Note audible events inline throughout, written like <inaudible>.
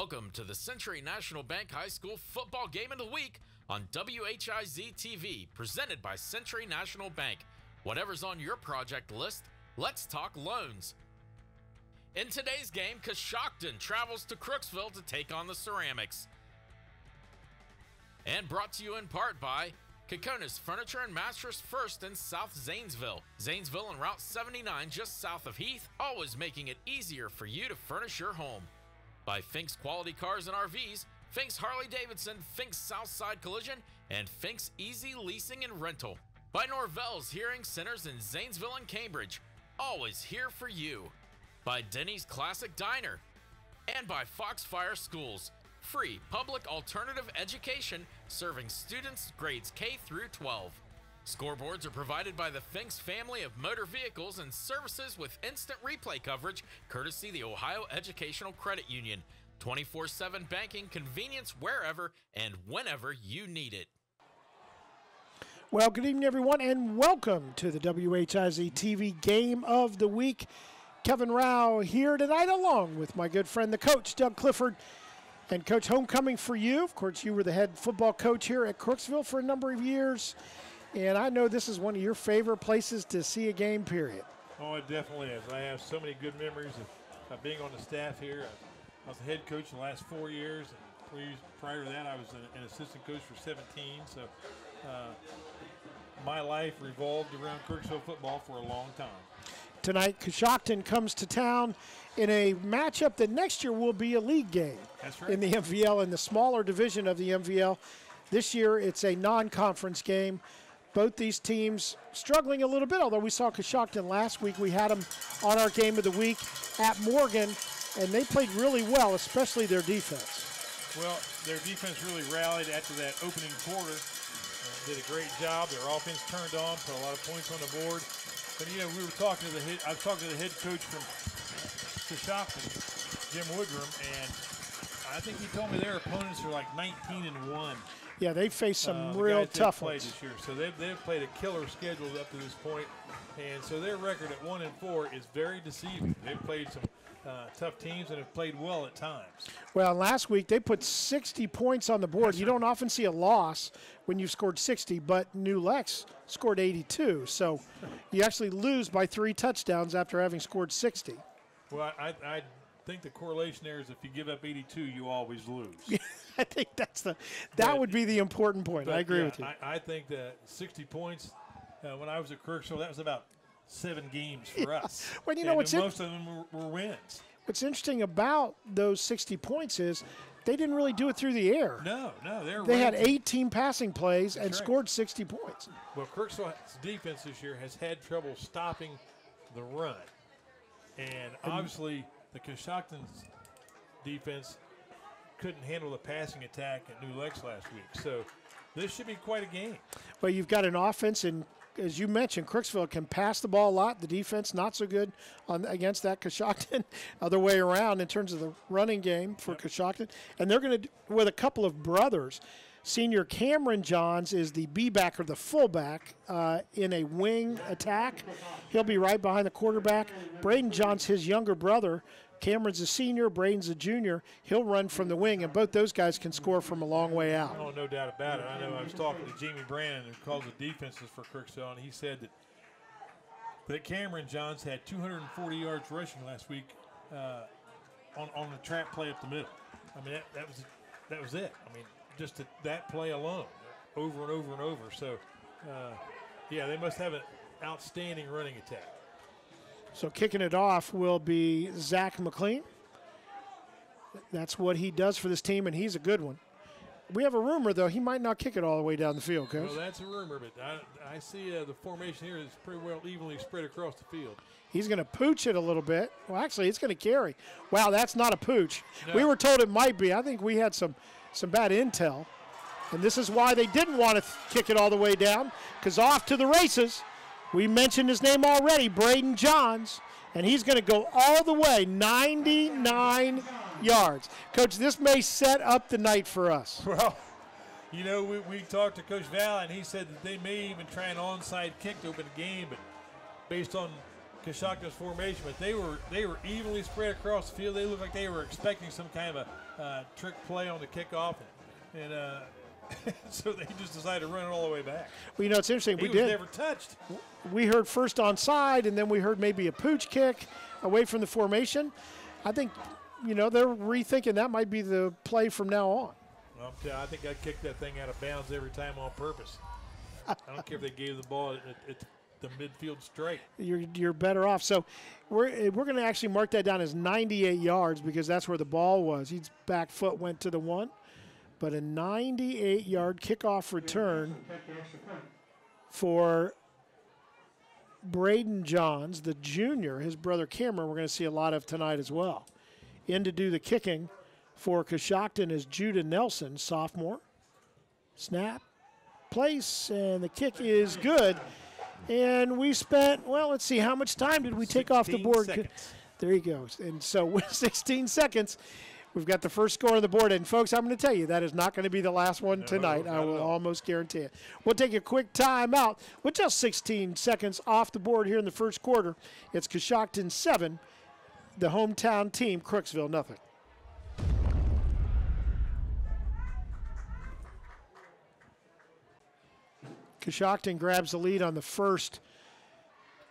Welcome to the Century National Bank High School football game of the week on WHIZ TV, presented by Century National Bank. Whatever's on your project list, let's talk loans. In today's game, Coshocton travels to Crooksville to take on the Ceramics. And brought to you in part by Kokonis Furniture and Mattress First in South Zanesville. Zanesville and Route 79 just south of Heath, always making it easier for you to furnish your home. By Fink's Quality Cars and RVs, Fink's Harley Davidson, Fink's Southside Collision, and Fink's Easy Leasing and Rental. By Norvell's Hearing Centers in Zanesville and Cambridge, always here for you. By Denny's Classic Diner. And by Foxfire Schools, free public alternative education serving students grades K through 12. Scoreboards are provided by the Finks family of motor vehicles and services with instant replay coverage, courtesy the Ohio Educational Credit Union. 24 7 banking convenience wherever and whenever you need it. Well, good evening, everyone, and welcome to the WHIZ TV Game of the Week. Kevin Rouch here tonight, along with my good friend, the coach, Doug Clifford. And, Coach, homecoming for you. Of course, you were the head football coach here at Crooksville for a number of years. And I know this is one of your favorite places to see a game, period. Oh, it definitely is. I have so many good memories of, of being on the staff here. I was the head coach the last four years. And prior to that, I was an, assistant coach for 17. So uh, my life revolved around Crooksville football for a long time. Tonight, Coshocton comes to town in a matchup that next year will be a league game right. in the MVL in the smaller division of the MVL. This year, it's a non-conference game both these teams struggling a little bit, although we saw Coshocton last week. We had them on our game of the week at Morgan, and they played really well, especially their defense. Well, their defense really rallied after that opening quarter. Uh, did a great job. Their offense turned on, put a lot of points on the board. But you know, we were talking to the head, I was talking to the head coach from Coshocton, Jim Woodrum, and I think he told me their opponents are like 19 and one yeah, they faced some uh, real tough ones this year. So they've, they've played a killer schedule up to this point, and so their record at one and four is very deceiving. They've played some uh, tough teams and have played well at times. Well, last week they put 60 points on the board. That's you right. don't often see a loss when you've scored 60, but New Lex scored 82. So you actually lose by three touchdowns after having scored 60. Well, I, I think the correlation there is if you give up 82, you always lose. <laughs> <laughs> I think that's the that But- would be the important point. But, I agree yeah, with you. I, I think that 60 points uh, when I was at Crooksville, that was about seven games for us. Well, you know And what's in- most of them were, were wins. What's interesting about those 60 points is they didn't really do it through the air. No, no, they're They had 18 passing plays and right. scored 60 points. Well, Crooksville's defense this year has had trouble stopping the run, and obviously the Coshocton's defense couldn't handle the passing attack at New Lex last week. So this should be quite a game. But you've got an offense, and as you mentioned, Crooksville can pass the ball a lot. The defense not so good on against that Coshocton. <laughs> Other way around in terms of the running game for yep. Coshocton, and they're going to with a couple of brothers. Senior Cameron Johns is the B back or the fullback uh, in a wing attack. He'll be right behind the quarterback. Braden Johns, his younger brother, Cameron's a senior, Braden's a junior. He'll run from the wing, and both those guys can score from a long way out. Oh, no doubt about it. I know I was talking to Jamie Brandon, who calls the defenses for Crooksville, and he said that that Cameron Johns had 240 yards rushing last week uh, on on the trap play up the middle. I mean, that, that was that was it. I mean, just to, that play alone, over and over and over. So, uh, yeah, they must have an outstanding running attack. So kicking it off will be Zach McLean. That's what he does for this team, and he's a good one. We have a rumor, though, he might not kick it all the way down the field, Coach. Well, that's a rumor, but I, I see uh, the formation here is pretty well evenly spread across the field. He's going to pooch it a little bit. Well, actually, it's going to carry. Wow, that's not a pooch. No. We were told it might be. I think we had some, some bad intel. And this is why they didn't want to kick it all the way down, because off to the races. We mentioned his name already, Braden Johns, and he's going to go all the way 99 yards. Coach, this may set up the night for us. <laughs> Well, you know, we, we talked to Coach Val, and he said that they may even try an onside kick to open the game, but based on Coshocton's formation, but they were they were evenly spread across the field. They looked like they were expecting some kind of a uh, trick play on the kickoff, and, and uh, <laughs> so they just decided to run it all the way back. Well, you know, it's interesting. He we did. never touched. we heard first onside, and then we heard maybe a pooch kick away from the formation. I think, you know, they're rethinking that might be the play from now on. Well, I think I kicked that thing out of bounds every time on purpose. I don't care if they gave the ball at, at the midfield straight. You're, you're better off. So we're, eh, we're going to actually mark that down as 98 yards because that's where the ball was. His back foot went to the one. But a 98 yard kickoff return for Braden Johns, the junior, his brother Cameron, we're going to see a lot of tonight as well. In to do the kicking for Coshocton is Judah Nelson, sophomore. Snap, place, and the kick is good. And we spent, well, let's see, how much time did we take off the board? seconds. There he goes. And so with <laughs> 16 seconds, we've got the first score on the board. And folks, I'm going to tell you, that is not going to be the last one tonight. I will almost guarantee it. We'll take a quick time out with just 16 seconds off the board here in the first quarter. It's Coshocton 7, the hometown team, Crooksville nothing. Coshocton grabs the lead on the first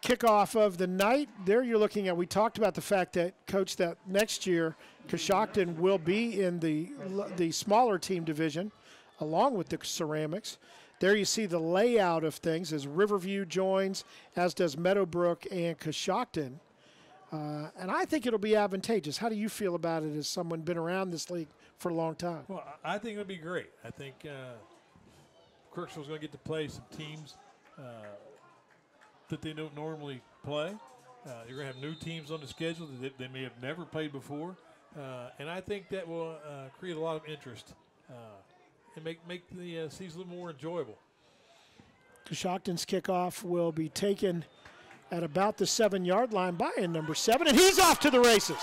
kickoff of the night. There you're looking at, we talked about the fact that, Coach, that next year Coshocton will be in the, the smaller team division along with the ceramics. There you see the layout of things as Riverview joins, as does Meadowbrook and Coshocton. Uh, and I think it'll be advantageous. How do you feel about it as someone been around this league for a long time? Well, I think it would be great. I think uh, Crooksville's going to get to play some teams uh, that they don't normally play. Uh, you're going to have new teams on the schedule that they may have never played before, uh, and I think that will uh, create a lot of interest uh, and make make the uh, season a little more enjoyable. The Coshocton's kickoff will be taken at about the seven yard line by number seven, and he's off to the races.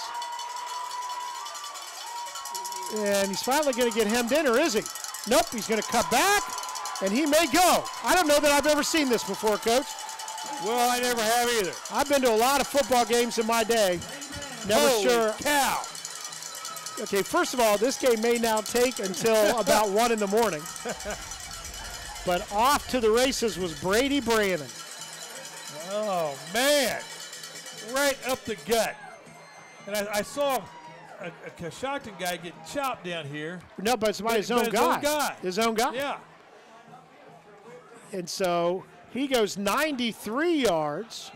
And he's finally going to get hemmed in, or is he? Nope, he's going to cut back, and he may go. I don't know that I've ever seen this before, Coach. Well, I never have either. I've been to a lot of football games in my day. Never Holy sure. cow! Okay, first of all, this game may now take until <laughs> about 1 in the morning. But off to the races was Brady Brandon. Oh man, right up the gut. And I, I saw a, a Coshocton guy get chopped down here. No, but it's by his own his guy. own guy. His own guy. Yeah. And so he goes 93 yards,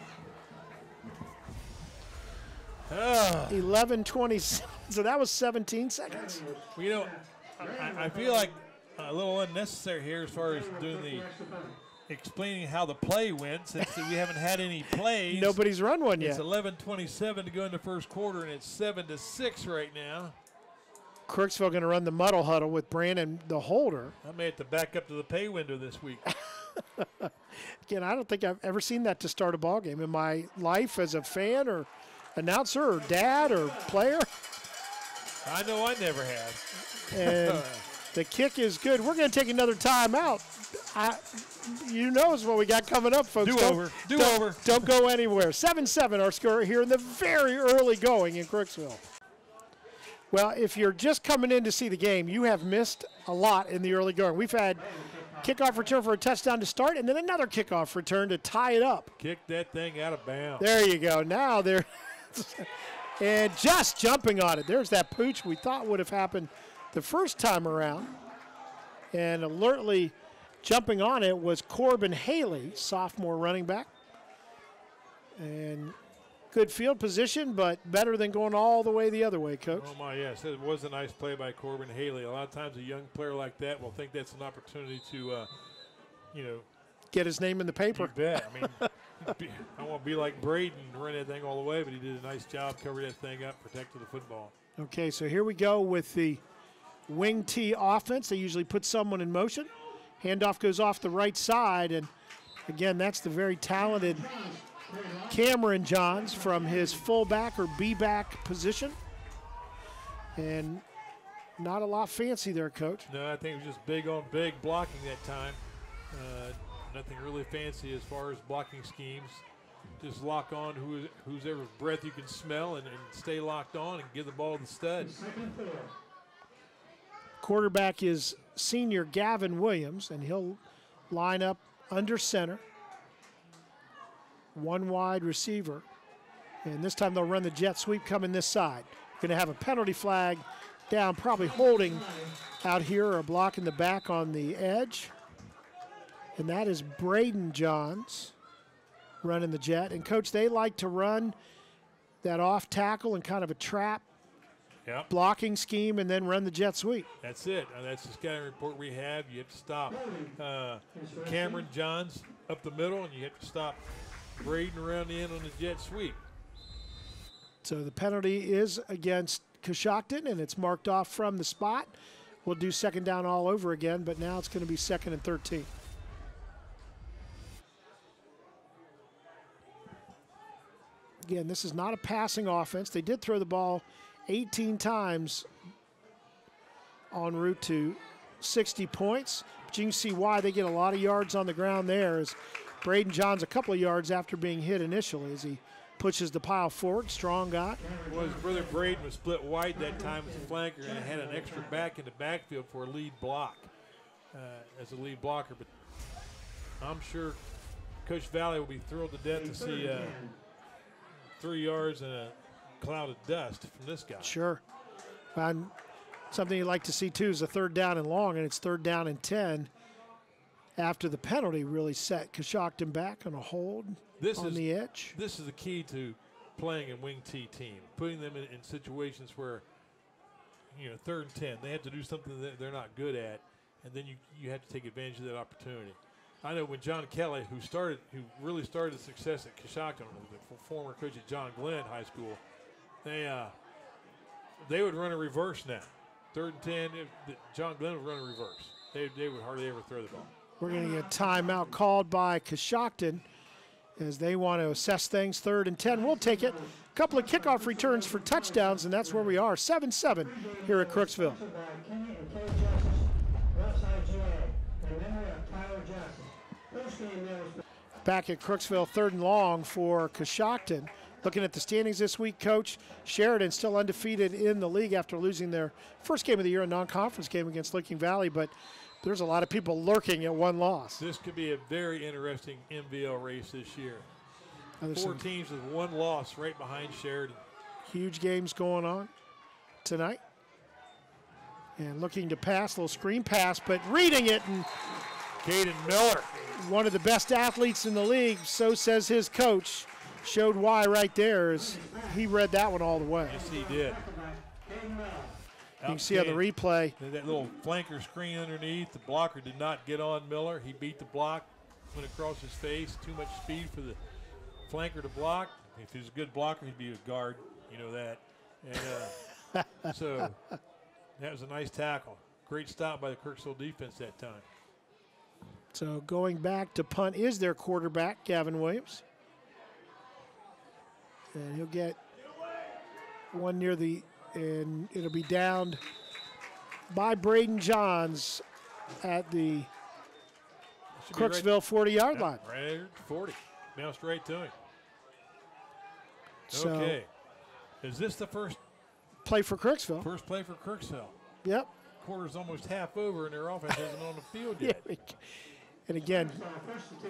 Oh, 11 20. So that was 17 seconds. well, you know, I, I feel like a little unnecessary here as far as doing the explaining how the play went since we haven't had any plays. Nobody's run one yet. It's yet. 11:27 to go in the first quarter, and it's seven to six right now. Crooksville going to run the muddle huddle with Brandon, the holder. I may have to back up to the pay window this week. <laughs> <laughs> Again, I don't think I've ever seen that to start a ball game in my life as a fan or announcer or dad or player. I know I never have. and <laughs> the kick is good. We're going to take another timeout. I, you know what we got coming up, folks. Do Don't- over. Do don't- over. Don't go anywhere. 7-7 our score here in the very early going in Crooksville. Well, if you're just coming in to see the game, you have missed a lot in the early going. We've had kickoff return for a touchdown to start, and then another kickoff return to tie it up. Kick that thing out of bounds. There you go. Now there, <laughs> and just jumping on it. There's that pooch we thought would have happened the first time around, and alertly jumping on it was Corbin Haley, sophomore running back, and good field position, but better than going all the way the other way, coach. Oh my, yes, it was a nice play by Corbin Haley. A lot of times, a young player like that will think that's an opportunity to, uh, you know, Get his name in the you paper. bet. I mean, <laughs> I won't be like Braden run that thing all the way, but he did a nice job covering that thing up, protected the football. Okay, so here we go with the wing T offense. They usually put someone in motion. Handoff goes off the right side, and again, that's the very talented Cameron Johns from his fullback or B back position. And not a lot fancy there, coach. No, I think it was just big on big blocking that time. Uh, nothing really fancy as far as blocking schemes. just lock on who, whose ever breath you can smell and, and stay locked on and give the ball to the stud. Quarterback is senior Gavin Williams, and he'll line up under center. One wide receiver. And this time they'll run the jet sweep coming this side. Going to have a penalty flag down, probably holding out here or a block in the back on the edge. And that is Braden Johns running the jet. And coach, they like to run that off tackle and kind of a trap Yep. blocking scheme and then run the jet sweep. That's it. Uh, that's the scouting report we have. You have to stop uh, Cameron Johns up the middle, and you have to stop Braden around the end on the jet sweep. So the penalty is against Coshocton, and it's marked off from the spot. We'll do second down all over again, but now it's going to be second and 13. Again, this is not a passing offense. They did throw the ball 18 times en route to 60 points. But you can see why they get a lot of yards on the ground there as Braden Johns a couple of yards after being hit initially as he pushes the pile forward. Strong guy. Well, his brother Braden was split wide that time as a flanker and had an extra back in the backfield for a lead block uh, as a lead blocker. But I'm sure Coach Valley will be thrilled to death to see uh, three yards and a cloud of dust from this guy. Sure. And something you'd like to see too is a third down and long, and it's third down and 10 after the penalty really set Coshocton back on a hold This on is the edge. this is the key to playing a wing T team, putting them in, in situations where, you know, third and 10, they have to do something that they're not good at, and then you, you have to take advantage of that opportunity. I know when John Kelly, who started, who really started the success at Coshocton, the former coach at John Glenn High School, they uh, they would run a reverse now. Third and 10, if, John Glenn would run a reverse. They, they would hardly ever throw the ball. We're going to get timeout called by Coshocton as they want to assess things. Third and 10. We'll take it. A couple of kickoff returns for touchdowns, and that's where we are. 7 7 here at Crooksville. Back at Crooksville, third and long for Coshocton. Looking at the standings this week, Coach Sheridan still undefeated in the league after losing their first game of the year, a non-conference game against Licking Valley. But there's a lot of people lurking at one loss. This could be a very interesting MVL race this year. Now, Four teams with one loss right behind Sheridan. huge games going on tonight. And looking to pass, a little screen pass, but reading it, and Caden Miller. one of the best athletes in the league, so says his coach, showed why right there as he read that one all the way. Yes, he did. You can see on the replay, That little flanker screen underneath, the blocker did not get on Miller. He beat the block, went across his face. Too much speed for the flanker to block. If he's a good blocker, he'd be a guard. You know that. And uh, so <laughs> that was a nice tackle. Great stop by the Crooksville defense that time. So going back to punt is their quarterback, Gavin Williams. And he'll get one near the, and it'll be downed by Braden Johns at the right- Crooksville 40 yard line. Right 40. Now straight to him. So Okay. Is this the first play for Crooksville. first play for Crooksville. Yep. Quarter's almost half over and their offense isn't on the field yet. <laughs> Yeah. And again,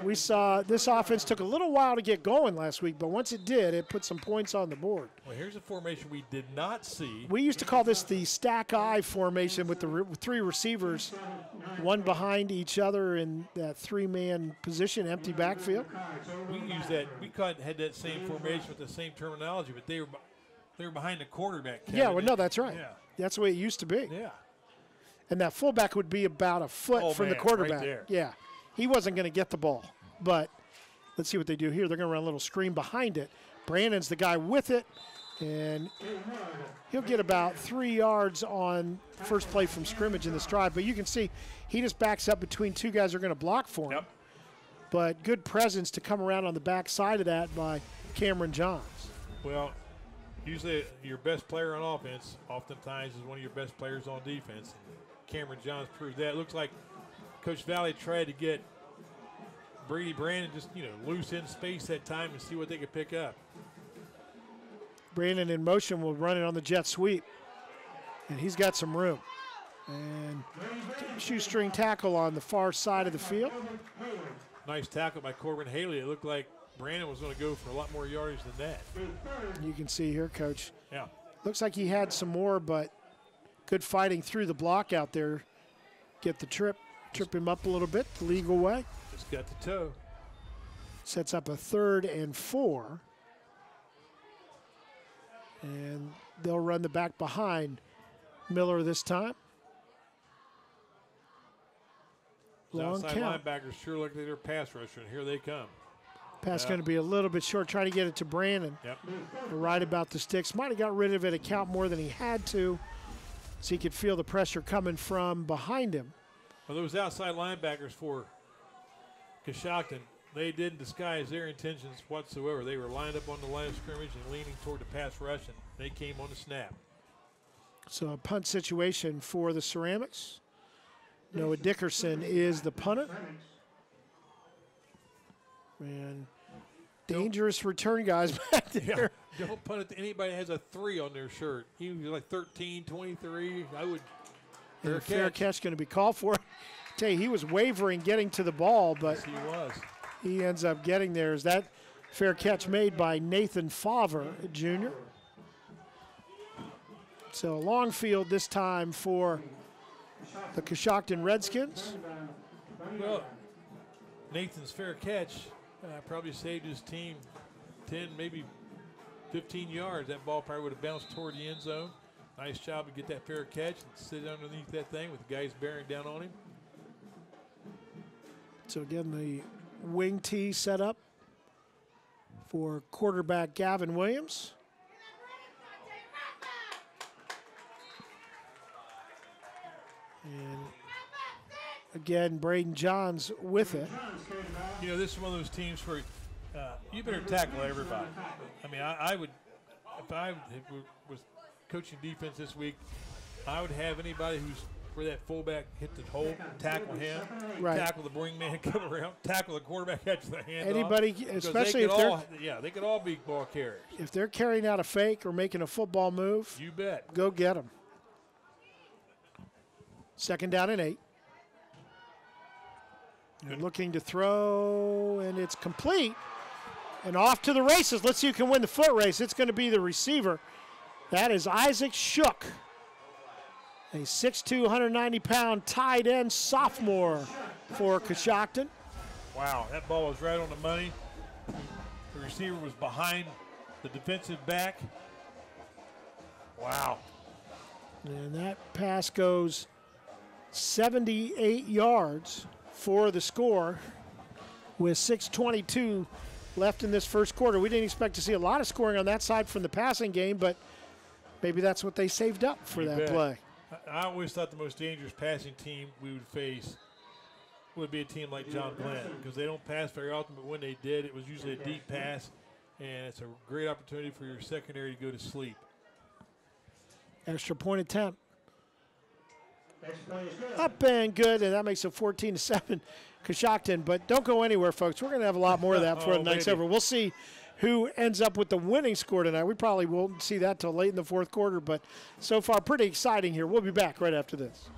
we saw this offense took a little while to get going last week, but once it did, it put some points on the board. Well, here's a formation we did not see. We used to call this the stack I formation with the re- three receivers, one behind each other in that three-man position, empty backfield. We used that. We had that same formation with the same terminology, but they were they were behind the quarterback. Yeah, well, no, that's right. Yeah. That's the way it used to be. Yeah. And that fullback would be about a foot Oh, from man, the right quarterback. there. yeah, he wasn't going to get the ball, but let's see what they do here. They're going to run a little screen behind it. Brandon's the guy with it, and he'll get about three yards on first play from scrimmage in this drive. But you can see he just backs up between two guys who are going to block for him. Yep. But good presence to come around on the back side of that by Cameron Johns. Well, usually your best player on offense oftentimes is one of your best players on defense. Cameron Johns proved that. It looks like Coach Valley tried to get Brady Brandon just you know loose in space that time and see what they could pick up. Brandon in motion will run it on the jet sweep, and he's got some room. And shoestring tackle on the far side of the field. Nice tackle by Corbin Haley. It looked like Brandon was going to go for a lot more yardage than that. You can see here, Coach. Yeah. Looks like he had some more, but good fighting through the block out there. Get the trip, trip him up a little bit the legal way. Just got the toe. Sets up a third and four. And they'll run the back behind Miller this time. Long outside count. linebackers sure look like they're pass rusher, and here they come. Pass Yeah. going to be a little bit short, trying to get it to Brandon. Yep. right about the sticks. Might have got rid of it a count more than he had to, so he could feel the pressure coming from behind him. Well, those outside linebackers for Coshocton, they didn't disguise their intentions whatsoever. They were lined up on the line of scrimmage and leaning toward the pass rush, and they came on the snap. So a punt situation for the Ceramics. Noah Dickerson is the punter. And dangerous return guys <laughs> back there. Don't punt it to anybody that has a three on their shirt. He was like 13, 23. I would. And Fair a fair catch. going to be called for. <laughs> Tell you, he was wavering getting to the ball, but He was. he ends up getting there. Is that fair catch made by Nathan Favre Jr.? So a long field this time for the Coshocton Redskins. Well, Nathan's fair catch uh, probably saved his team 10, maybe 15 yards. That ball probably would have bounced toward the end zone. Nice job to get that fair catch and sit underneath that thing with the guys bearing down on him. So again, the wing T set up for quarterback Gavin Williams. And again, Braden Johns with it. You know, this is one of those teams where uh, you better tackle everybody. I mean, I, I would, if I coaching defense this week, I would have anybody who's where that fullback hit the hole, tackle him, Right. tackle the wing man, <laughs> come around, tackle the quarterback, catch the hand. Anybody, especially if they're all, yeah, they could all be ball carriers. if they're carrying out a fake or making a football move, You bet. go get them. Second down and eight. They're looking to throw, and it's complete. And off to the races. Let's see who can win the foot race. It's going to be the receiver. That is Isaac Shook, a 6'2", 190 pound tight end sophomore for Coshocton. Wow, that ball was right on the money. The receiver was behind the defensive back. Wow. And that pass goes 78 yards for the score with 6.22 left in this first quarter. We didn't expect to see a lot of scoring on that side from the passing game, but maybe that's what they saved up for You that bet. play. I- always thought the most dangerous passing team we would face would be a team like John Glenn because they don't pass very often, but when they did, it was usually a deep pass, and it's a great opportunity for your secondary to go to sleep. Extra point attempt. Up and good, and that makes it 14 to 7 Coshocton. But don't go anywhere, folks. We're going to have a lot more of that <laughs> before Oh, the night's maybe. over. We'll see who ends up with the winning score tonight. We probably won't see that till late in the fourth quarter, but so far, pretty exciting here. We'll be back right after this.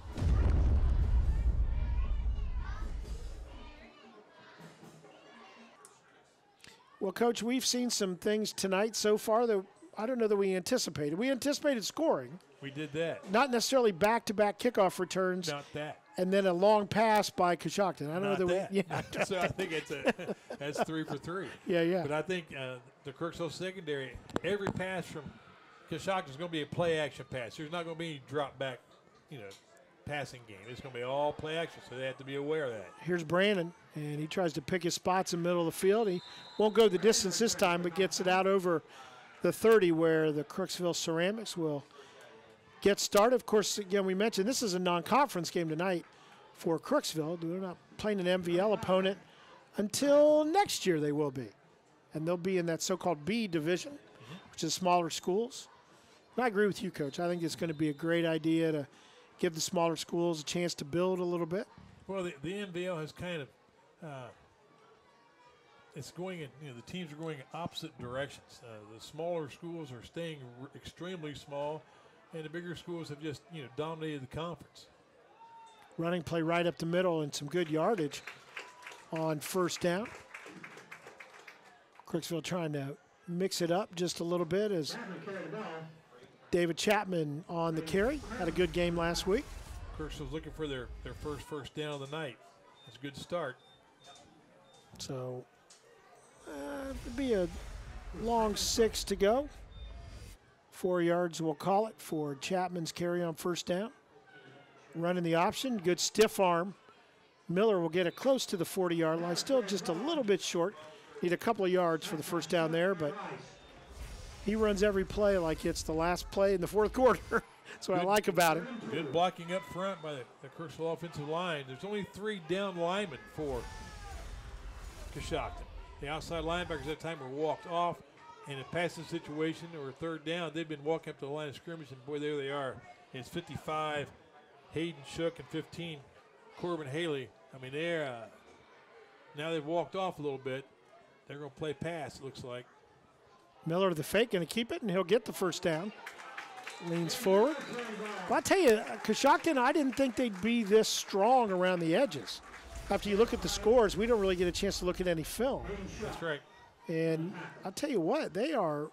Well, Coach, we've seen some things tonight so far that I don't know that we anticipated. We anticipated scoring, We did that. not necessarily back-to-back kickoff returns, Not that. And then a long pass by Coshocton. I don't Not know that. that. We, yeah, <laughs> so I think it's a that's three for three. <laughs> yeah, yeah. But I think uh, the Crooksville secondary, every pass from Coshocton is going to be a play action pass. There's not going to be any drop back, you know, passing game. It's going to be all play action, so they have to be aware of that. Here's Brandon, and he tries to pick his spots in the middle of the field. He won't go the distance this time, but gets it out over the 30 where the Crooksville Ceramics will get started. Of course, again, we mentioned this is a non-conference game tonight for Crooksville. They're not playing an MVL opponent until next year they will be. And they'll be in that so-called B division, which is smaller schools. And I agree with you, Coach. I think it's going to be a great idea to give the smaller schools a chance to build a little bit. Well, the, the MVL has kind of uh, it's going in, you know, the teams are going in opposite directions. Uh, the smaller schools are staying extremely small, and the bigger schools have just, you know, dominated the conference. Running play right up the middle and some good yardage on first down. Crooksville trying to mix it up just a little bit as David Chapman on the carry. Had a good game last week. Crooksville's looking for their, their first first down of the night. It's a good start. So uh, it'd be a long six to go. Four yards, we'll call it, for Chapman's carry on first down. Running the option, good stiff arm. Miller will get it close to the 40 yard line, still just a little bit short. Need a couple of yards for the first down there, but he runs every play like it's the last play in the fourth <laughs> quarter. That's what I like about him. Good blocking up front by the, the offensive line. There's only three down linemen for Coshocton. The outside linebackers at that time were walked off. In a passing situation or a third down, they've been walking up to the line of scrimmage, and boy, there they are. It's 55, Hayden Shook, and 15, Corbin Haley. I mean, they're uh, now they've walked off a little bit. They're going to play pass. It looks like. Miller the fake, going to keep it, and he'll get the first down. Leans forward. Well, I tell you, uh, I didn't think they'd be this strong around the edges. After you look at the scores, we don't really get a chance to look at any film. That's right. And I'll tell you what, they are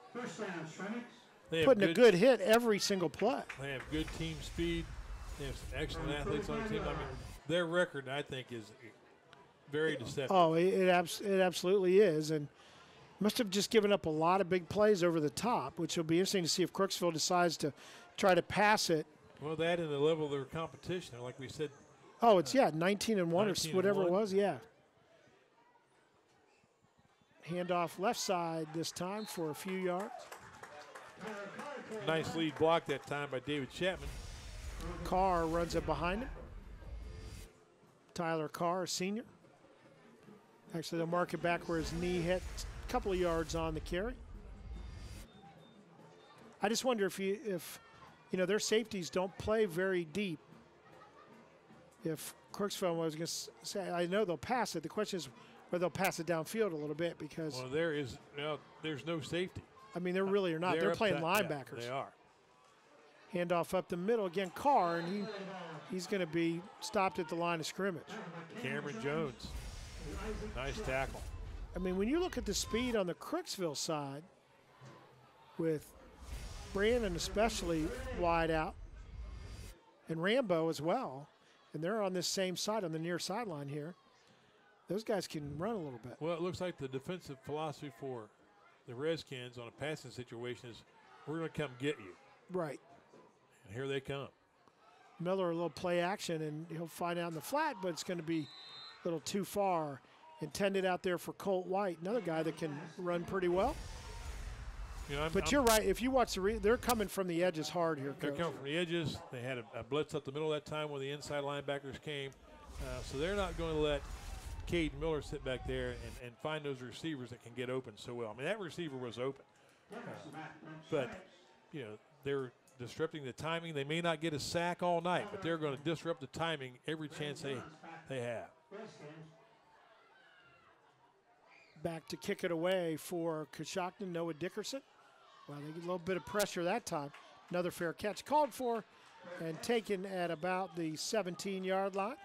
They putting a good hit every single play. They have good team speed. They have some excellent athletes on the team. I mean, their record, I think, is very deceptive. Oh, it, it, abs- it absolutely is. And must have just given up a lot of big plays over the top, which will be interesting to see if Crooksville decides to try to pass it. Well, that and the level of their competition, like we said, Oh, it's, yeah, 19 and 1 or 19 s- and whatever it was, yeah. Handoff left side this time for a few yards. nice lead block that time by David Chapman. Carr runs up behind him. Tyler Carr, senior. Actually, they'll mark it back where his knee hit. A couple of yards on the carry. I just wonder if you, if you know their safeties don't play very deep. If Crooksville was going to say, I know they'll pass it. The question is whether they'll pass it downfield a little bit because Well, there is no, there's no safety. I mean they really are not. They're, up playing top- yeah, linebackers. they are. Handoff up the middle again. Carr and he he's going to be stopped at the line of scrimmage. Cameron Johns, nice tackle. I mean, when you look at the speed on the Crooksville side, with Brandon especially wide out, and Rambo as well, and they're on this same side on the near sideline here. Those guys can run a little bit. Well, it looks like the defensive philosophy for the Redskins on a passing situation is we're going to come get you. Right. And here they come. Miller a little play action, and he'll find out in the flat, but it's going to be a little too far. Intended out there for Colt White, another guy that can run pretty well. You know, But I'm- you're right. If you watch the, re- they're coming from the edges hard here. They're Coach. coming from the edges. They had a, a blitz up the middle that time when the inside linebackers came. Uh, so they're not going to let Cade Miller sit back there and, and find those receivers that can get open so well. I mean, that receiver was open. But, you know, they're disrupting the timing. They may not get a sack all night, but they're going to disrupt the timing every chance they, they have. back to kick it away for Coshocton, Noah Dickerson. Well, they get a little bit of pressure that time. Another fair catch called for and taken at about the 17 yard line.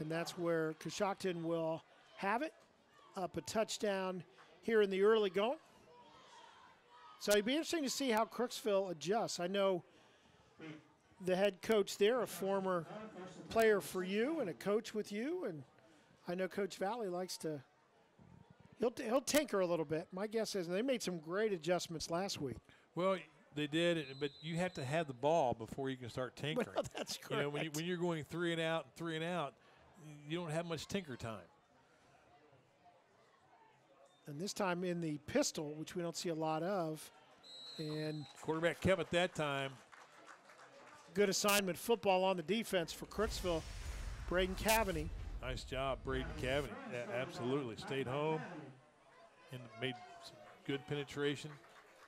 And that's where Coshocton will have it. Up a touchdown here in the early going. So it'd be interesting to see how Crooksville adjusts. I know the head coach there, a former player for you and a coach with you, and I know Coach Valley likes to He'll, he'll tinker a little bit. My guess is they made some great adjustments last week. Well, they did, but you have to have the ball before you can start <laughs> tinkering. Well, that's correct. You know, when, you, when you're going three and out three and out, you don't have much tinker time. and this time in the pistol, which we don't see a lot of, and Quarterback kept it that time. good assignment football on the defense for Crooksville. Braden Cavaney. Nice job, Braden Cavaney. A- absolutely. Stayed home and made some good penetration.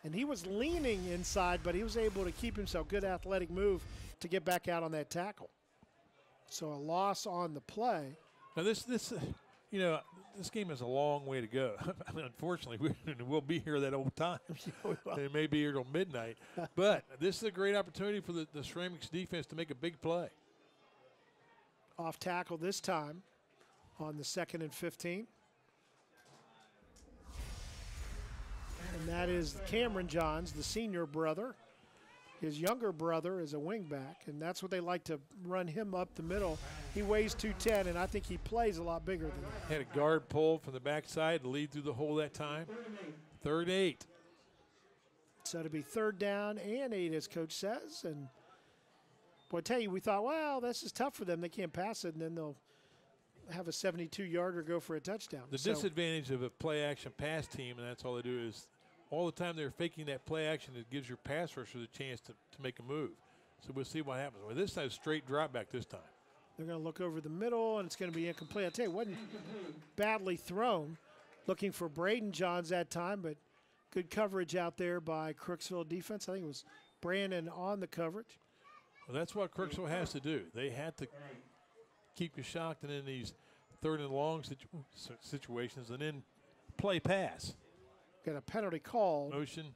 And he was leaning inside, but he was able to keep himself. Good athletic move to get back out on that tackle. So a loss on the play. Now this this You know, this game is a long way to go. <laughs> Unfortunately, we, <laughs> we'll be here that old time. <laughs> It may be here till midnight. but this is a great opportunity for the, the Ceramics defense to make a big play. Off tackle this time on the second and 15. And that is Cameron Johns, the senior brother. His younger brother is a wingback, and that's what they like to run him up the middle. He weighs 210, and I think he plays a lot bigger than that. Had a guard pull from the backside to lead through the hole that time. Third eight. So to be third down and eight, as coach says. And boy, I tell you, we thought, well, this is tough for them. They can't pass it, and then they'll have a 72 yarder go for a touchdown. The So- disadvantage of a play action pass team, and that's all they do, is all the time they're faking that play action, it gives your pass rusher the chance to, to make a move. So we'll see what happens. Well, this time, straight drop back this time. They're going to look over the middle, and it's going to be incomplete. I tell you, it wasn't badly thrown. Looking for Braden Johns that time, but good coverage out there by Crooksville defense. I think it was Brandon on the coverage. Well, that's what Crooksville has to do. They had to keep Coshocton in these third and long situ- situations and then play pass. Got a penalty call. Motion.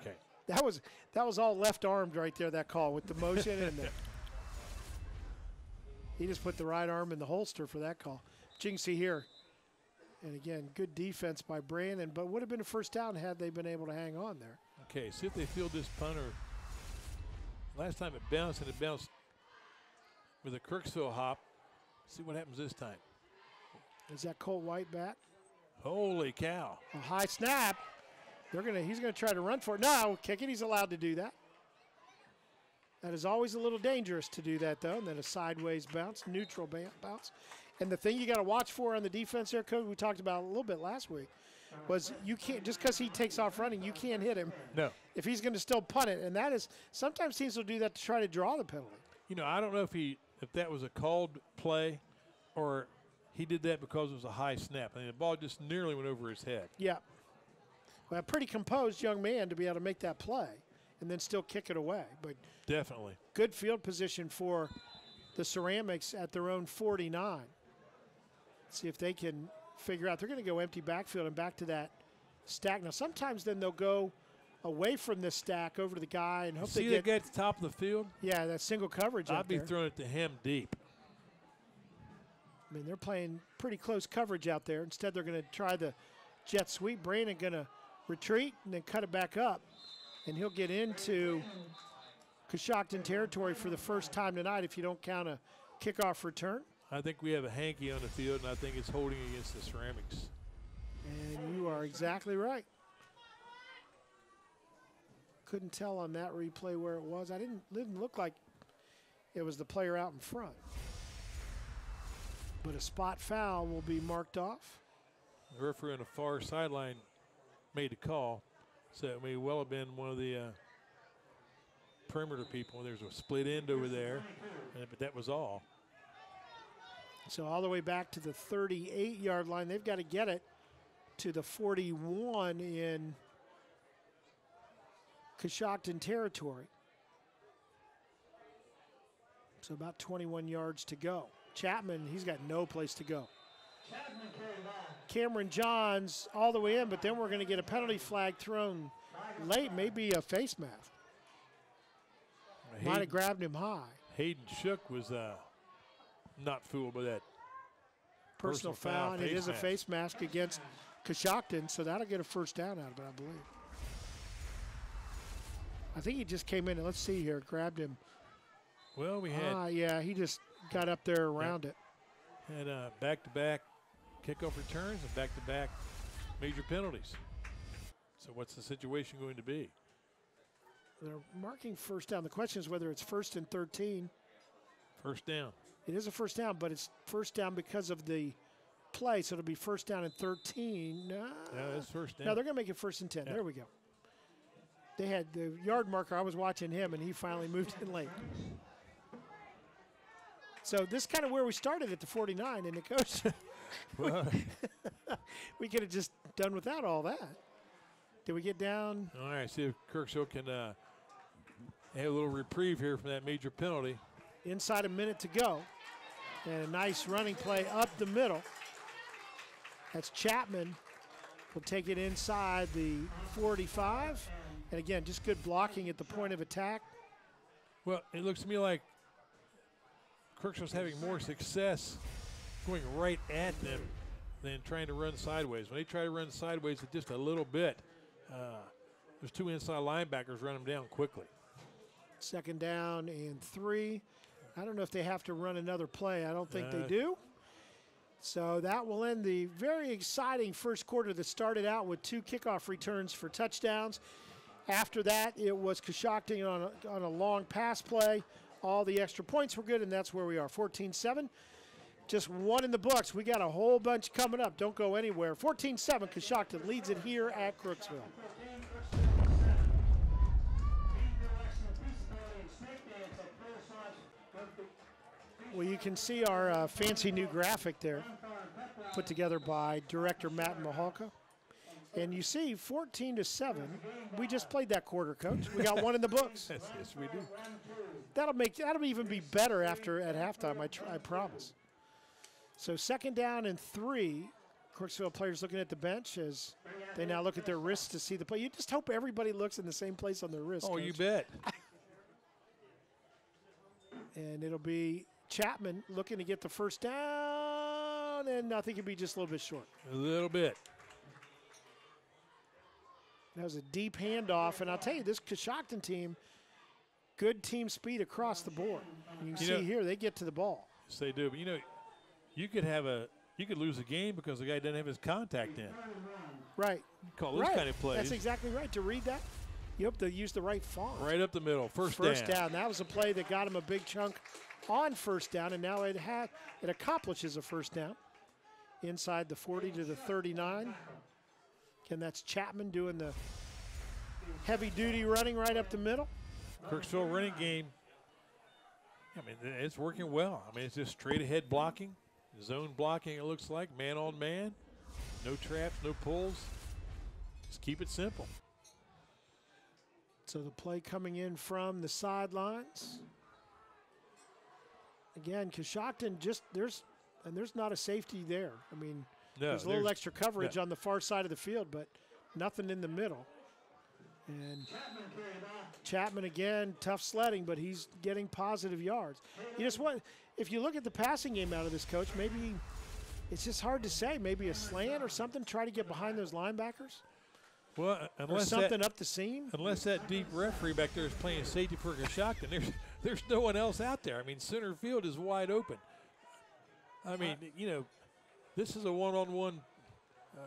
Okay. That was that was all left armed right there. That call with the motion and the. <laughs> He just put the right arm in the holster for that call. But you can see here, and again, good defense by Brandon, but would have been a first down had they been able to hang on there. Okay, see if they field this punter. Last time it bounced and it bounced with a Crooksville hop. See what happens this time. Is that Colt White back? Holy cow. A high snap. They're gonna. He's gonna try to run for it. No, kick it. He's allowed to do that. That is always a little dangerous to do that though. And then a sideways bounce, neutral bounce. And the thing you got to watch for on the defense there, coach, we talked about a little bit last week, was you can't just because he takes off running, you can't hit him No. if he's going to still punt it. And that is sometimes teams will do that to try to draw the penalty. You know, I don't know if he if that was a called play or he did that because it was a high snap. I mean, the ball just nearly went over his head. Yeah. Well, a pretty composed young man to be able to make that play and then still kick it away. But Definitely. good field position for the Ceramics at their own 49. See if they can figure out. They're going to go empty backfield and back to that stack. Now, sometimes then they'll go away from the stack over to the guy and hope See they get guy at the top of the field? yeah that single coverage. I'd be there. throwing it to him deep. I mean, they're playing pretty close coverage out there. Instead, they're going to try the jet sweep. Brandon going to retreat and then cut it back up, and he'll get into Coshocton territory for the first time tonight if you don't count a kickoff return. I think we have a hanky on the field, and I think it's holding against the ceramics. And you are exactly right. Couldn't tell on that replay where it was. I didn't didn't look like it was the player out in front. But a spot foul will be marked off. The referee on the far sideline made the call, so it may well have been one of the uh, perimeter people. There's a split end over there, uh, but that was all. So all the way back to the 38 yard line. They've got to get it to the 41 in Coshocton territory. So about 21 yards to go. Chapman, he's got no place to go. Cameron Johns all the way in, but then we're going to get a penalty flag thrown late, maybe a face mask. Might have grabbed him high. Hayden Shook was uh, not fooled by that. personal, Personal foul, and it a mask. face mask against Coshocton, so that'll get a first down out of it, I believe. I think he just came in and let's see here, grabbed him. Well, we had Ah, yeah, he just got up there around it. had uh, back-to-back kickoff returns and back-to-back major penalties. So what's the situation going to be? They're marking first down. The question is whether it's first and 13. First down. It is a first down, but it's first down because of the play, so it'll be first down and 13. No, Yeah, that's first down. no they're going to make it first and 10. Yeah. There we go. They had the yard marker. I was watching him, and he finally moved in late. So this is kind of where we started at the 49, and the Well, we <laughs> could have just done without all that. Did we get down? all right, see if Crooksville can uh, have a little reprieve here from that major penalty. Inside a minute to go. And a nice running play up the middle. That's Chapman. Will take it inside the 45. And again, just good blocking at the point of attack. Well, it looks to me like Crooksville's having more success going right at them than trying to run sideways. When they try to run sideways just a little bit, uh, there's two inside linebackers run them down quickly. Second down and three. I don't know if they have to run another play. I don't think Uh, they do. So that will end the very exciting first quarter that started out with two kickoff returns for touchdowns. After that, it was Coshocton on a, on a long pass play. All the extra points were good, and that's where we are 14 7. Just one in the books. We got a whole bunch coming up. Don't go anywhere. 14 7, Coshocton leads it here at Crooksville. Well, you can see our uh, fancy new graphic there, put together by director Matt Mihalko. And you see, 14 to 7. We just played that quarter, coach. We got one in the books. <laughs> Yes, yes, we do. That'll make that'll even be better after at halftime. I, tr- I promise. So second down and three. Crooksville players looking at the bench as they now look at their wrists to see the play. You just hope everybody looks in the same place on their wrist. Oh, you bet. <laughs> And it'll be Chapman looking to get the first down, and I think it'll be just a little bit short. A little bit. That was a deep handoff, and I'll tell you, this Coshocton team, good team speed across the board. You can You see know- here they get to the ball. Yes, they do. But you know, you could have a you could lose a game because the guy doesn't have his contact in. Right. Call those right. kind of plays. That's exactly right. To read that, you hope they use the right font. right up the middle. First, First down. That was a play that got him a big chunk on first down, and now it had it accomplishes a first down inside the 40 to the 39. Again, that's Chapman doing the heavy duty running right up the middle. Crooksville running game. I mean, it's working well. I mean, it's just straight ahead blocking, zone blocking. It looks like man on man, no traps, no pulls. Just keep it simple. So the play coming in from the sidelines. Again, Coshocton just there's and there's not a safety there. I mean, No, there's a little there's- extra coverage on the far side of the field, but nothing in the middle. And Chapman again, tough sledding, but he's getting positive yards. You just want if you look at the passing game out of this coach, maybe it's just hard to say. Maybe a slant or something. Try to get behind those linebackers Well, or unless something that, up the seam. unless that deep referee back there is playing safety for Coshocton, there's <laughs> there's no one else out there. I mean, center field is wide open. I mean, you know, this is a one-on-one. Uh,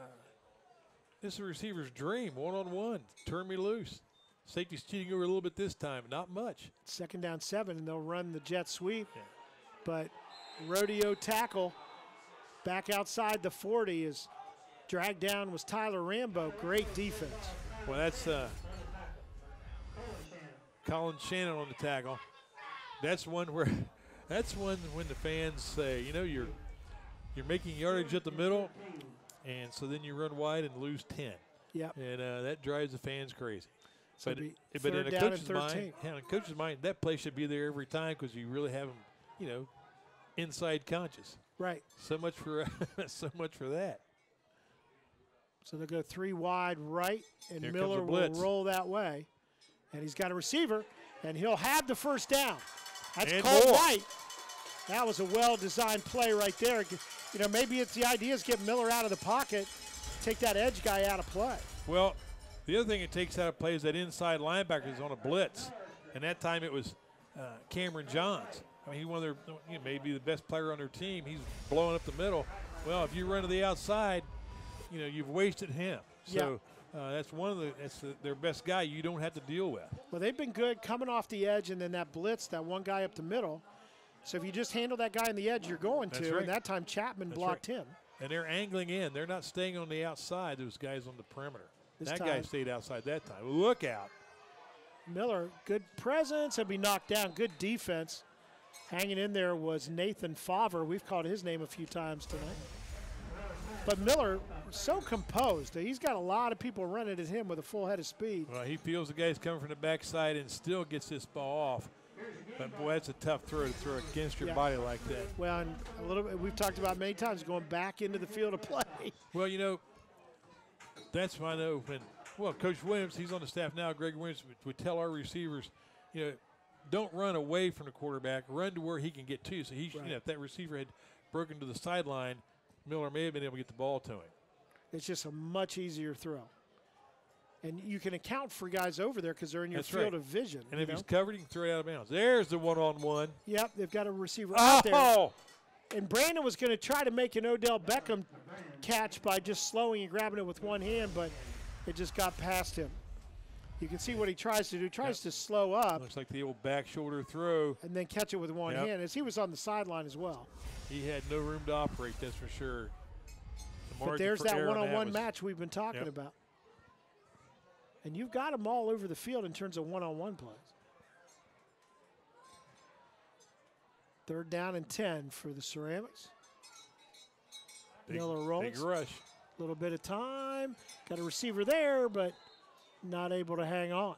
this is a receiver's dream. One-on-one. Turn me loose. Safety's cheating over a little bit this time. Not much. second down seven, and they'll run the jet sweep. But rodeo tackle back outside the 40 is dragged down was Tyler Rambo. Great defense. Well, that's uh, Colin Shannon on the tackle. That's one where, <laughs> that's one when the fans say, you know, you're you're making yardage at the middle, and so then you run wide and lose ten, Yep. and uh, that drives the fans crazy. So but but in a coach's mind, in a coach's mind, that play should be there every time because you really have them, you know, inside conscious. Right. So much for <laughs> so much for that. So they'll go three wide right, and Here Miller will roll that way. And he's got a receiver, and he'll have the first down. That's And Cole more. White. That was a well-designed play right there. You know, maybe it's the idea is get Miller out of the pocket, take that edge guy out of play. Well, the other thing it takes out of play is that inside linebacker is on a blitz, and that time it was uh, Cameron Johns. I mean, he one of their you know, maybe the best player on their team. He's blowing up the middle. Well, if you run to the outside, you know you've wasted him. So uh, that's one of the that's the, their best guy. You don't have to deal with. Well, they've been good coming off the edge, and then that blitz, that one guy up the middle. So if you just handle that guy on the edge, you're going That's to. right. And that time Chapman That's blocked him. And they're angling in. They're not staying on the outside. Those guys on the perimeter. This that guy stayed outside that time. Look out! Miller, good presence, and be knocked down. Good defense. Hanging in there was Nathan Favre. We've called his name a few times tonight. But Miller, so composed. He's got a lot of people running at him with a full head of speed. Well, he feels the guy's coming from the backside and still gets this ball off. But boy, that's a tough throw to throw against your Yeah. body like that. Well, and a little bit we've talked about many times going back into the field of play. <laughs> Well, you know, that's why I know when, well, Coach Williams, he's on the staff now, Greg Williams would, tell our receivers, you know, don't run away from the quarterback, run to where he can get to you. So he, Right. you know, if that receiver had broken to the sideline, Miller may have been able to get the ball to him. It's just a much easier throw. And you can account for guys over there because they're in your That's field right. of vision. And if he's covered, you can throw it out of bounds. There's the one-on-one. Yep, they've got a receiver out there. Oh, And Brandon was going to try to make an Odell Beckham catch by just slowing and grabbing it with one hand, but it just got past him. You can see what he tries to do. He Tries to slow up looks like the old back shoulder throw. and then catch it with one Yep. hand, as he was on the sideline as well. He had no room to operate, that's for sure. The But there's that error on one-on-one match we've been talking Yep. about. And you've got them all over the field in terms of one-on-one plays. Third down and 10 for the Ceramics. Big, Miller big rolls. rush. A little bit of time. Got a receiver there, but not able to hang on.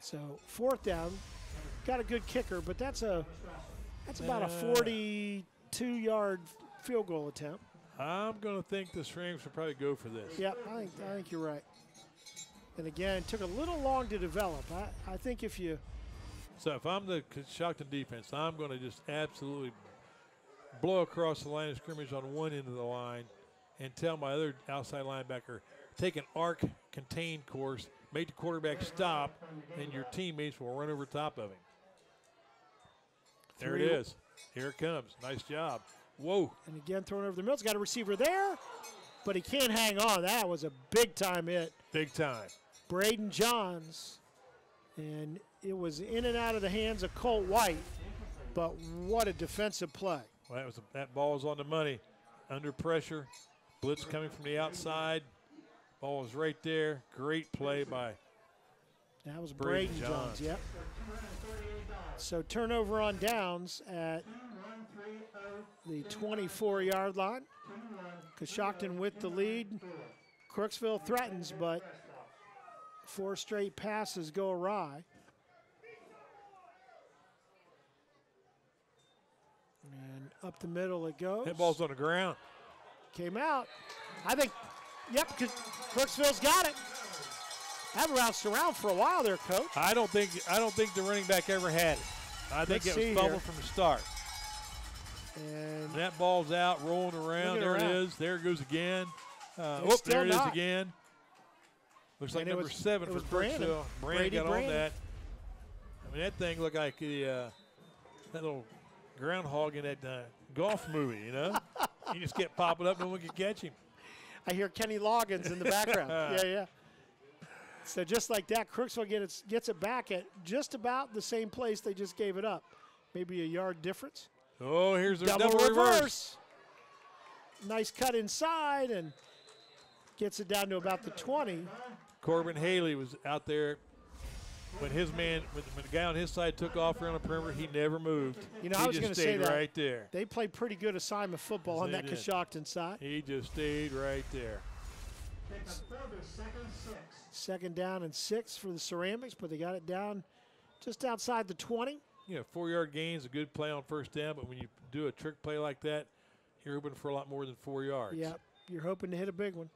So fourth down. Got a good kicker, but that's a that's about a Uh. 42 yard field goal attempt. I'm going to think the Rams will probably go for this. Yep, I think I think you're right. And again, took a little long to develop. I, I think if you So if I'm the Coshocton defense, I'm going to just absolutely blow across the line of scrimmage on one end of the line and tell my other outside linebacker, take an arc contained course, make the quarterback stop, and your teammates will run over top of him. There it is. Here it comes. Nice job. Whoa. and again throwing over the middle, got a receiver there, but he can't hang on. That was a big time hit. Big time. Braden Johns, and it was in and out of the hands of Colt White. But what a defensive play! Well, that was that ball was on the money, under pressure, blitz coming from the outside. Ball was right there. Great play by That was Braden Braden, Johns. Johns. Yep. So turnover on downs at the 24-yard line. Coshocton with the lead. Crooksville threatens, but four straight passes go awry. And up the middle it goes. that ball's on the ground. came out. I think, yep, 'cause Crooksville's got it. That bounced around for a while there, coach. I don't think I don't think the running back ever had it. I think Let's it see was fumbled from the start. And That ball's out, rolling around. There it around. is. There it goes again. Uh, It's whoop, still there it is again. Looks like number was- seven for was Brandon. Got Brandon. on that. I mean, that thing looked like the uh, that little groundhog in that uh, golf movie. You know, <laughs> he just kept popping up. No one could catch him. I hear Kenny Loggins in the background. <laughs> yeah, yeah. So just like that, Crooksville gets, gets it back at just about the same place they just gave it up. Maybe a yard difference. Oh, here's their double, double, reverse. reverse. Nice cut inside and gets it down to about the 20. Corbin Haley was out there when his man, when, the guy on his side took off around the perimeter. He never moved. You know, he I was just gonna say that. right there. They played pretty good assignment football on that did. Coshocton side. He just stayed right there. Second down and six for the Ceramics, but they got it down just outside the 20. You know, four yard gains, a good play on first down, but when you do a trick play like that, you're hoping for a lot more than four yards. Yep, you're hoping to hit a big one.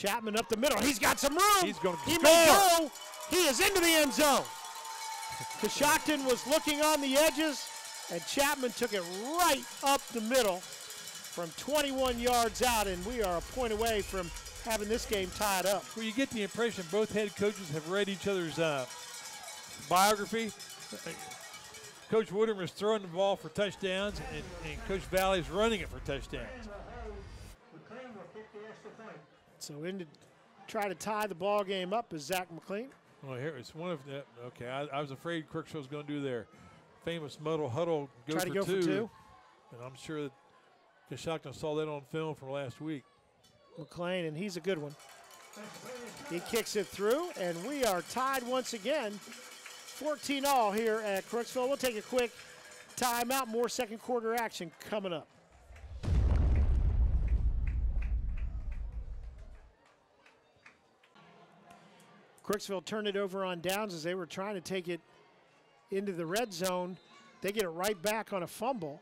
Chapman up the middle. He's got some room. He's gonna He may go. He is into the end zone. Coshocton was looking on the edges, and Chapman took it right up the middle from 21 yards out, and we are a point away from having this game tied up. Well, you get the impression both head coaches have read each other's uh, biography. Coach Woodham is throwing the ball for touchdowns, and, and Coach Valley is running it for touchdowns. So in to try to tie the ball game up is Zach McLean. Well, here it's one of the. Okay, I, I was afraid Crooksville was going to do their famous muddle huddle go, Try for, to go two, for two. and I'm sure that Coshocton saw that on film from last week. McLean, and he's a good one. He kicks it through, and we are tied once again. 14 all here at Crooksville. We'll take a quick timeout. More second quarter action coming up. Crooksville turned it over on downs as they were trying to take it into the red zone. They get it right back on a fumble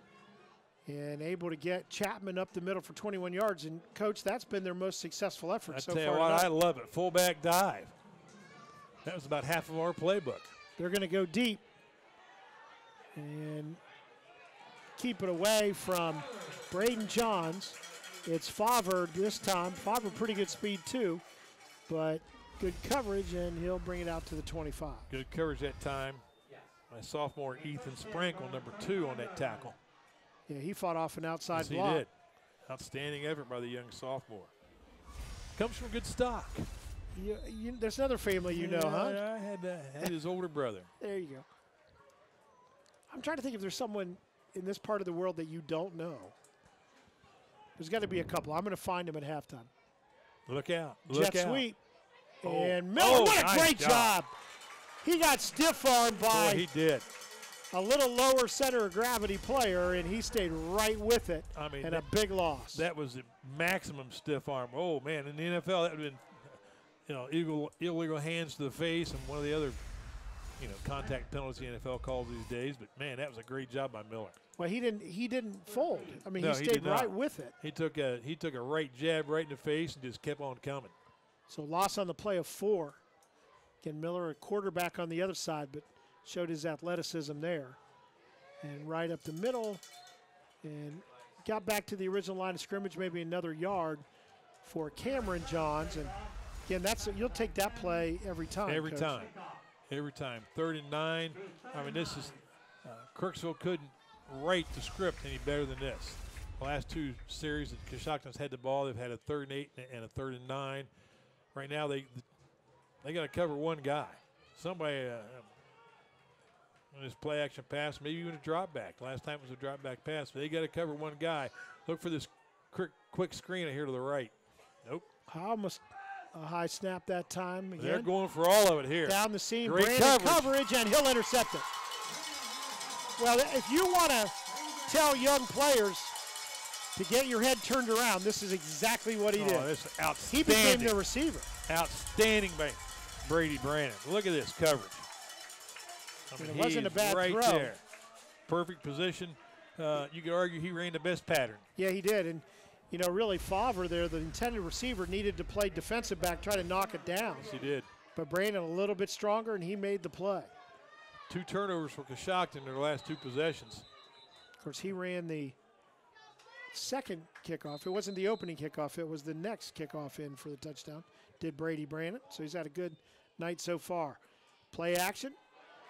and able to get Chapman up the middle for 21 yards. And, Coach, that's been their most successful effort I so tell you what. I love it. Fullback dive. That was about half of our playbook. They're going to go deep and keep it away from Braden Johns. It's Favre this time. Favre pretty good speed too, but good coverage, and he'll bring it out to the 25. Good coverage that time. My sophomore Ethan Sprankle, number two on that tackle. Yeah, he fought off an outside Yes, he did. Outstanding effort by the young sophomore. Comes from good stock. You, you, there's another family you know, Yeah, huh? I had, uh, had his older brother. <laughs> There you go. I'm trying to think if there's someone in this part of the world that you don't know. There's got to be a couple. I'm going to find him at halftime. Look out. Look Jet out. sweep. Oh. And oh, Miller, Oh, what a nice great job. job. He got stiff armed by Boy, he did. a little lower center of gravity player, and he stayed right with it. I mean, and that- a big loss. That was the maximum stiff arm. Oh man, in the NFL that would have been, you know, illegal, illegal hands to the face and one of the other, you know, contact penalties the NFL calls these days. But man, that was a great job by Miller. well, he didn't. He didn't fold. I mean, No, he he stayed not. right with it. He took a he took a right jab right in the face and just kept on coming. So loss on the play of four. Again, Miller a quarterback on the other side, but showed his athleticism there. And right up the middle, and got back to the original line of scrimmage, maybe another yard for Cameron Johns. And again, that's you'll take that play every time. Every Coach. time, every time. Third and nine. I mean, this is uh, Crooksville couldn't write the script any better than this. The last two series that Coshocton's had the ball, they've had a third and eight and a third and nine. Right now, they they got to cover one guy. Somebody uh, on this play action pass, maybe even a drop back. Last time it was a drop back pass, but they got to cover one guy. Look for this quick, quick screen here to the right. Nope. How Almost a high snap that time. Again, They're going for all of it here. down the seam, Great Brandon coverage. coverage, and he'll intercept it. Well, if you want to tell young players to get your head turned around, this is exactly what he Oh, did. this is He became the receiver. Outstanding by Brady Brandon. Look at this coverage. I mean, it wasn't a bad right throw. there. Perfect position. Uh, you could argue he ran the best pattern. Yeah, he did. And, you know, really, Favre there, the intended receiver, needed to play defensive back, try to knock it down. Yes, he did. But Brandon a little bit stronger, and he made the play. Two turnovers for Coshocton in their last two possessions. Of course, he ran the second kickoff. It wasn't the opening kickoff, it was the next kickoff in for the touchdown. Did Brady Brandon. So he's had a good night so far. Play action.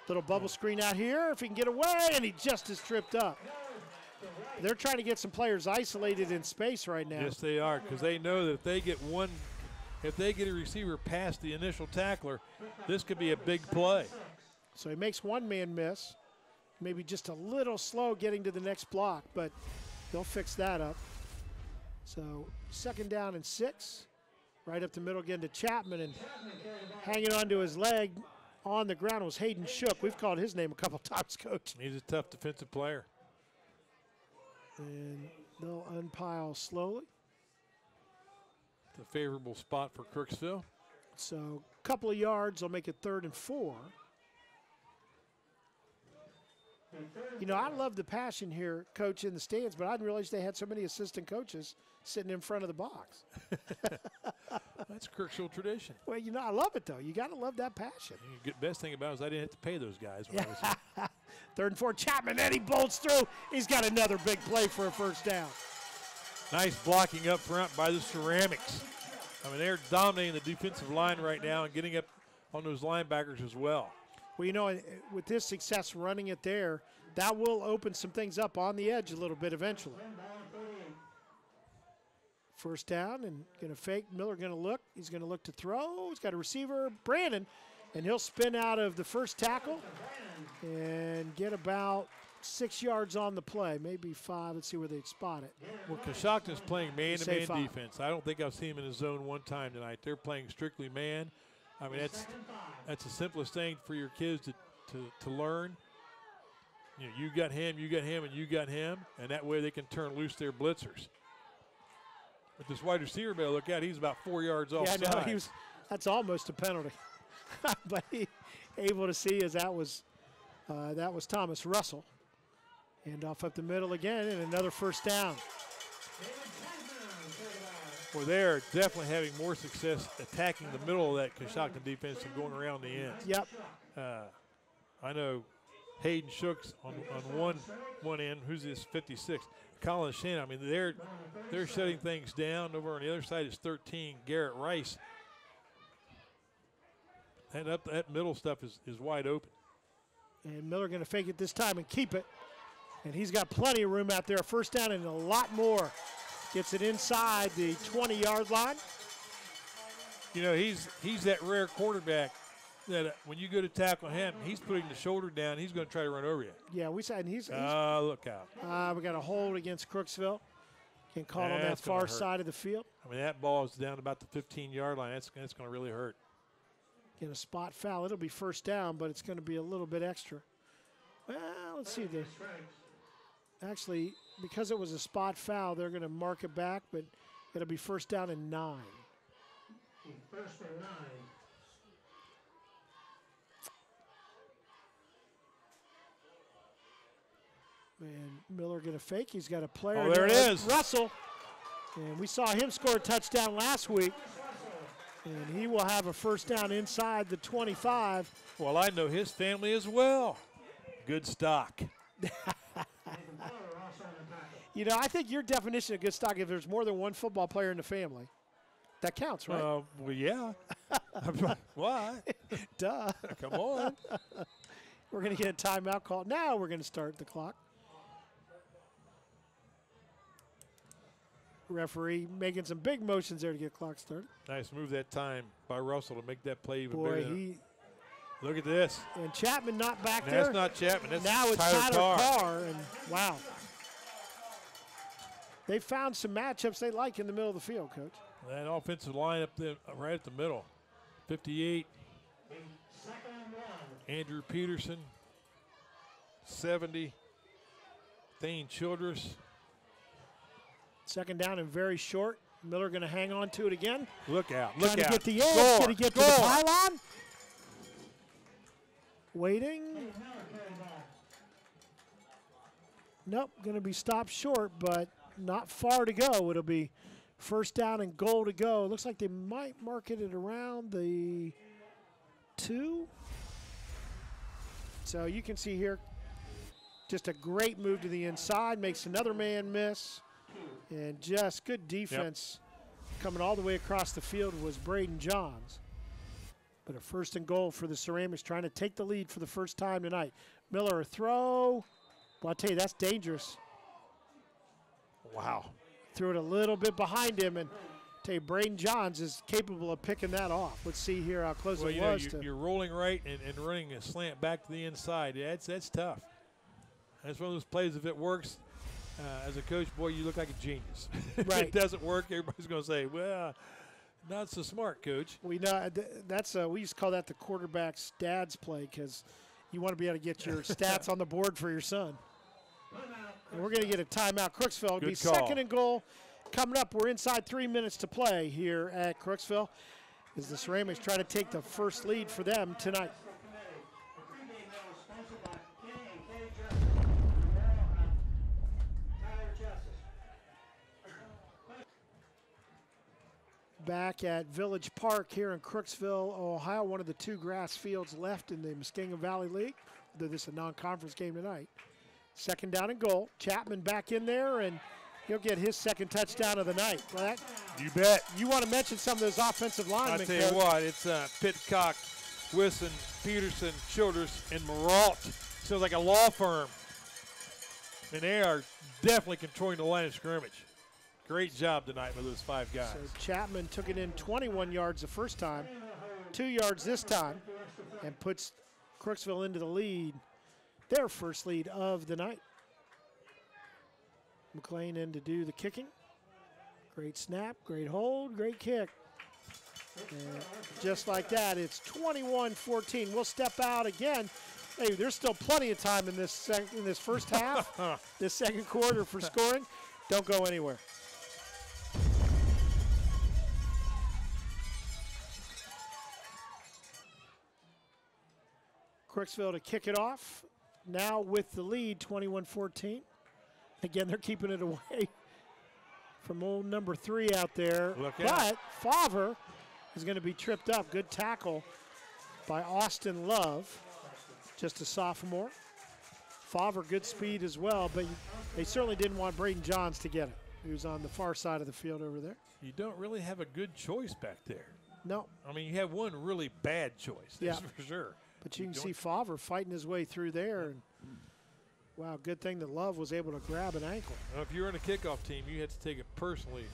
Little bubble screen out here. If he can get away, and he just is tripped up. They're trying to get some players isolated in space right now. Yes, they are, because they know that if they get one, if they get a receiver past the initial tackler, this could be a big play. So he makes one man miss. Maybe just a little slow getting to the next block, but they'll fix that up. So second down and six. Right up the middle again to Chapman and hanging onto his leg on the ground was Hayden Shook. We've called his name a couple <laughs> times, coach. He's a tough defensive player. And they'll unpile slowly. It's a favorable spot for Crooksville. So a couple of yards, they'll make it third and four. You know, I love the passion here, coach, in the stands, but I didn't realize they had so many assistant coaches sitting in front of the box. <laughs> That's Crooksville tradition. Well, you know, I love it though. You got to love that passion. The best thing about it is I didn't have to pay those guys. When I was. <laughs> Third and four, Chapman, and he bolts through. He's got another big play for a first down. Nice blocking up front by the Ceramics. I mean, they're dominating the defensive line right now and getting up on those linebackers as well. Well, you know, with this success running it there, that will open some things up on the edge a little bit eventually. First down and going to fake. Miller going to look. He's going to look to throw. He's got a receiver, Brandon, and he'll spin out of the first tackle and get about six yards on the play, maybe five. Let's see where they'd spot it. Well, Coshocton's playing man-to-man five. defense. I don't think I've seen him in a zone one time tonight. They're playing strictly man. I mean, that's that's the simplest thing for your kids to, to, to learn. You know, you got him, you got him, and you got him, and that way they can turn loose their blitzers. But this wide receiver, better look out. He's about four yards off. Yeah, offside. no, he was. That's almost a penalty, <laughs> but he able to see as that was Uh, that was Thomas Russell. And off up the middle again, and another first down. Well, they're definitely having more success attacking the middle of that Coshocton defense and going around the ends. Yep. Uh, I know Hayden Shooks on, on one one end. Who's this 56? Colin Shannon. I mean, they're they're shutting things down. Over on the other side is 13. Garrett Rice. And up that middle stuff is, is wide open. And Miller going to fake it this time and keep it. And he's got plenty of room out there. First down and a lot more. Gets it inside the 20 yard line. You know, he's he's that rare quarterback that uh, when you go to tackle him, he's putting the shoulder down. He's going to try to run over you. Yeah, we said he's. he's Ah, look out. uh, we got a hold against Crooksville. Getting caught on that far hurt. side of the field. I mean, that ball is down about the 15 yard line. That's, that's going to really hurt. Get a spot foul. It'll be first down, but it's going to be a little bit extra. Well, let's see. The, actually, because it was a spot foul, they're going to mark it back, but it'll be first down and nine. First and nine. And Miller going to fake. He's got a player. Oh, there it is. Russell. And we saw him score a touchdown last week. And he will have a first down inside the 25. Well, I know his family as well. Good stock. <laughs> You know, I think your definition of good stock, if there's more than one football player in the family, that counts, right? Uh, well, yeah. <laughs> Why? Duh. Come on. We're going to get a timeout call. Now we're going to start the clock. Referee making some big motions there to get clock started. Nice move that time by Russell to make that play even Boy, bigger. he Look at this. and Chapman not back That's there. That's not Chapman. That's now it's Tyler, Tyler Carr. Carr, and wow. They found some matchups they like in the middle of the field, coach. That offensive line up there, uh, right at the middle. 58. Andrew Peterson. 70, Thane Childress. Second down and very short. Miller going to hang on to it again. Look out. Look Trying Look to get the edge. Score. Going to get to the pylon. Waiting. Nope, going to be stopped short, but not far to go. It'll be first down and goal to go. Looks like they might market it around the two. So you can see here, just a great move to the inside, makes another man miss, and just good defense coming all the way across the field was Braden Johns. But a first and goal for the Ceramics, trying to take the lead for the first time tonight. Miller a throw. Well, I'll tell you, that's dangerous. Wow. Threw it a little bit behind him, and tell you, Braden Johns is capable of picking that off. Let's see here how close Well, it you know, was you, to. you're rolling right and, and running a slant back to the inside. Yeah, that's, that's tough. That's one of those plays. If it works, uh, as a coach, boy, you look like a genius. <laughs> if Right. it doesn't work, everybody's going to say, well, not so smart, coach. We know th- that's uh, we used to call that the quarterback's dad's play because you want to be able to get your <laughs> stats on the board for your son. And we're going to get a timeout. Crooksville will be call. second and goal. Coming up, we're inside three minutes to play here at Crooksville as the Ceramics try to take the first lead for them tonight. The pregame meal is sponsored by Kenny and Kenny Justice. Tomorrow on Tyler Justice. Back at Village Park here in Crooksville, Ohio, one of the two grass fields left in the Muskingum Valley League. Though this is a non-conference game tonight. Second down and goal. Chapman back in there, and he'll get his second touchdown of the night. You bet. you want to mention some of those offensive I linemen. tell you Coach. what, it's uh, Pitcock, Wilson, Peterson, Childers, and Maralt. Sounds like a law firm. And they are definitely controlling the line of scrimmage. Great job tonight by those five guys. So Chapman took it in 21 yards the first time, two yards this time, and puts Crooksville into the lead, their first lead of the night. McLean in to do the kicking. Great snap, great hold, great kick. And just like that, it's 21-14. We'll step out again. Hey, there's still plenty of time in this sec- in this first half, <laughs> this second quarter for scoring. Don't go anywhere. Crooksville to kick it off. Now with the lead, 21-14. Again, they're keeping it away <laughs> from old number three out there. Look but out. Favre is going to be tripped up. Good tackle by Austin Love, just a sophomore. Favre, good speed as well, but they certainly didn't want Braden Johns to get it. He was on the far side of the field over there. You don't really have a good choice back there. No, I mean, you have one really bad choice, that's Yeah. for sure. But you can see Favre fighting his way through there. And wow, good thing that Love was able to grab an ankle. Well, if you're in a kickoff team, you have to take it personally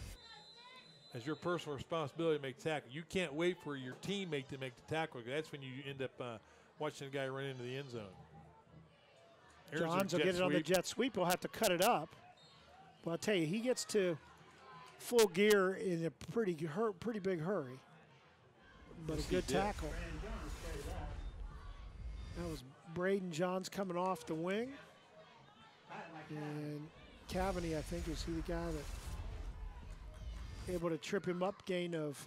as your personal responsibility to make tackle. You can't wait for your teammate to make the tackle. That's when you end up uh, watching the guy run into the end zone. Their Johns will get it on the jet sweep. He'll have to cut it up. But I'll tell you, he gets to full gear in a pretty pretty big hurry. But Yes, a good tackle. That was Braden Johns coming off the wing. And Cavany, I think, is he the guy that able to trip him up, gain of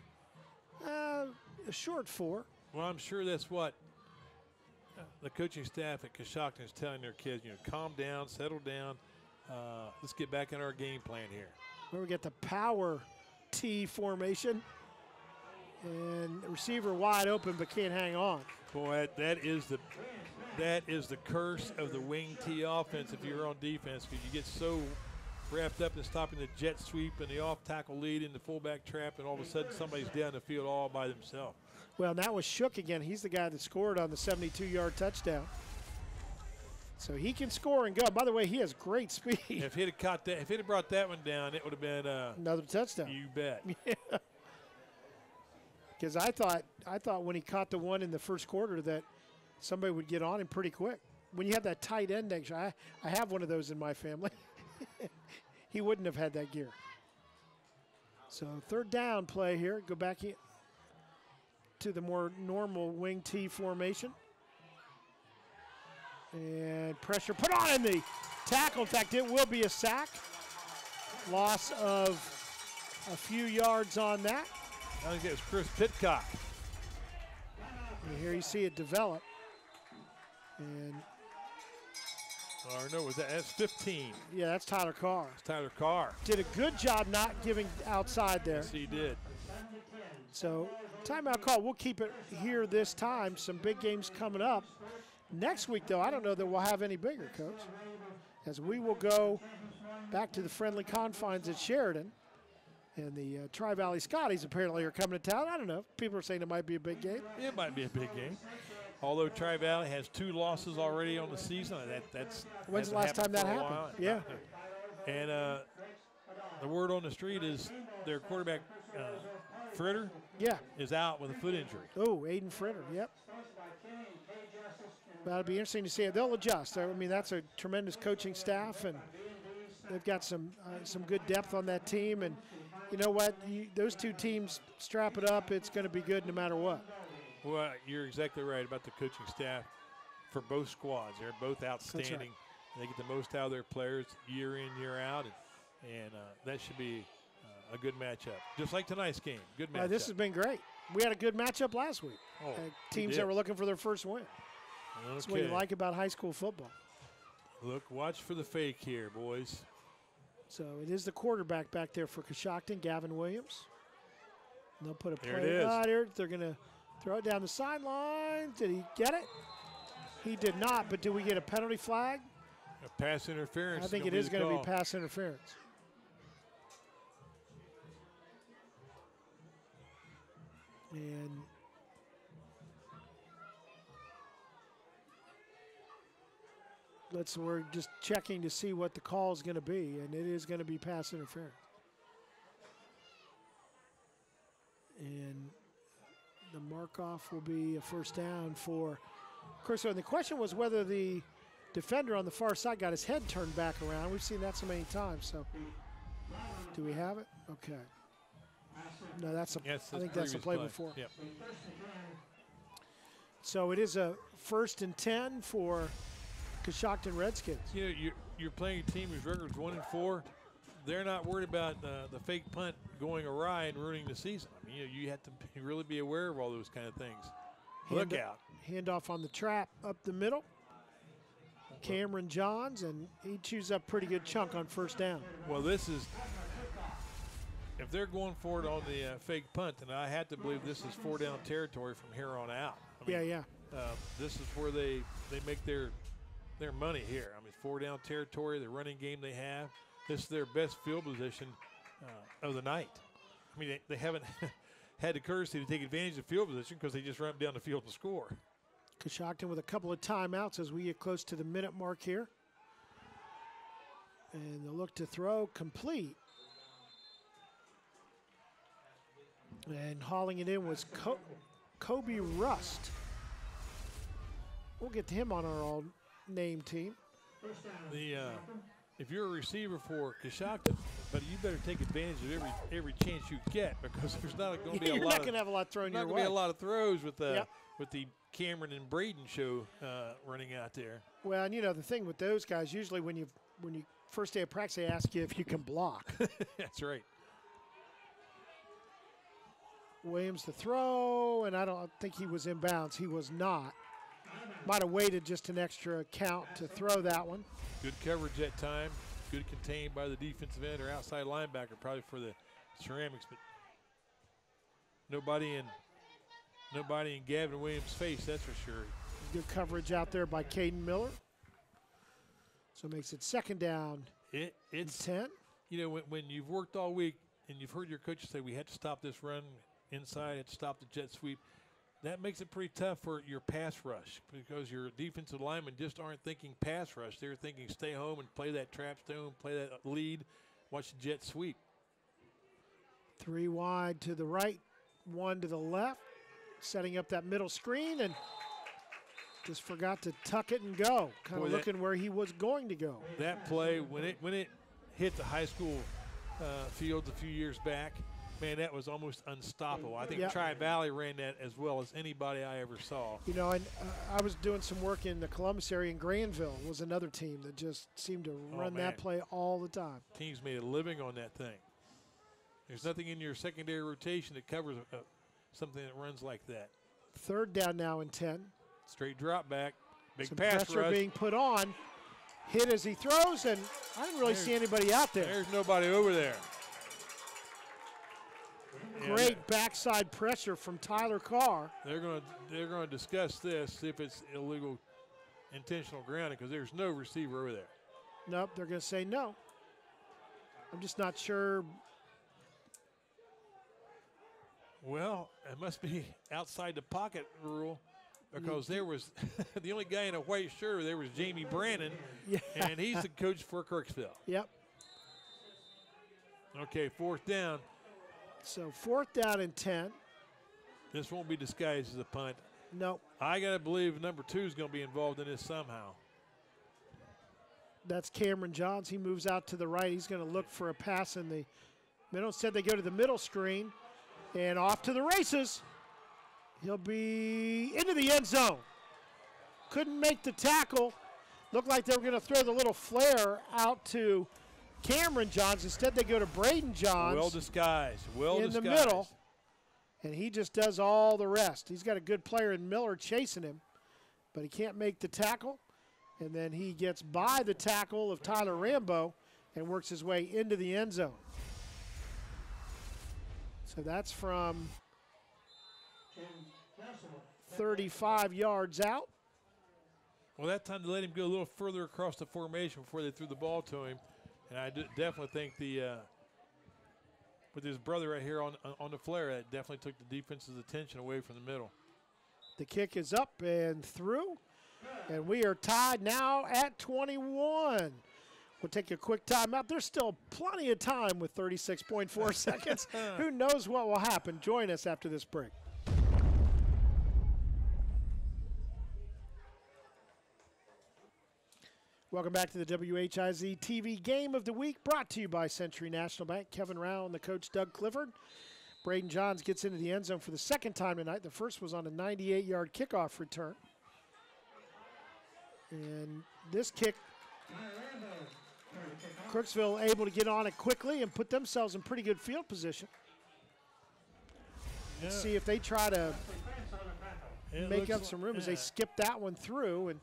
uh, a short four. Well, I'm sure that's what uh, the coaching staff at Coshocton is telling their kids. You know, calm down, settle down. Uh, let's get back in our game plan here. Where we get the power T formation. And the receiver wide open but can't hang on. Boy, that, that is the that is the curse of the wing T offense. If you're on defense, because you get so wrapped up in stopping the jet sweep and the off tackle lead in the fullback trap, and all of a sudden somebody's down the field all by themselves. Well, that was Shook again. He's the guy that scored on the 72 yard touchdown. So he can score and go. By the way, he has great speed. If he'd have caught that, if he'd have brought that one down, it would have been uh, Another touchdown. you bet. <laughs> Because I thought I thought when he caught the one in the first quarter that somebody would get on him pretty quick. When you have that tight end next, I I have one of those in my family. <laughs> he wouldn't have had that gear. So third down play here. Go back to the more normal wing T formation. And pressure put on in the tackle. In fact, it will be a sack. Loss of a few yards on that. I think it was Chris Pitcock. And here you see it develop. And Or no, was that that's 15? yeah, that's Tyler Carr. It's Tyler Carr. Did a good job not giving outside there. Yes, he did. So timeout call. We'll keep it here this time. Some big games coming up. Next week, though, I don't know that we'll have any bigger, Coach, as we will go back to the friendly confines at Sheridan. And the uh, Tri Valley Scotties apparently are coming to town. I don't know. People are saying it might be a big game. It might be a big game. Although Tri Valley has two losses already on the season, that that's When's the last time that happened? Yeah. <laughs> And uh, the word on the street is their quarterback uh, Fritter Yeah. is out with a foot injury. Oh, Aiden Fritter. Yep. That'll be interesting to see. it. They'll adjust. I mean, that's a tremendous coaching staff, and they've got some uh, some good depth on that team. And you know what? You, those two teams strap it up. It's going to be good no matter what. Well, you're exactly right about the coaching staff for both squads. They're both outstanding. They get the most out of their players year in, year out, and, and uh, that should be uh, a good matchup. Just like tonight's game, good matchup. Uh, this has been great. We had a good matchup last week. Oh, Uh, we teams did. that were looking for their first win. That's what you like about high school football. Look, watch for the fake here, boys. So it is the quarterback back there for Coshocton, Gavin Williams. And they'll put a play. There it is. Ah, there- they're going to throw it down the sideline. Did he get it? He did not, but do we get a penalty flag? A pass interference. I think it is gonna is the going to be pass interference. And let's we're just checking to see what the call is going to be, and it is going to be pass interference. And the mark off will be a first down for Chris. And the question was whether the defender on the far side got his head turned back around. We've seen that so many times. So, do we have it? Okay. No, that's a. Yes, I think that's a previous play before. Yep. So it is a first and ten for Coshocton Redskins. You know, you're, you're playing a team whose record's one and four. They're not worried about uh, the fake punt going awry and ruining the season. I mean, you, know, you have to be, <laughs> really be aware of all those kind of things. Look Hand- out. Handoff on the trap up the middle. Cameron Johns, and he chews up pretty good chunk on first down. Well, this is if they're going for it on the uh, fake punt, then I had to believe this is four down territory from here on out. I Yeah, yeah. Uh, this is where they they make their their money here. I mean, four down territory, the running game they have. This is their best field position uh, of the night. I mean, they, they haven't <laughs> had the courtesy to take advantage of field position because they just run down the field and score. Coshocton with a couple of timeouts as we get close to the minute mark here. And the look to throw complete. And hauling it in was Co- Kobe Rust. We'll get to him on our all name team. The uh, if you're a receiver for Coshocton, but you better take advantage of every every chance you get because there's not going to be a <laughs> You're lot not of going to have a lot thrown not your going to way. be a lot of throws with the Yep. with the Cameron and Braden show uh, running out there. Well, and you know the thing with those guys, usually when you when you first day of practice, they ask you if you can block. <laughs> That's right. Williams to throw, and I don't think he was in bounds. He was not. Might have waited just an extra count to throw that one. Good coverage that time. Good contained by the defensive end or outside linebacker, probably for the ceramics, but nobody in nobody in Gavin Williams' face, that's for sure. Good coverage out there by Caden Miller. So it makes it second down It it's 10. you know when, when you've worked all week and you've heard your coaches say we had to stop this run inside, had to stop the jet sweep. That makes it pretty tough for your pass rush because your defensive linemen just aren't thinking pass rush. They're thinking stay home and play that trap stone, play that lead, watch the jet sweep. Three wide to the right, one to the left. Setting up that middle screen and just forgot to tuck it and go. Kind Boy, of that- looking where he was going to go. that play when it when it hit the high school uh, fields a few years back, man, that was almost unstoppable. I think Yeah. Tri Valley ran that as well as anybody I ever saw. You know, and uh, I was doing some work in the Columbus area, and Granville was another team that just seemed to Oh, run man. that play all the time. Teams made a living on that thing. There's nothing in your secondary rotation that covers uh something that runs like that. Third down now and 10. Straight drop back, big Some pass pressure rush. being put on. Hit as he throws, and I didn't really see anybody out there. There's nobody over there. Great backside pressure from Tyler Carr. They're going to they're going to discuss this, see if it's illegal intentional grounding because there's no receiver over there. Nope, they're going to say no. I'm just not sure. Well, it must be outside the pocket rule because mm. there was <laughs> the only guy in a white shirt. There was Jamie Brannon, Yeah. and he's the coach for Crooksville. Yep. Okay, fourth down. So fourth down and 10. This won't be disguised as a punt. Nope. I gotta believe number two is going to be involved in this somehow. That's Cameron Johns. He moves out to the right. He's going to look for a pass in the middle. Instead, they go to the middle screen and off to the races. He'll be into the end zone. Couldn't make the tackle. Looked like they were going to throw the little flare out to Cameron Johns. Instead, they go to Braden Johns Well disguised. Well in the middle. And he just does all the rest. He's got a good player in Miller chasing him, but he can't make the tackle. And then he gets by the tackle of Tyler Rambo and works his way into the end zone. So that's from 35 yards out. Well, that time they let him go a little further across the formation before they threw the ball to him, and I definitely think the uh, with his brother right here on on the flare, that definitely took the defense's attention away from the middle. The kick is up and through. And we are tied now at 21. We'll take a quick timeout. There's still plenty of time with 36.4 <laughs> seconds. <laughs> Who knows what will happen? Join us after this break. Welcome back to the WHIZ TV Game of the Week, brought to you by Century National Bank. Kevin Rouch and the coach Doug Clifford. Braden Johns gets into the end zone for the second time tonight. The first was on a 98 yard kickoff return. And this kick, Crooksville able to get on it quickly and put themselves in pretty good field position. Yeah, See if they try to it make up some room as they skip that one through. And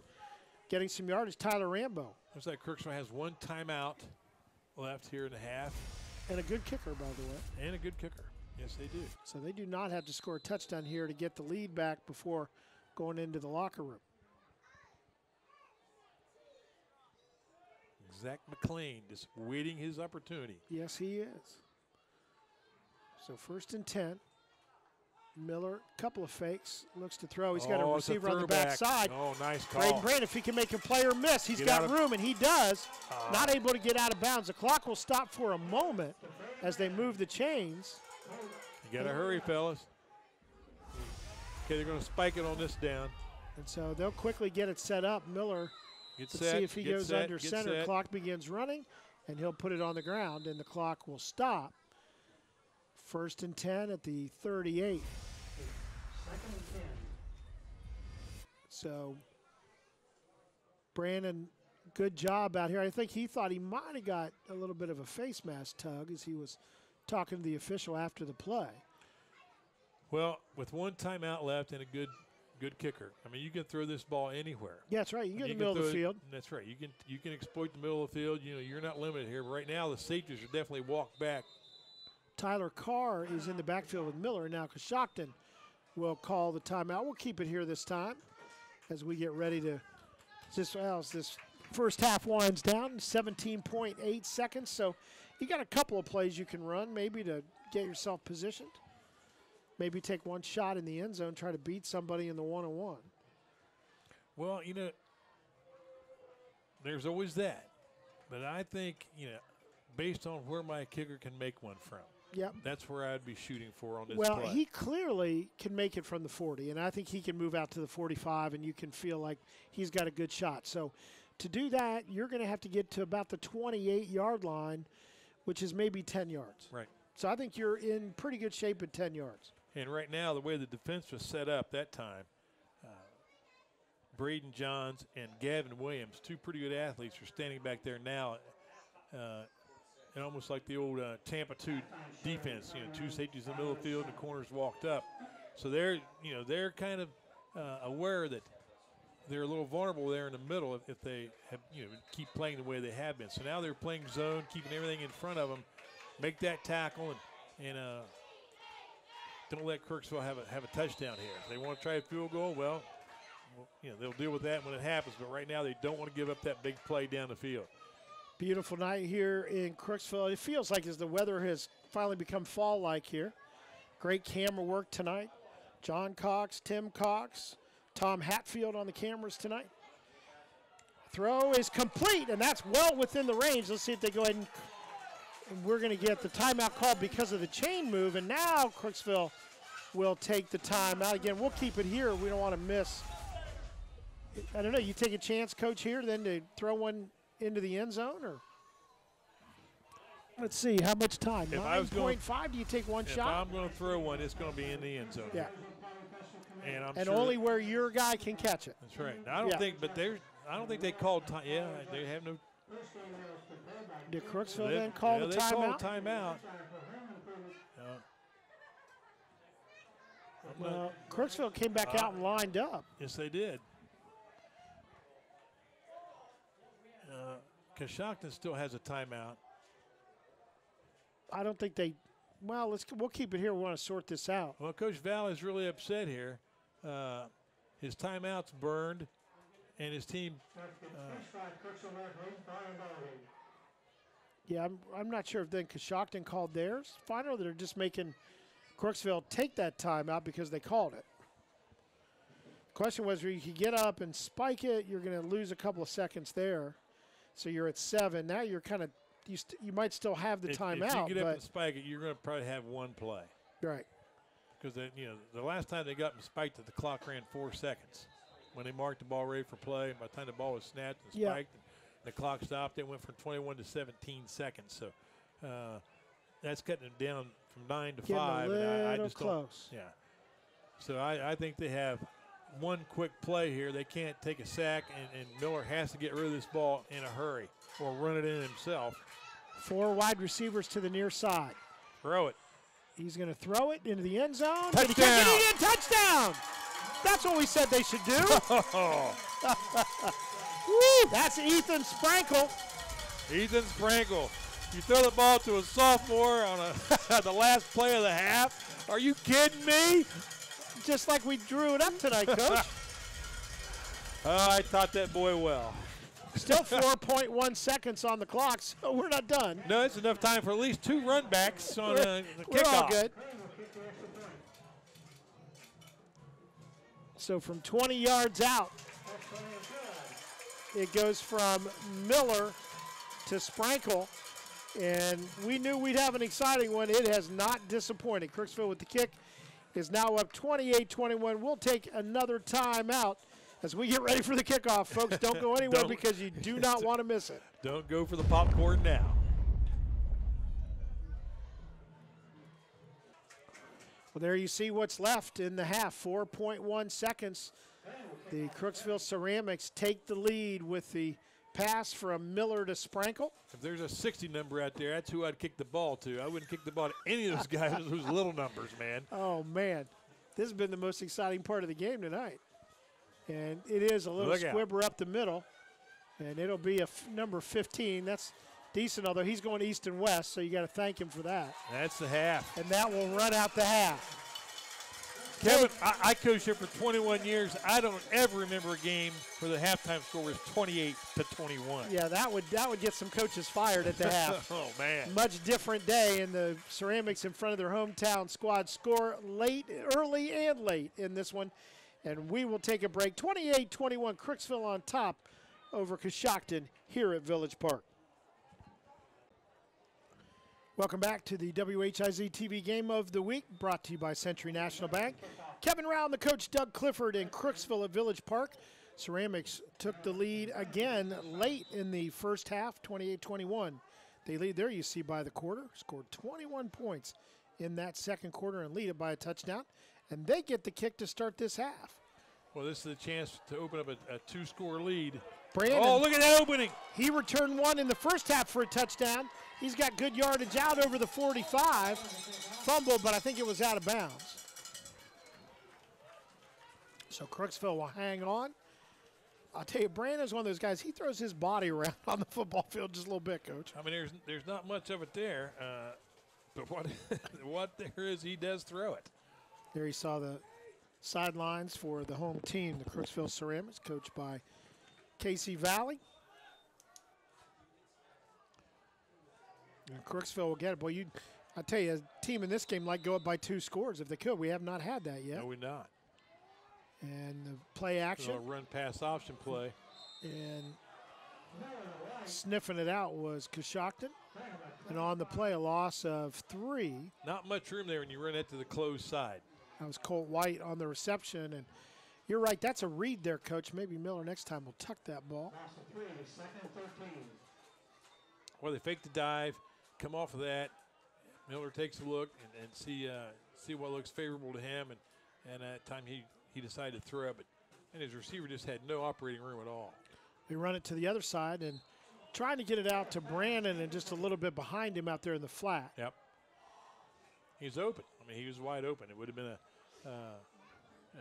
getting some yardage. Tyler Rambo Looks like Crooksville has one timeout left here in the half, and a good kicker, by the way. and a good kicker. Yes, they do. So they do not have to score a touchdown here to get the lead back before going into the locker room. Zach McLean just waiting his opportunity. Yes, he is. So first and 10. Miller, couple of fakes, looks to throw. He's got a Oh, receiver on the backside. Oh, nice call. Braden Brand, if he can make a play or miss, he's Get got room, and he does. Ah. Not able to get out of bounds. The clock will stop for a moment as they move the chains. You got to hurry, fellas. Okay, they're going to spike it on this down. And so they'll quickly get it set up. Miller, Get let's set. see if he goes set, under center. set. Clock begins running, and he'll put it on the ground, and the clock will stop. First and 10 at the 38. Second and 10. So, Brandon, good job out here. I think he thought he might have got a little bit of a face mask tug as he was talking to the official after the play. Well, with one timeout left and a good good kicker, I mean, you can throw this ball anywhere. Yeah, that's right. You can get in the middle of the it- field. That's right. You can you can exploit the middle of the field. You know, you're not limited here. But right now, the safeties are definitely walked back. Tyler Carr is in the backfield with Miller. Now, Coshocton will call the timeout. We'll keep it here this time as we get ready to. This, well, this first half winds down, 17.8 seconds. So you got a couple of plays you can run, maybe to get yourself positioned. Maybe take one shot in the end zone, try to beat somebody in the one on one. Well, you know, there's always that. But I think you know, based on where my kicker can make one from, Yep. that's where I'd be shooting for on this Well, play. he clearly can make it from the 40, and I think he can move out to the 45, and you can feel like he's got a good shot. So, to do that, you're going to have to get to about the 28 yard line, which is maybe 10 yards. right. So, I think you're in pretty good shape at 10 yards. And right now, the way the defense was set up that time, uh, Braden Johns and Gavin Williams, two pretty good athletes, are standing back there now, uh, and almost like the old uh, Tampa two defense. You know, two safeties in the middle of the field, and the corners walked up. So they're, you know, they're kind of uh, aware that they're a little vulnerable there in the middle if, if they have, you know, keep playing the way they have been. So now they're playing zone, keeping everything in front of them, make that tackle, and and uh, don't let Crooksville have a have a touchdown here. If they want to try a field goal, well, you know they'll deal with that when it happens. But right now they don't want to give up that big play down the field. Beautiful night here in Crooksville. It feels like as the weather has finally become fall like here. Great camera work tonight. John Cox, Tim Cox, Tom Hatfield on the cameras tonight. Throw is complete, and that's well within the range. Let's see if they go ahead and, and we're going to get the timeout called because of the chain move. And now Crooksville will take the timeout. Again, we'll keep it here. We don't want to miss. I don't know. You take a chance, coach, here, then to throw one into the end zone, or let's see how much time. If I was going- point five. Do you take one If shot? I'm going to throw one, it's going to be in the end zone. yeah, and I'm and sure only where your guy can catch it. that's right. I don't Yeah. think, but they're I don't think they called time. Yeah, they have no. Did Crooksville They, then call yeah, the they called timeout? timeout. Yeah. Well, Crooksville came back uh, out and lined up. Yes, they did. Uh, Coshocton still has a timeout. I don't think they. Well, let's we'll keep it here. We want to sort this out. Well, Coach Val is really upset here. Uh, his timeout's burned, and his team. Yeah, I'm, I'm not sure if then Coshocton called theirs final they're just making Crooksville take that timeout because they called it. Question was, where you could get up and spike it, you're going to lose a couple of seconds there. So you're at seven. Now you're kind of you, st- you might still have the if, timeout, if you get up and spike it, you're going to probably have one play right. because you know the last time they got and spiked it, the clock ran four seconds when they marked the ball ready for play. By the time the ball was snapped and Yeah. spiked, the clock stopped. It went from 21 to 17 seconds. So uh, that's cutting it down from nine to Getting five. a and I, I little just close. Yeah. So I, I think they have one quick play here. They can't take a sack, and, and Miller has to get rid of this ball in a hurry or run it in himself. Four wide receivers to the near side. Throw it. He's going to throw it into the end zone. Catch it? Touchdown. Touchdown. That's what we said they should do. <laughs> <laughs> Woo! That's Ethan Sprankle. Ethan Sprankle. You throw the ball to a sophomore on a <laughs> the last play of the half. Are you kidding me? Just like we drew it up tonight, Coach. <laughs> Oh, I taught that boy well. Still <laughs> 4.1 seconds on the clock, so we're not done. No, it's enough time for at least two run backs on We're, a, the <laughs> we're all good. So from 20 yards out, it goes from Miller to Sprankle. And we knew we'd have an exciting one. It has not disappointed. Crooksville with the kick is now up 28 21. We'll take another timeout as we get ready for the kickoff. Folks, don't go <laughs> anywhere Don't. because you do not <laughs> want to miss it. Don't go for the popcorn now. Well, there you see what's left in the half 4.1 seconds. The Crooksville Ceramics take the lead with the pass from Miller to Sprankle. If there's a 60 number out there, that's who I'd kick the ball to. I wouldn't kick the ball to any of those <laughs> guys, those little numbers, man. Oh, man. This has been the most exciting part of the game tonight. And it is a little Look out. squibber up the middle. And it'll be a f- number 15. That's decent, although he's going east and west, so you got to thank him for that. That's the half. And that will run out the half. Kevin, I, I coached here for 21 years. I don't ever remember a game where the halftime score was 28 to 21. Yeah, that would that would get some coaches fired at the half. <laughs> oh man. much different day and the ceramics in front of their hometown squad score late early and late in this one and we will take a break 28-21 crooksville on top over Coshocton here at village park welcome back to the whiz tv game of the week brought to you by century national bank kevin rouch the coach doug clifford in crooksville at village park ceramics took the lead again late in the first half 28-21 they lead there, you see, by the quarter, scored 21 points in that second quarter and lead it by a touchdown. And they get the kick to start this half. Well, this is a chance to open up a, a two-score lead. Brandon, Oh, look at that opening! he returned one in the first half for a touchdown. He's got good yardage out over the 45. Fumbled, but I think it was out of bounds. So Crooksville will hang on. I'll tell you, Brandon's one of those guys, he throws his body around <laughs> on the football field just a little bit, coach. I mean, there's there's not much of it there, uh, but what <laughs> what there is, he does throw it. There he saw the sidelines for the home team, the Crooksville Ceramics, coached by Casey Valley. And Crooksville will get it. Boy, you, I tell you, a team in this game might go up by two scores if they could. We have not had that yet. No, we're not. And the play action a run pass option play. and sniffing it out was Coshocton. And on the play, a loss of three. Not much room there when you run it to the closed side. That was Colt White on the reception. And you're right, that's a read there, coach. Maybe Miller next time will tuck that ball. Three, second 13. Well, they fake the dive, come off of that. Miller takes a look and, and see uh, see what looks favorable to him, and and at that time he he decided to throw, but and his receiver just had no operating room at all. They run it to the other side and trying to get it out to Brandon and just a little bit behind him out there in the flat. Yep. He's open. I mean, he was wide open. It would have been a, uh,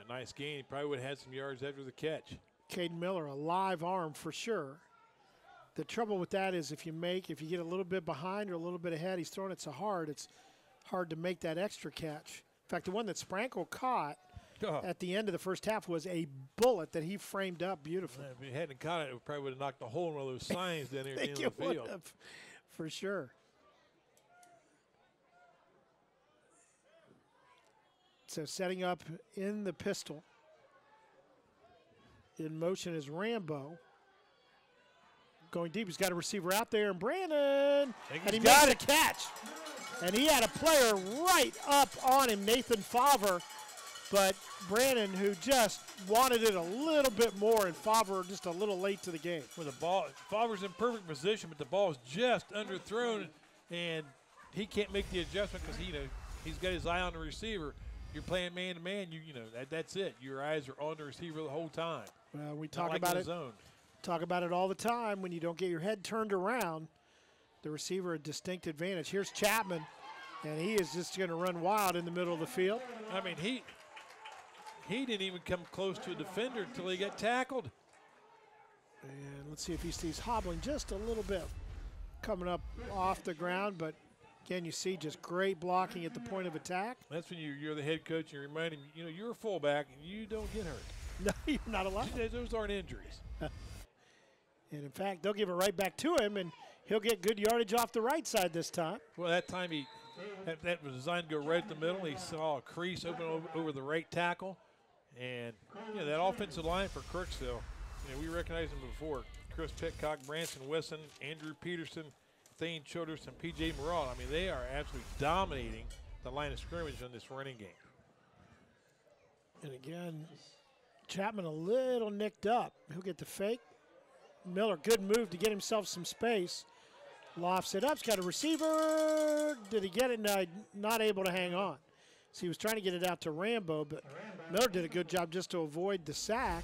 a nice gain. He probably would have had some yards after the catch. Caden Miller, a live arm for sure. The trouble with that is if you make, if you get a little bit behind or a little bit ahead, he's throwing it so hard, it's hard to make that extra catch. In fact, the one that Sprankle caught Oh, at the end of the first half was a bullet that he framed up beautifully. if he hadn't caught it, it probably would have knocked a hole in one of those <laughs> signs down there I at the think end of it the would field. have, for sure. So setting up in the pistol. In motion is Rambo. Going deep, he's got a receiver out there, and Brandon, and he got makes the catch. And he had a player right up on him, Nathan Favre. But Brandon, who just wanted it a little bit more, and Favre just a little late to the game. Where the ball, Favre's in perfect position, but the ball is just underthrown, and he can't make the adjustment because he, you know, he's got his eye on the receiver. You're playing man to man. You, you know, that, that's it. Your eyes are on the receiver the whole time. Well, we Not talk like about it. zone. Talk about it all the time. When you don't get your head turned around, the receiver a distinct advantage. Here's Chapman, and he is just going to run wild in the middle of the field. I mean, he he didn't even come close to a defender until he got tackled. And let's see if he stays hobbling just a little bit. Coming up off the ground, but again, you see just great blocking at the point of attack. That's when you, you're the head coach and you remind him, you know, you're a fullback and you don't get hurt. <laughs> No, you're not allowed. Those- Those aren't injuries. <laughs> And in fact, they'll give it right back to him, and he'll get good yardage off the right side this time. Well, that time he that, that was designed to go right at the middle. He saw a crease open over, over the right tackle, and you know that offensive line for Crooksville. You know we recognized them before: Chris Pitcock, Branson Wesson, Andrew Peterson, Thane Childers, and P.J. Morale. I mean, they are absolutely dominating the line of scrimmage on this running game. And again, Chapman a little nicked up. He'll get the fake. Miller, good move to get himself some space. Lofts it up. He's got a receiver. Did he get it? No, not able to hang on. So he was trying to get it out to Rambo, but Miller did a good job just to avoid the sack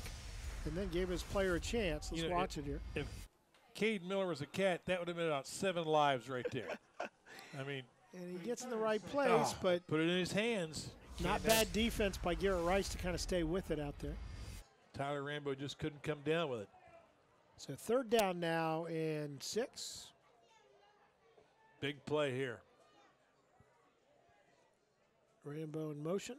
and then gave his player a chance. Let's You know, watch it here. If Cade Miller was a cat, that would have been about seven lives right there. I mean, And he gets in the right oh, place, oh, but put it in his hands. not bad defense by Garrett Rice to kind of stay with it out there. Tyler Rambo just couldn't come down with it. So third down now and six. Big play here. Rambo in motion.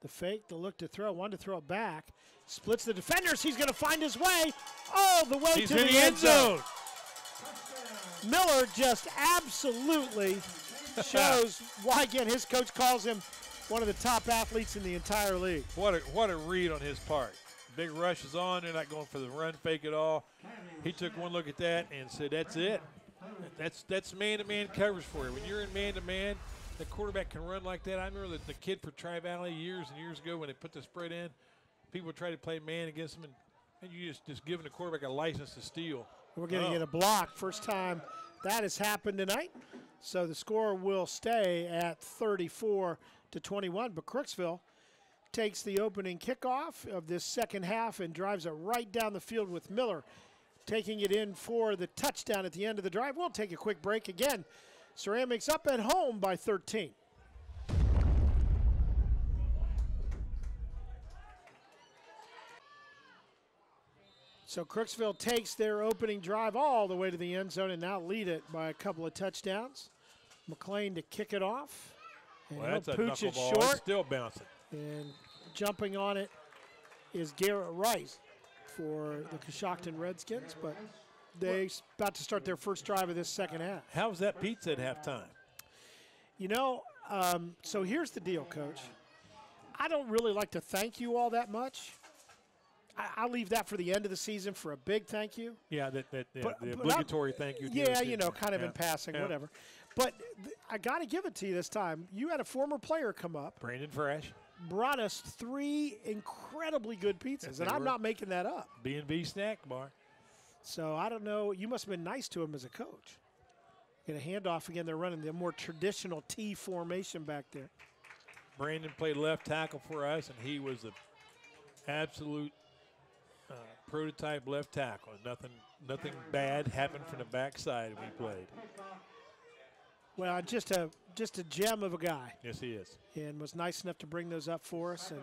The fake, the look to throw, wanted to throw it back. Splits the defenders. He's going to find his way all the way He's to in the end zone. Miller just absolutely shows why, again, his coach calls him one of the top athletes in the entire league. What a what a read on his part. Big rush is on. They're not going for the run fake at all. He took one look at that and said, "That's it. That's that's man-to-man coverage for you. When you're in man-to-man, the quarterback can run like that. I remember the, the kid for Tri Valley years and years ago when they put the spread in. People try to play man against him, and, and you just just giving the quarterback a license to steal. We're going to Oh. get a oh. block. First time that has happened tonight. So the score will stay at 34 to 21. But Crooksville takes the opening kickoff of this second half and drives it right down the field with Miller taking it in for the touchdown at the end of the drive. We'll take a quick break again. Ceramics up at home by 13. So Crooksville takes their opening drive all the way to the end zone and now lead it by a couple of touchdowns. McLean to kick it off. And Well, that's a pooch it knuckleball. short. It's still bouncing. And jumping on it is Garrett Rice for the Coshocton Redskins, but they about to start their first drive of this second half. How was that pizza at halftime? You know, um, so here's the deal, Coach. I don't really like to thank you all that much. I, I'll leave that for the end of the season for a big thank you. Yeah, that, that yeah, But- the but I'm- obligatory thank you. Yeah, you know, kind of in passing, yeah. whatever. But th- I got to give it to you this time. You had a former player come up, Brandon Fresh, brought us three incredibly good pizzas, <laughs> and I'm not making that up. B and B Snack Bar. So I don't know. You must have been nice to him as a coach. Get a handoff again. They're running the more traditional T formation back there. Brandon played left tackle for us, and he was the absolute uh, prototype left tackle. Nothing, nothing bad happened from the backside when he played. Well, just a just a gem of a guy, Yes, he is. and was nice enough to bring those up for us. And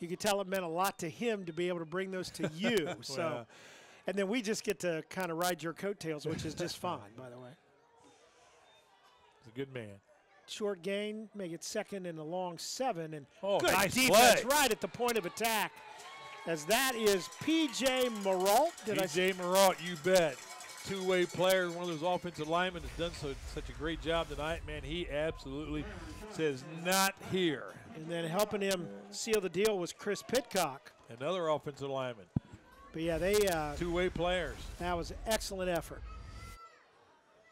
you could tell it meant a lot to him to be able to bring those to you. <laughs> so, Well. And then we just get to kind of ride your coattails, which is just <laughs> fine, by the way. He's a good man. Short gain, make it second and a long seven, and Oh, good nice defense play. right at the point of attack. As that is P.J. Maralt. Did I DJ Marot, you bet. Two-way player, one of those offensive linemen that's done so, such a great job tonight. Man, he absolutely says not here. And then helping him seal the deal was Chris Pitcock. Another offensive lineman. But yeah, they uh, Two-way players. that was an excellent effort.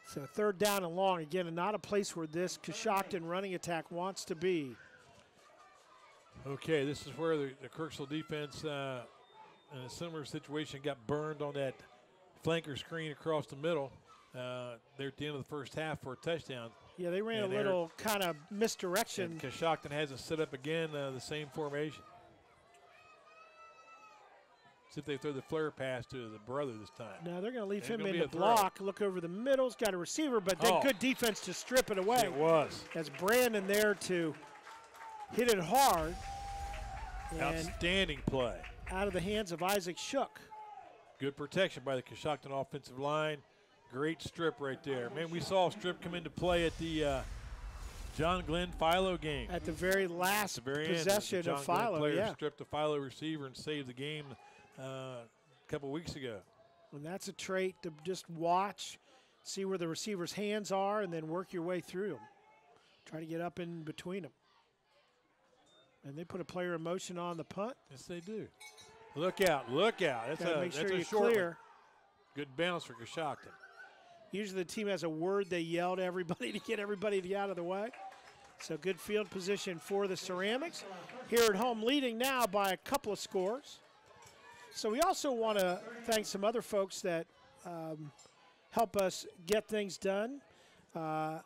So third down and long again, and not a place where this Coshocton running attack wants to be. Okay, this is where the, the Crooksville defense, uh, in a similar situation, got burned on that flanker screen across the middle. Uh, they're at the end of the first half for a touchdown. Yeah, they ran And a little kind of misdirection. Coshocton hasn't set up again uh, the same formation. See if they throw the flare pass to the brother this time. Now they're going to leave him in the a throw. block. Look over the middle. He's got a receiver, but then Oh. good defense to strip it away. It was. As Brandon there to hit it hard. Outstanding play. out of the hands of Isaac Shook. Good protection by the Coshocton offensive line. Great strip right there. Man, we saw a strip come into play at the uh, John Glenn Philo game. At the very last the very possession end, the John of Glenn Philo, player yeah. stripped the Philo receiver and saved the game uh, a couple weeks ago. And that's a trait to just watch, see where the receiver's hands are, and then work your way through them. Try to get up in between them. And they put a player in motion on the punt. Yes, they do. Look out! Look out! That's Got to a make that's sure a you short one. clear. Good bounce for Coshocton. Usually the team has a word they yell to <laughs> everybody to get everybody to out of the way. So good field position for the Ceramics. Here at home, leading now by a couple of scores. So we also want to thank some other folks that um, help us get things done. Uh,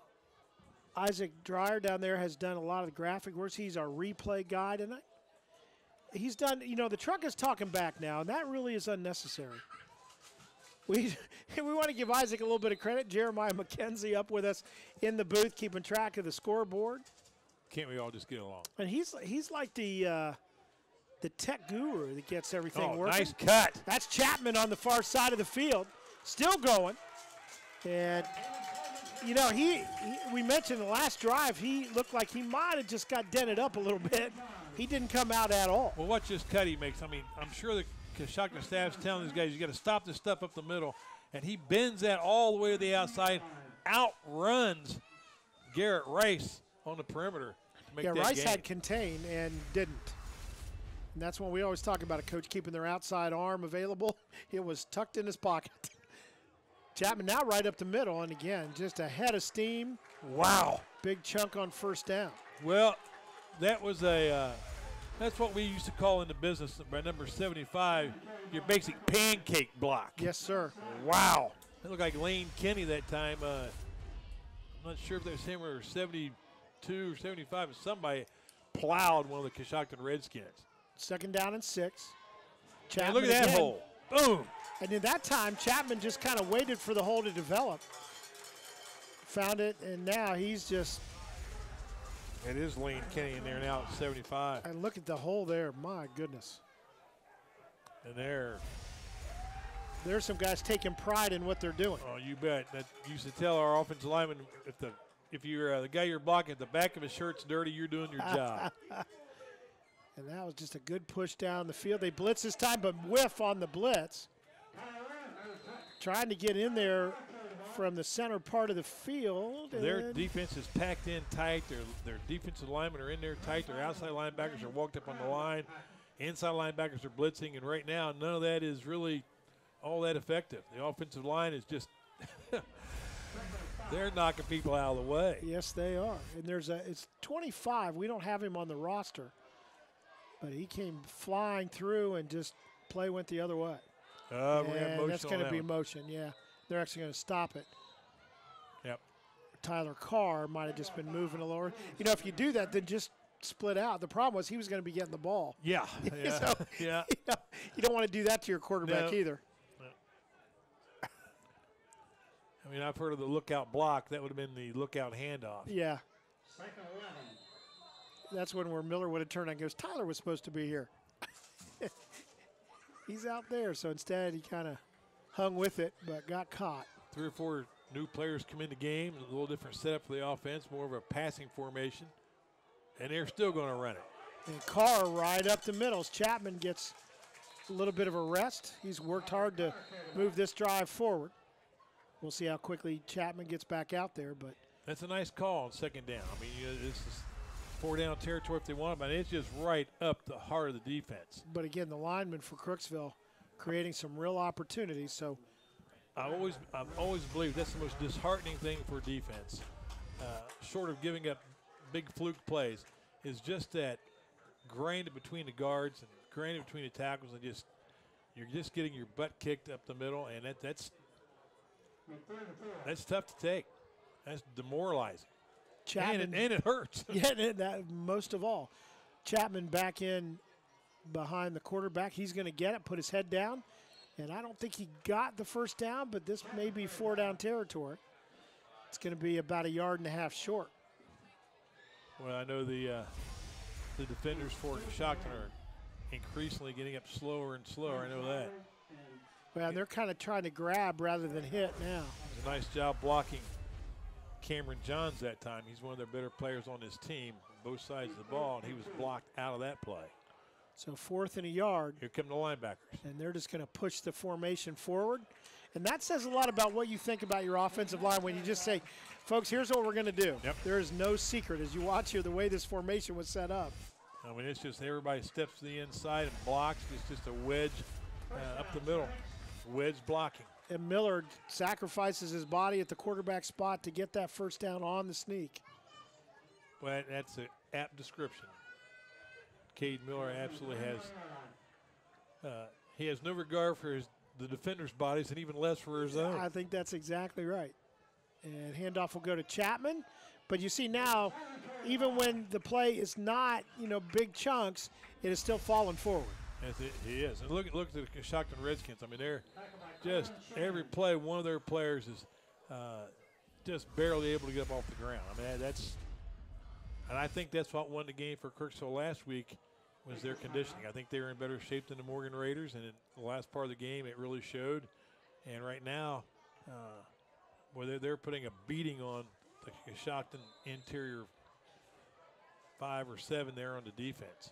Isaac Dreier down there has done a lot of the graphic works. He's our replay guy and I, he's done. You know, the truck is talking back now, and that really is unnecessary. We <laughs> we want to give Isaac a little bit of credit. Jeremiah McKenzie up with us in the booth, keeping track of the scoreboard, Can't we all just get along? and he's he's like the uh, the tech guru that gets everything Oh, working. nice cut. That's Chapman on the far side of the field, still going. And you know, he, he we mentioned the last drive, he looked like he might have just got dented up a little <laughs> bit. He didn't come out at all. Well, watch this cut he makes. I mean, I'm sure the Coshocton staff's telling these guys, you got to stop this stuff up the middle. And he bends that all the way to the outside, outruns Garrett Rice on the perimeter make Yeah, that Rice gain. had contain and didn't. And that's when we always talk about a coach keeping their outside arm available. <laughs> It was tucked in his pocket. <laughs> Chapman now right up the middle, and again, just a head of steam. wow. Big chunk on first down. Well, that was a. Uh, that's what we used to call in the business by number 75 your basic pancake block. Yes, sir. Wow. It looked like Lane Kenny that time. Uh, I'm not sure if that was him or 72 or 75, but somebody plowed one of the Coshocton Redskins. Second down and six. Hey, look at that hole. Boom. And in that time, Chapman just kind of waited for the hole to develop. Found it, and now he's just. It is Lane Kenny in there now at 75. And look at the hole there. My goodness. And there. There's some guys taking pride in what they're doing. Oh, you bet. That used to tell our offensive lineman if the if you're uh, the guy you're blocking, the back of his shirt's dirty, you're doing your job. <laughs> And that was just a good push down the field. They blitz this time, but whiff on the blitz. Trying to get in there from the center part of the field. Their defense is packed in tight. Their their defensive linemen are in there tight. Their outside linebackers are walked up on the line. Inside linebackers are blitzing, and right now none of that is really all that effective. The offensive line is just <laughs> they're knocking people out of the way. Yes, they are. And there's a it's 25. We don't have him on the roster, but he came flying through and just play went the other way. Uh, we're gonna have and motion that's going to that be one. motion. Yeah, they're actually going to stop it. Yep. Tyler Carr might have just been moving a lower. You know, if you do that, then just split out. The problem was he was going to be getting the ball. Yeah. Yeah. <laughs> So- yeah. You, <laughs> know, you don't want to do that to your quarterback No. either. I mean, I've heard of the lookout block. That would have been the lookout handoff. Yeah, Second 11. That's when where Miller would have turned and goes, Tyler was supposed to be here. <laughs> He's out there, so instead he kind of hung with it, but got caught. Three or four new players come in the game. A little different setup for the offense, more of a passing formation, and they're still going to run it. And Carr right up the middle. Chapman gets a little bit of a rest. He's worked hard to move this drive forward. We'll see how quickly Chapman gets back out there, but That's a nice call on second down. I mean, you know, this is four down territory if they want, but it's just right up the heart of the defense. but again, the lineman for Crooksville creating some real opportunities. So I always, I've always believed that's the most disheartening thing for defense, uh, short of giving up big fluke plays, is just that grind between the guards and grind between the tackles, and just you're just getting your butt kicked up the middle, and that, that's that's tough to take. That's demoralizing, and it, and it hurts. <laughs> yeah, and that, most of all, Chapman back in behind the quarterback. He's going to get it, put his head down, and I don't think he got the first down, but this may be four down territory. It's going to be about a yard and a half short. Well, I know the uh, the defenders for Coshocton are increasingly getting up slower and slower. I know that. Well, they're kind of trying to grab rather than hit now. Nice job blocking Cameron Johns that time. He's one of their better players on his team, both sides of the ball, and he was blocked out of that play. So fourth and a yard, Here come the linebackers. and they're just going to push the formation forward. And that says a lot about what you think about your offensive line when you just say, folks, here's what we're going to do. Yep. There is no secret as you watch here the way this formation was set up. I mean, it's just everybody steps to the inside and blocks. It's just a wedge uh, up the middle, wedge blocking. And Miller sacrifices his body at the quarterback spot to get that first down on the sneak. Well, that's an apt description. Cade Miller absolutely has. Uh, he has no regard for his the defenders' bodies, and even less for his own. I think that's exactly right. And handoff will go to Chapman. But you see now, even when the play is not, you know, big chunks, it is still falling forward. Yes, it, he is. And look, at look at the Coshocton Redskins. I mean, they're just every play. One of their players is uh, just barely able to get up off the ground. I mean, that's, and I think that's what won the game for Crooksville last week was their conditioning. I think they were in better shape than the Morgan Raiders, and in the last part of the game, it really showed. And right now, uh, they're, putting a beating on the Coshocton interior five or seven there on the defense.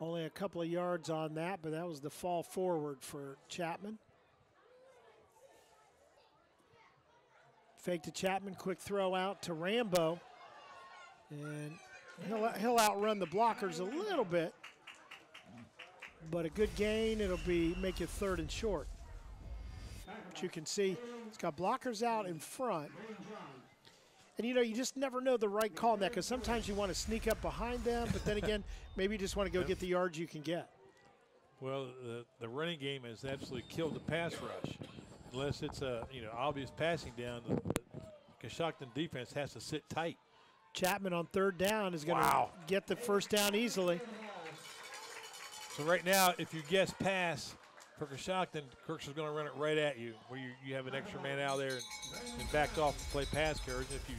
Only a couple of yards on that, but that was the fall forward for Chapman. Fake to Chapman, quick throw out to Rambo. And he'll, he'll outrun the blockers a little bit. But a good gain, it'll be make it third and short. But you can see it's got blockers out in front. And you know, you just never know the right call on that because sometimes you want to sneak up behind them, but then again, <laughs> maybe you just want to go get the yards you can get. Well, the, the running game has absolutely killed the pass rush. Unless it's a you know obvious passing down, the, the Coshocton defense has to sit tight. Chapman on third down is going to Wow. get the first down easily. So right now, if you guess pass for Coshocton, Kirks is going to run it right at you, where you, you have an extra man out there and, and backed off to play pass coverage. If you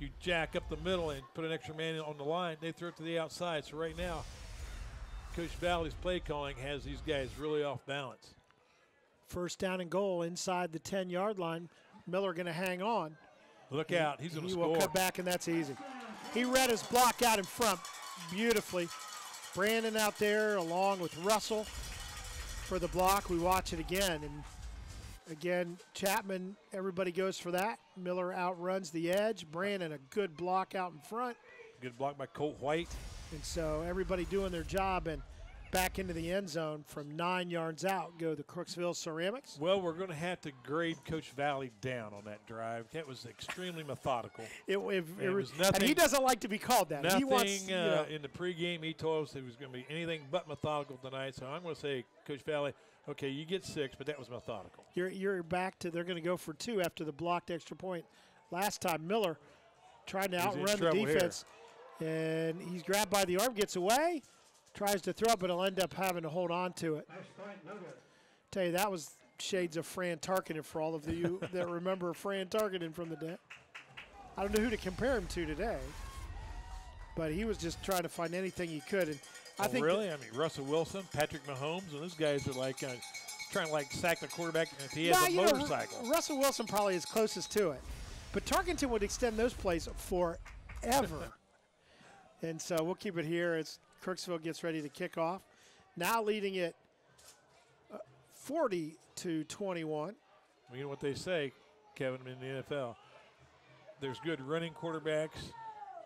you jack up the middle and put an extra man on the line, they throw it to the outside. So right now, Coach Valley's play calling has these guys really off balance. First down and goal inside the 10 yard line. Miller going to hang on. Look out, he's going to He will cut back, and that's easy. He read his block out in front beautifully. Brandon out there along with Russell for the block. We watch it again. And again, Chapman, everybody goes for that. Miller outruns the edge. Brandon, a good block out in front. Good block by Colt White. And so everybody doing their job and back into the end zone from nine yards out go the Crooksville Ceramics. Well, we're going to have to grade Coach Valley down on that drive. That was extremely methodical. <laughs> It, it, it was and he doesn't like to be called that. Nothing he wants, you know, uh, in the pregame. He told us it was going to be anything but methodical tonight. So I'm going to say, Coach Valley, okay, you get six, but that was methodical. you're, you're back to they're going to go for two after the blocked extra point. Last time Miller trying to He's outrun the trouble here. defense, and he's grabbed by the arm, gets away, tries to throw, up, but he'll end up having to hold on to it. Next point, no good. Tell you that was shades of Fran Tarkenton for all of you <laughs> that remember Fran Tarkenton from the day. I don't know who to compare him to today, but he was just trying to find anything he could. And I Oh, think really? I mean, Russell Wilson, Patrick Mahomes, and those guys are like uh, trying to like sack the quarterback if he has Nah, a you know, motorcycle. Russell Wilson probably is closest to it, but Tarkenton would extend those plays forever. <laughs> and so we'll keep it here as Crooksville gets ready to kick off. Now leading it uh, 40 to 21. You know what they say, Kevin, in the NFL. There's good running quarterbacks,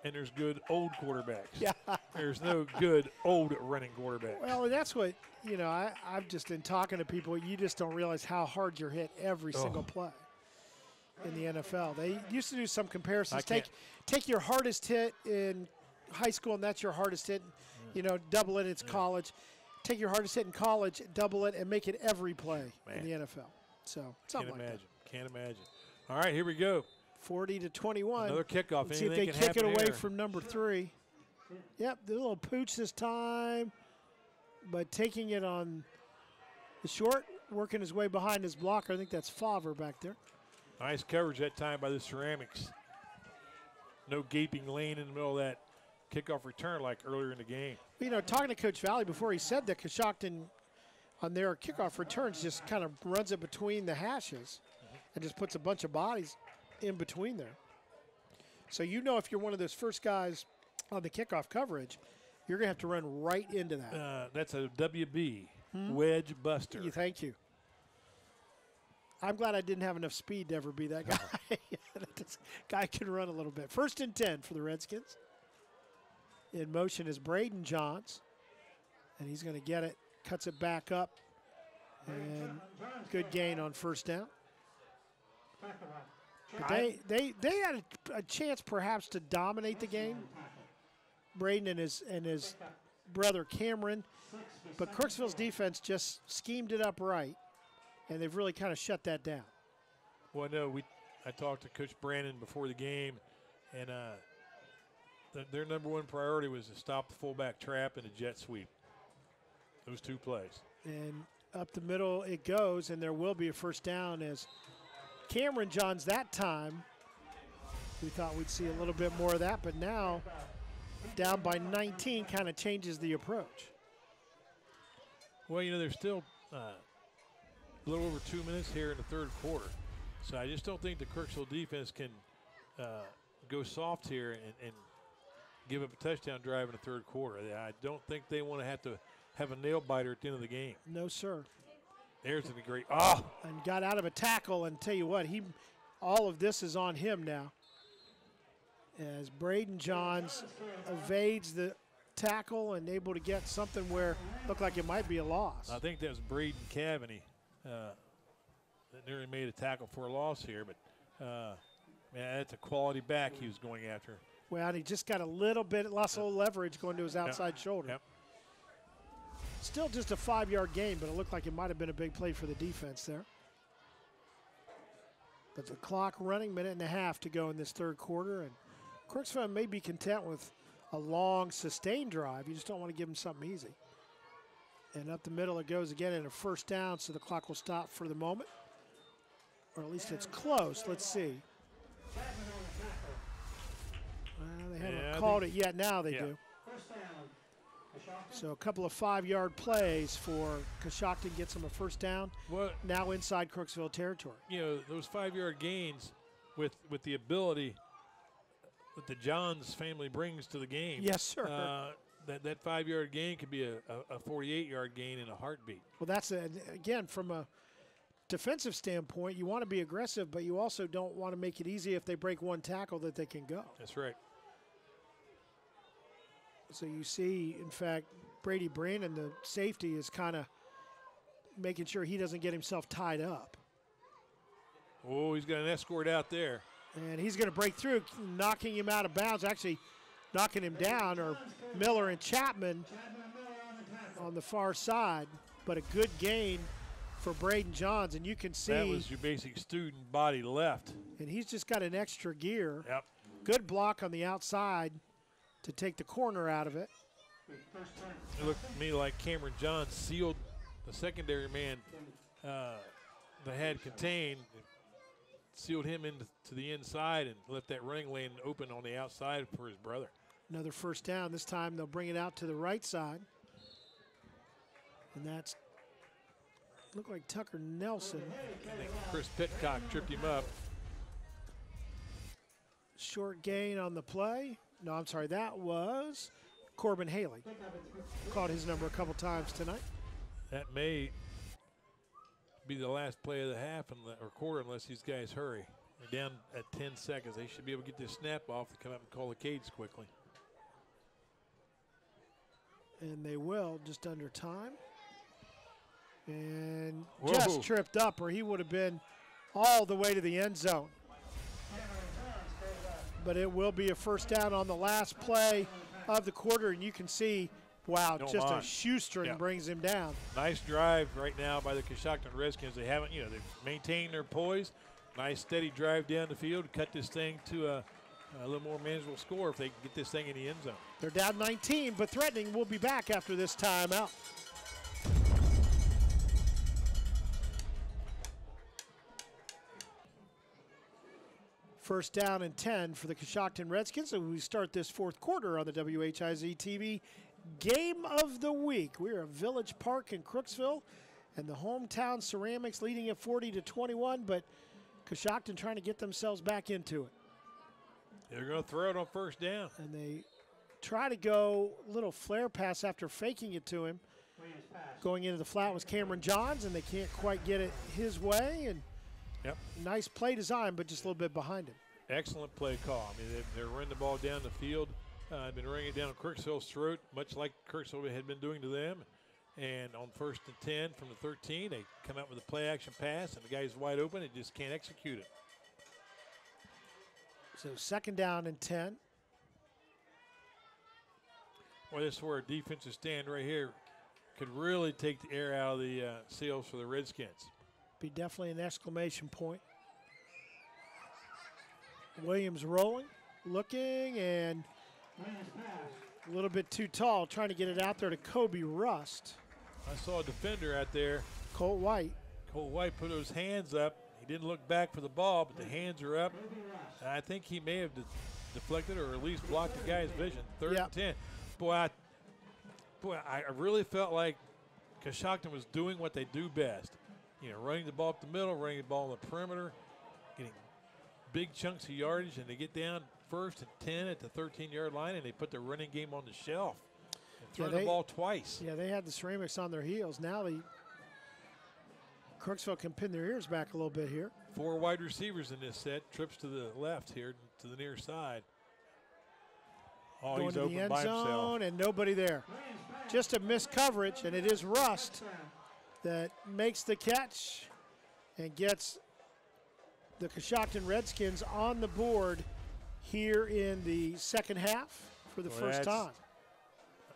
and there's good old quarterbacks. Yeah. <laughs> There's no good old running quarterbacks. Well, that's what you know. I, I've just been talking to people. You just don't realize how hard you're hit every Oh. single play in the NFL. They used to do some comparisons. I Take can't- take your hardest hit in high school, and that's your hardest hit. You know, double it. It's college. Take your hardest hit in college, double it, and make it every play in the NFL. So Can't like imagine. Can't imagine. All right, here we go. Forty to twenty-one. Another kickoff. Let's see if they can kick it away here. from number three. Yep, the little pooch this time, but taking it on the short, working his way behind his blocker. I think that's Favre back there. Nice coverage that time by the Ceramics. No gaping lane in the middle of that kickoff return like earlier in the game. You know, talking to Coach Valley before, he said that Coshocton on their kickoff returns just kind of runs it between the hashes and just puts a bunch of bodies in between there. So you know if you're one of those first guys on the kickoff coverage, you're going to have to run right into that. Uh, that's a WB wedge buster. You thank you. I'm glad I didn't have enough speed to ever be that <laughs> guy. <laughs> this guy can run a little bit. First and 10 for the Redskins. In motion is Braden Johns. And he's going to get it, cuts it back up. And good gain on first down. But they, they, they had a, a chance perhaps to dominate the game. Braden and his, and his brother Cameron. But Crooksville's defense just schemed it up right, and they've really kind of shut that down. Well, no, we. I talked to Coach Brandon before the game, and uh, th- their number one priority was to stop the fullback trap and the jet sweep. Those two plays. And up the middle it goes, and there will be a first down as Cameron Johns that time. We thought we'd see a little bit more of that, but now down by 19 kind of changes the approach. Well, you know, there's still uh, a little over two minutes here in the third quarter. So I just don't think the Crooksville defense can uh, go soft here and, and give up a touchdown drive in the third quarter. I don't think they want to have to have a nail biter at the end of the game. No, sir. There's a great. Oh, And got out of a tackle, and tell you what, he, all of this is on him now. As Braden Johns evades the tackle and able to get something where looked like it might be a loss. I think that was Braden Cavaney uh, that nearly made a tackle for a loss here, but uh, man, that's a quality back he was going after. Well, and he just got a little bit, lost a little leverage going to his outside shoulder. Yep. Still just a five yard gain, but it looked like it might have been a big play for the defense there. But the clock running, minute and a half to go in this third quarter, and Crooksville may be content with a long, sustained drive. You just don't want to give them something easy. And up the middle it goes again in a first down, so the clock will stop for the moment. Or at least it's close. Let's see. They Yeah, called think- it yet. Now they yeah. do. First down. So a couple of five-yard plays for Coshocton gets them a first down. Well, Now inside Crooksville territory. you know those five-yard gains with with the ability that the Johns family brings to the game. Yes, sir. Uh, that that five-yard gain could be a, a, a 48-yard gain in a heartbeat. Well, that's a, again from a defensive standpoint. You want to be aggressive, but you also don't want to make it easy if they break one tackle that they can go. That's right. So you see, in fact, Brady Brandon, the safety, is kind of making sure he doesn't get himself tied up. Oh, he's got an escort out there. And he's going to break through, knocking him out of bounds, actually knocking him down, or Miller and Chapman on the far side. But a good gain for Braden Johns, and you can see, That was your basic student body left. and he's just got an extra gear. Yep. Good block on the outside to take the corner out of it. It looked to me like Cameron John sealed the secondary man uh, that had contained, sealed him into the inside, and left that running lane open on the outside for his brother. Another first down. This time they'll bring it out to the right side. And that's looked like Tucker Nelson. Chris Pitcock tripped him up. Short gain on the play. No, I'm sorry, that was Corbin Haley. Called his number a couple times tonight. That may be the last play of the half or quarter unless these guys hurry. They're down at 10 seconds. They should be able to get this snap off and come up and call the cage quickly. And they will just under time. And Whoa. just tripped up, or he would have been all the way to the end zone. But it will be a first down on the last play of the quarter, and you can see, wow, Don't just a shoestring Yeah. brings him down. Nice drive right now by the Coshocton Redskins. They haven't, you know, they've maintained their poise. Nice steady drive down the field, cut this thing to a, a little more manageable score if they can get this thing in the end zone. They're down 19, but threatening. We'll be back after this timeout. First down and 10 for the Coshocton Redskins. And we start this fourth quarter on the WHIZ TV game of the week. We're at Village Park in Crooksville, and the hometown Ceramics leading at 40 to 21, but Coshocton trying to get themselves back into it. They're going to throw it on first down. And they try to go little flare pass after faking it to him. Going into the flat was Cameron Johns, and they can't quite get it his way. And Yep. nice play design, but just a little bit behind him. Excellent play call. I mean, they, they're running the ball down the field. Uh, been running it down Crooksville's throat, much like Crooksville had been doing to them. And on first and 10 from the 13, they come out with a play action pass, and the guy's wide open and just can't execute it. So second down and 10. Well, this is where a defensive stand right here could really take the air out of the uh, seals for the Redskins. Be definitely an exclamation point. Williams rolling, looking, and a little bit too tall, trying to get it out there to Kobe Rust. I saw a defender out there. Colt White. Cole White put those hands up. He didn't look back for the ball, but the hands are up. And I think he may have de- deflected or at least blocked the guy's vision. Third Yep. and ten. Boy, I, boy, I I really felt like Coshocton was doing what they do best. You know, running the ball up the middle, running the ball on the perimeter, getting big chunks of yardage, and they get down first and ten at the 13-yard line, and they put the running game on the shelf and Yeah, throw they- the ball twice. Yeah, they had the ceramics on their heels. Now they Crooksville can pin their ears back a little bit here. Four wide receivers in this set. Trips to the left here to the near side. Oh, Going he's to open the end by himself. and nobody there. Just a missed coverage, and it is Rust that makes the catch and gets the Coshocton Redskins on the board here in the second half for the Well, first time.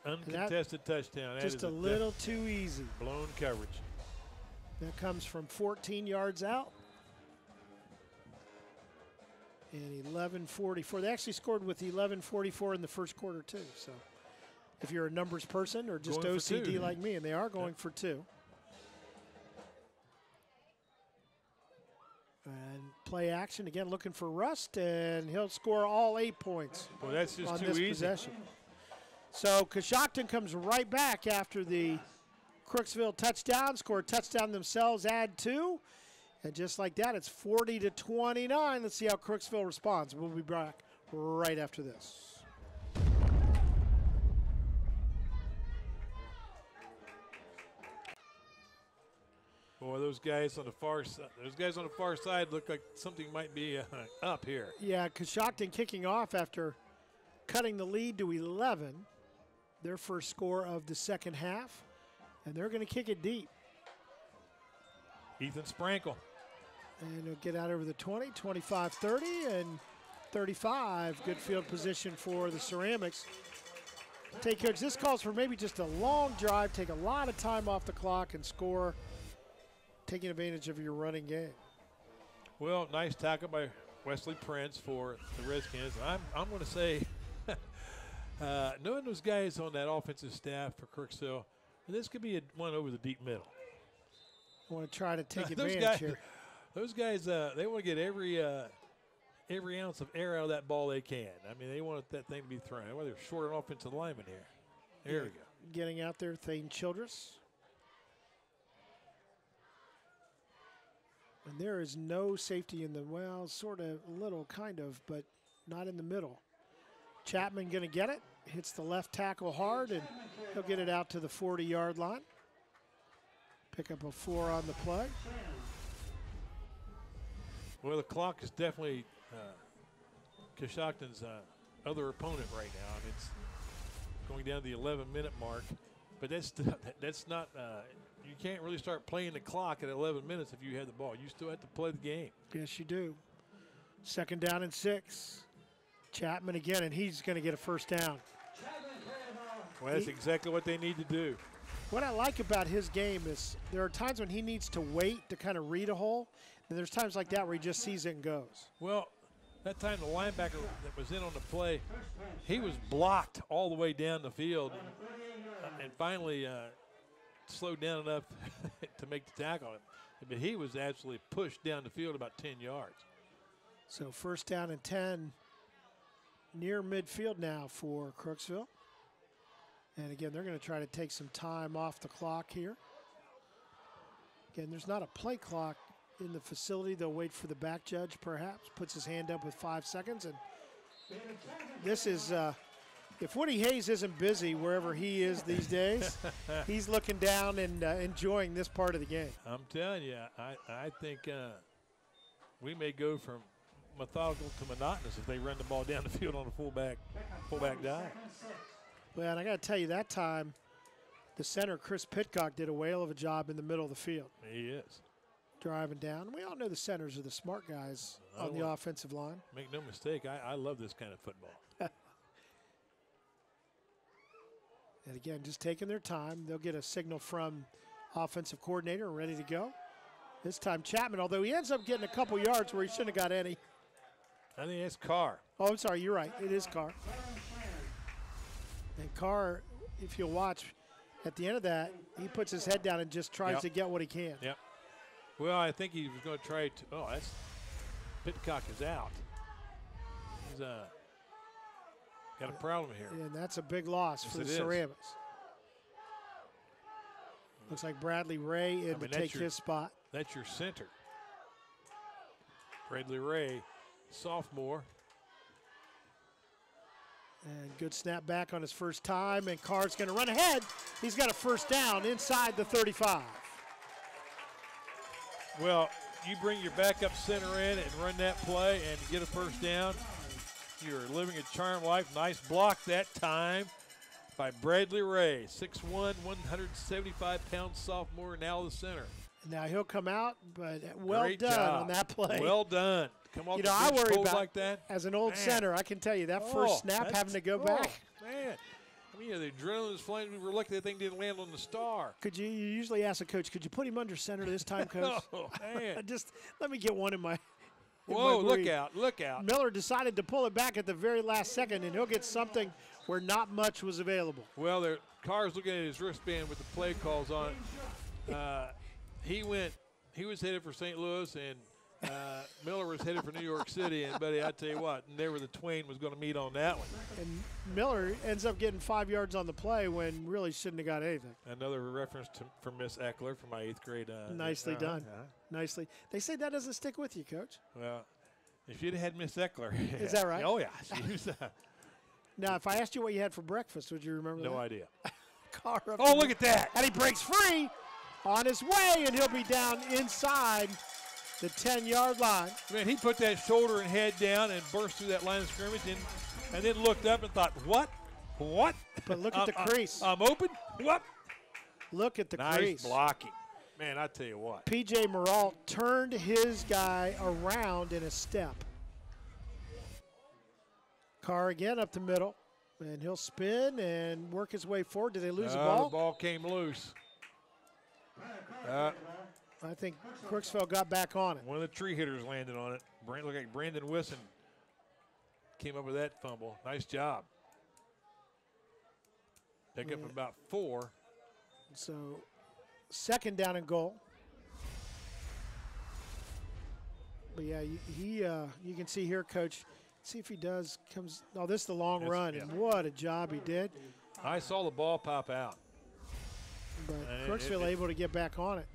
Uncontested touchdown. That Just is a little too easy. blown coverage. That comes from 14 yards out. And 11:44. They actually scored with 11:44 in the first quarter too. So, if you're a numbers person or just Going OCD like me, and they are going for two. And play action again, looking for Rust, and he'll score all eight points Well, that's just on too this easy. possession. So Coshocton comes right back after the Crooksville touchdown, score a touchdown themselves, add two. And just like that, it's 40 to 29. Let's see how Crooksville responds. We'll be back right after this. Boy, those guys on the far side, those guys on the far side look like something might be uh, up here. Yeah, Coshocton kicking off after cutting the lead to 11. Their first score of the second half. And they're going to kick it deep. Ethan Sprankle. And he'll get out over the 20, 25, 30, and 35. Good field position for the Ceramics. Take coach. This calls for maybe just a long drive, take a lot of time off the clock, and score, taking advantage of your running game. Well, nice tackle by Wesley Prince for the Redskins. I'm, I'm going to say, <laughs> uh, knowing those guys on that offensive staff for Crooksville, this could be a one over the deep middle. I want to try to take <laughs> those advantage guys, here. <laughs> those guys, uh, they want to get every uh, every ounce of air out of that ball they can. I mean, they want that thing to be thrown. Well, they're short an offensive lineman here. There we go. Getting out there, Thane Childress. And there is no safety in the, well, sort of, little, kind of, but not in the middle. Chapman going to get it. Hits the left tackle hard, and he'll get it out to the 40 yard line. Pick up a four on the play. Well, the clock is definitely uh, uh, other opponent right now. I mean, it's going down to the 11 minute mark, but that's <laughs> that's not. Uh, you can't really start playing the clock at 11 minutes if you had the ball. You still have to play the game. Yes, you do. Second down and six. Chapman again, and he's going to get a first down. Well, that's He- exactly what they need to do. What I like about his game is there are times when he needs to wait to kind of read a hole, and there's times like that where he just sees it and goes. Well, that time the linebacker that was in on the play, he was blocked all the way down the field, and, and finally uh, slowed down enough <laughs> to make the tackle. But he was absolutely pushed down the field about 10 yards. So first down and 10 near midfield now for Crooksville. And again, they're going to try to take some time off the clock here. Again, there's not a play clock in the facility. They'll wait for the back judge, perhaps, puts his hand up with five seconds. And this is, uh, if Woody Hayes isn't busy wherever he is these days, <laughs> he's looking down and uh, enjoying this part of the game. I'm telling you, I, I think uh, we may go from methodical to monotonous if they run the ball down the field on a fullback fullback dive. Well, and I got to tell you, that time, the center, Chris Pitcock, did a whale of a job in the middle of the field, He is. driving down. We all know the centers are the smart guys I on the offensive line. Make no mistake, I, I love this kind of football. And again, just taking their time. They'll get a signal from offensive coordinator ready to go. This time Chapman, although he ends up getting a couple yards where he shouldn't have got any. I think it's Carr. Oh, I'm sorry, you're right. It is Carr. And Carr, if you'll watch, at the end of that, he puts his head down and just tries Yep. to get what he can. Yep. Well, I think he was going to try to. Oh, that's Pitcock is out. He's uh got a problem here. And that's a big loss Yes, for the is. Ceramics. Looks like Bradley Ray in mean, to take your- his spot. That's your center. Bradley Ray, sophomore. And good snap back on his first time, and Carr's going to run ahead. He's got a first down inside the 35. Well, you bring your backup center in and run that play and get a first down. You're living a charmed life. Nice block that time by Bradley Ray, 6'1", 175 pound sophomore, now the center. Now he'll come out, but uh, well Great done job. on that play. Well done. Come off you the know, I worry about like that. as an old Man. center. I can tell you that Oh, first snap having to go oh, back. Man, I mean, the adrenaline is flying. We were lucky that thing didn't land on the star. Could you, you usually ask a coach, could you put him under center this time, <laughs> coach? Oh, man. <laughs> Just let me get one in my. Whoa, look out, look out. Miller decided to pull it back at the very last second, and he'll get something where not much was available. Well, the car's looking at his wristband with the play calls on it. Uh, he went, he was headed for St. Louis, and uh, Miller was headed for New York City. And, buddy, I tell you what, never the twain was going to meet on that one. And Miller ends up getting five yards on the play when really shouldn't have got anything. Another reference to, from Miss Eckler from my eighth grade. Uh, Nicely uh, done. uh, Nicely. They say that doesn't stick with you, coach. well, if you'd have had Miss Eckler. <laughs> Is that right? Oh, yeah. She was, uh, Now, if I asked you what you had for breakfast, would you remember no that? idea. <laughs> Car up Oh, look at that. And he breaks free on his way, and he'll be down inside the 10 yard line. Man, he put that shoulder and head down and burst through that line of scrimmage and, and then looked up and thought, what? What? But look at the <laughs> I'm- crease. I'm open? What? Look at the nice crease. blocking. Man, I tell you what. PJ Moralt turned his guy around in a step. Carr again up the middle, and he'll spin and work his way forward. Did they lose the Uh, ball? The ball came loose. Uh, I think Crooksville got back on it. one of the tree hitters landed on it. Brand, looked like Brandon Wisson came up with that fumble. Nice job. Pick up about four. So, second down and goal. But yeah, you- he uh, you can see here, coach. See if he does comes. Oh, this is the long Yes, run, yeah. and what a job he did. I saw the ball pop out. But Crooksville able to get back on it.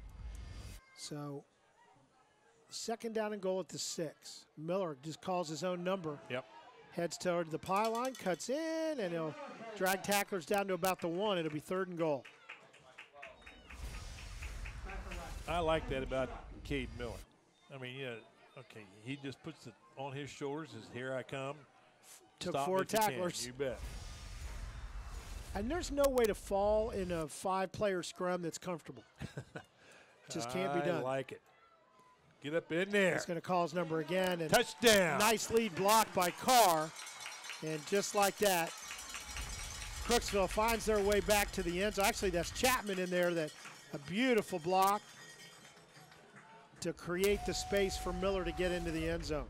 So, second down and goal at the six. Miller just calls his own number, Yep. heads toward the pylon, cuts in, and he'll drag tacklers down to about the one. It'll be third and goal. I like that about Cade Miller. I mean, yeah, okay, he just puts it on his shoulders. Says, "Here I come." Took Stop four if you tacklers. You bet. And there's no way to fall in a five player scrum that's comfortable. <laughs> Just can't be done. I like it. Get up in there. He's going to call his number again. And Touchdown. nice lead block by Carr. And just like that, Crooksville finds their way back to the end zone. Actually, that's Chapman in there. That a beautiful block to create the space for Miller to get into the end zone.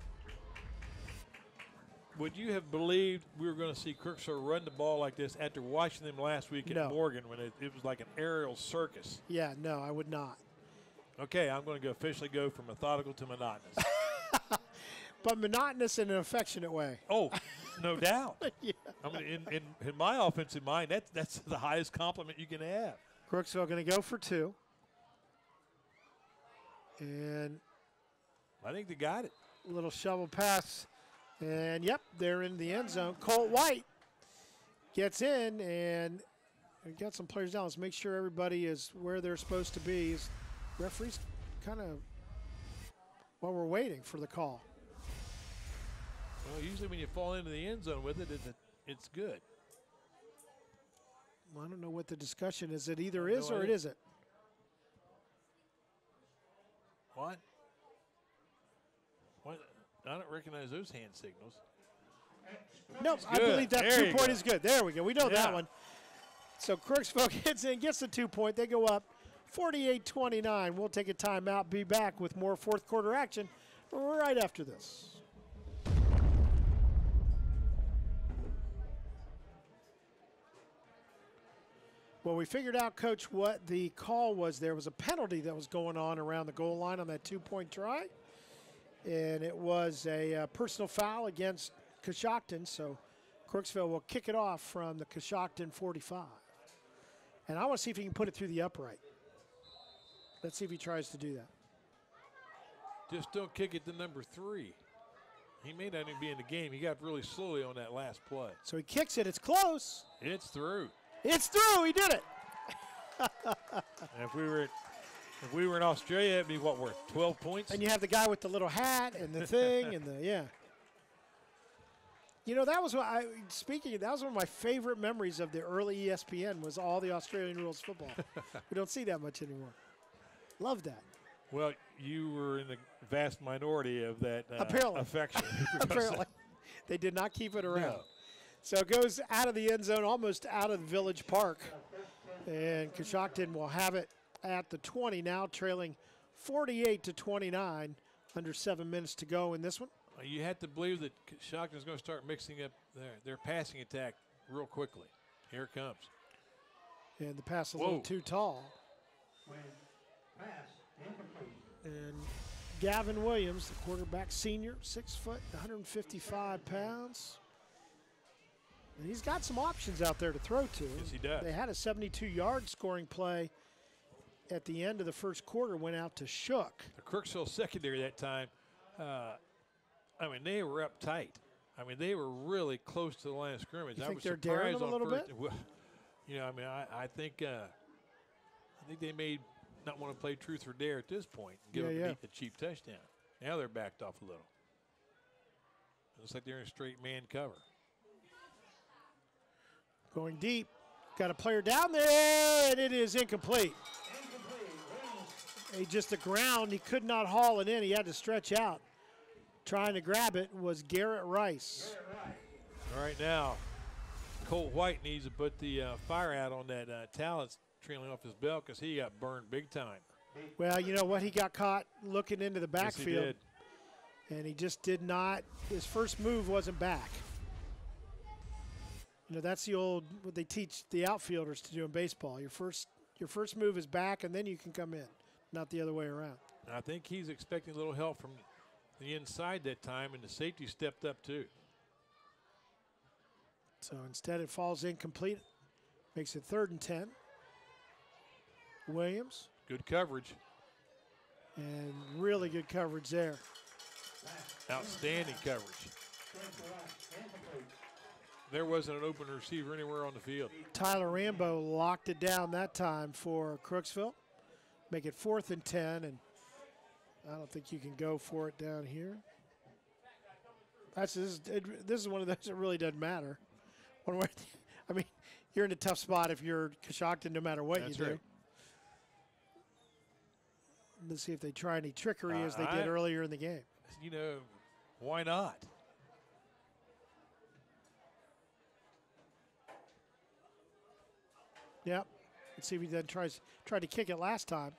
Would you have believed we were going to see Crooksville run the ball like this after watching them last week at No. Morgan when it, it was like an aerial circus? Yeah, no, I would not. Okay, I'm going to go officially go from methodical to monotonous. <laughs> But monotonous in an affectionate way. oh, no <laughs> doubt. yeah. I mean, in, in, in my offensive mind, that's that's the highest compliment you can have. Crooksville going to go for two. And I think they got it. little shovel pass. And yep, they're in the end zone. Colt White gets in and got some players down. Let's make sure everybody is where they're supposed to be. Is referees kind of while we're waiting for the call. Well, usually when you fall into the end zone with it, it, it it's good. Well, I don't know what the discussion is. It either No is or it isn't. What? What? I don't recognize those hand signals. No, I believe that There two point go. is good. There we go. We know that one. So Crooksville <laughs> gets in, gets the two point. They go up 48 29. We'll take a timeout, be back with more fourth quarter action right after this. Well, we figured out, Coach, what the call was. There was a penalty that was going on around the goal line on that two point try. And it was a uh, personal foul against Coshocton. So Crooksville will kick it off from the Coshocton 45. And I want to see if he can put it through the upright. Let's see if he tries to do that. Just don't kick it to number three. He may not even be in the game. He got really slowly on that last play. So he kicks it. It's close. It's through. It's through. He did it. If we were if we were in Australia, it'd be what worth twelve points. And you have the guy with the little hat and the thing and the <laughs> yeah. You know that was what I speaking. Of, that was one of my favorite memories of the early ESPN was all the Australian rules football. <laughs> we don't see that much anymore. Love that. well, you were in the vast minority of that uh, Apparently. affection. <laughs> Apparently, they did not keep it around. No. So it goes out of the end zone, almost out of the Village Park, and Coshocton will have it at the 20 now, trailing 48 to 29, under seven minutes to go in this one. You had to believe that Shockton's going to start mixing up their, their passing attack real quickly. Here it comes. And the pass a little too tall. When pass incomplete. And Gavin Williams, the quarterback senior, six foot, 155 pounds. And he's got some options out there to throw to. Yes, he does. They had a 72 yard scoring play at the end of the first quarter, went out to Shook. The Crooksville secondary that time, uh, I mean, they were up tight. I mean, they were really close to the line of scrimmage. You I think was surprised a little first- bit? <laughs> You know, I mean, I, I think uh, I think they may not want to play truth or dare at this point and give Yeah, up yeah. a, cheap touchdown. Now they're backed off a little. Looks like they're in a straight man cover. Going deep. Got a player down there, and it is incomplete. He just the ground. He could not haul it in. He had to stretch out. Trying to grab it was Garrett Rice. All right, now Colt White needs to put the uh, fire out on that uh, talent trailing off his belt because he got burned big time. Well, you know what? He got caught looking into the Yes, he backfield, did. and he just did not. His first move wasn't back. You know, that's the old what they teach the outfielders to do in baseball. Your first your first move is back, and then you can come in, not the other way around. I think he's expecting a little help from the inside that time, and the safety stepped up too. So instead, it falls incomplete, makes it third and ten. Williams Good coverage, and really good coverage there. outstanding coverage. There wasn't an open receiver anywhere on the field. Tyler Rambo locked it down that time for Crooksville. Make it fourth and 10, and I don't think you can go for it down here. That's this it, this is one of those that really doesn't matter. One way, <laughs> I mean, you're in a tough spot if you're Coshocton, no matter what That's you do. right. Let's see if they try any trickery Uh, as they did earlier in the game. You know, why not? Yep. Let's see if he then tries tried to kick it last time.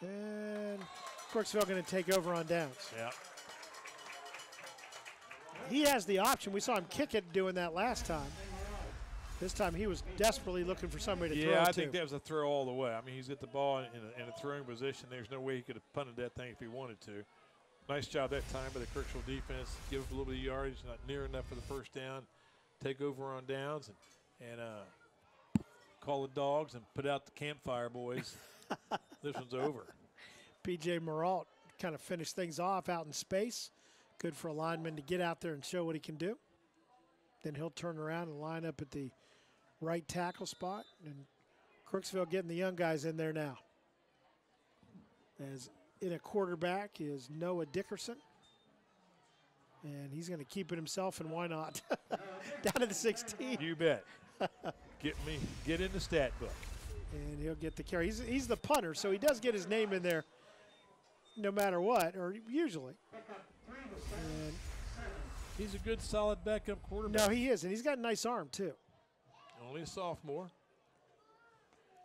And Crooksville going to take over on downs. Yeah. He has the option. We saw him kick it doing that last time. This time he was desperately looking for somebody to throw Yeah, I think that was a throw all the way. I mean, he's at the ball in a, in a throwing position. There's no way he could have punted that thing if he wanted to. Nice job that time by the Crooksville defense. Give up a little bit of yardage, not near enough for the first down. Take over on downs and, and uh, call the dogs and put out the campfire, boys. <laughs> this one's over. PJ Maralt kind of finished things off out in space. Good for a lineman to get out there and show what he can do. Then he'll turn around and line up at the right tackle spot. And Crooksville getting the young guys in there now. As in a quarterback is Noah Dickerson. And he's going to keep it himself, and why not? <laughs> Down to the 16. You bet. get me, get in the stat book. and he'll get the carry. He's, he's the punter, so he does get his name in there no matter what, or usually. And He's a good, solid backup quarterback. no, he is, and he's got a nice arm too. Only a sophomore.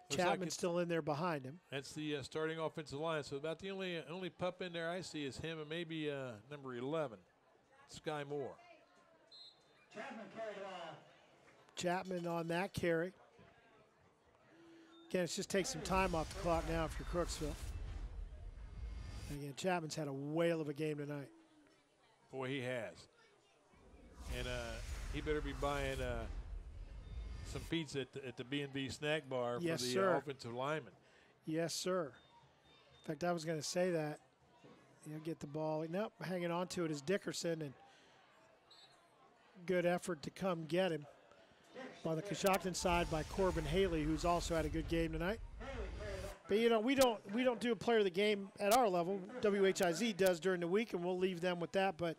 Looks Chapman's it's- still in there behind him. That's the uh, starting offensive line. So about the only only pup in there I see is him and maybe uh, number 11, Sky Moore. Chapman carried the. Chapman on that carry. Again, it's just take some time off the clock now if you're Crooksville. Again, Chapman's had a whale of a game tonight. Boy, he has. And uh, he better be buying uh, some pizza at the, at the B&B snack bar Yes, for the sir. uh, offensive lineman. Yes, sir. In fact, I was going to say that. He'll get the ball. Nope, hanging on to it is Dickerson, and good effort to come get him by the Coshocton side by Corbin Haley, who's also had a good game tonight. But you know, we don't we don't do a player of the game at our level. WHIZ does during the week, and we'll leave them with that. But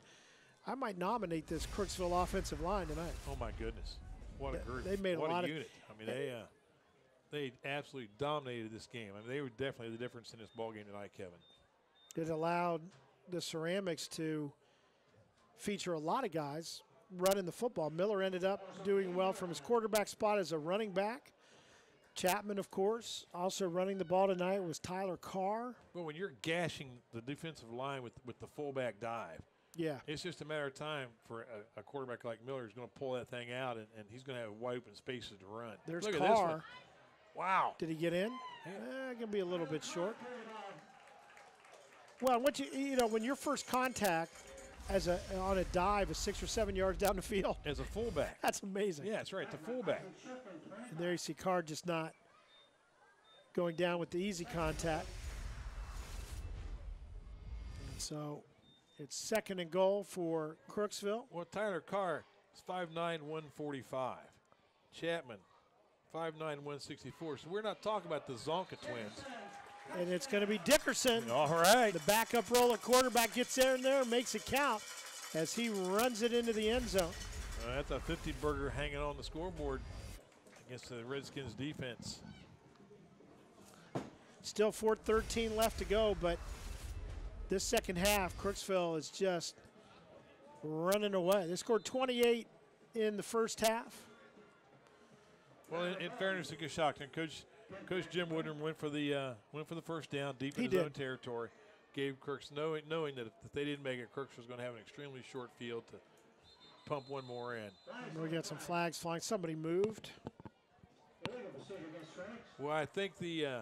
I might nominate this Crooksville offensive line tonight. Oh my goodness, what a They- group! they made a what lot of- unit. I mean, they uh, they absolutely dominated this game. I mean, they were definitely the difference in this ball game tonight, Kevin. It allowed the Ceramics to feature a lot of guys running the football. Miller ended up doing well from his quarterback spot as a running back. Chapman, of course, also running the ball tonight was Tyler Carr. Well, when you're gashing the defensive line with with the fullback dive, Yeah, it's just a matter of time for a, a quarterback like Miller who's going to pull that thing out, and, and he's going to have wide open spaces to run. there's Look at this one. Carr. Wow. Did he get in? Eh, gonna be a little bit short. Well, what you you know when your first contact as a on a dive is six or seven yards down the field, As a fullback. <laughs> that's amazing. Yeah, that's right. The fullback. And there you see Carr just not going down with the easy contact. And so it's second and goal for Crooksville. Well, Tyler Carr is 5'9", 145. Chapman, 5'9", 164. So we're not talking about the Csonka twins. And it's going to be Dickerson. All right. The backup roller quarterback gets there and there, makes it count as he runs it into the end zone. Uh, that's a 50 burger hanging on the scoreboard against the Redskins defense. Still 4.13 left to go, but this second half, Crooksville is just running away. They scored 28 in the first half. Well, in, in fairness to Coshocton, Coach Coach Jim Woodrum went for the uh, went for the first down deep in He his own territory. Gave Kirks knowing knowing that if they didn't make it, Kirks was going to have an extremely short field to pump one more in. We got some flags flying. Somebody moved. Illegal procedure against Ceramics. Well, I think the uh,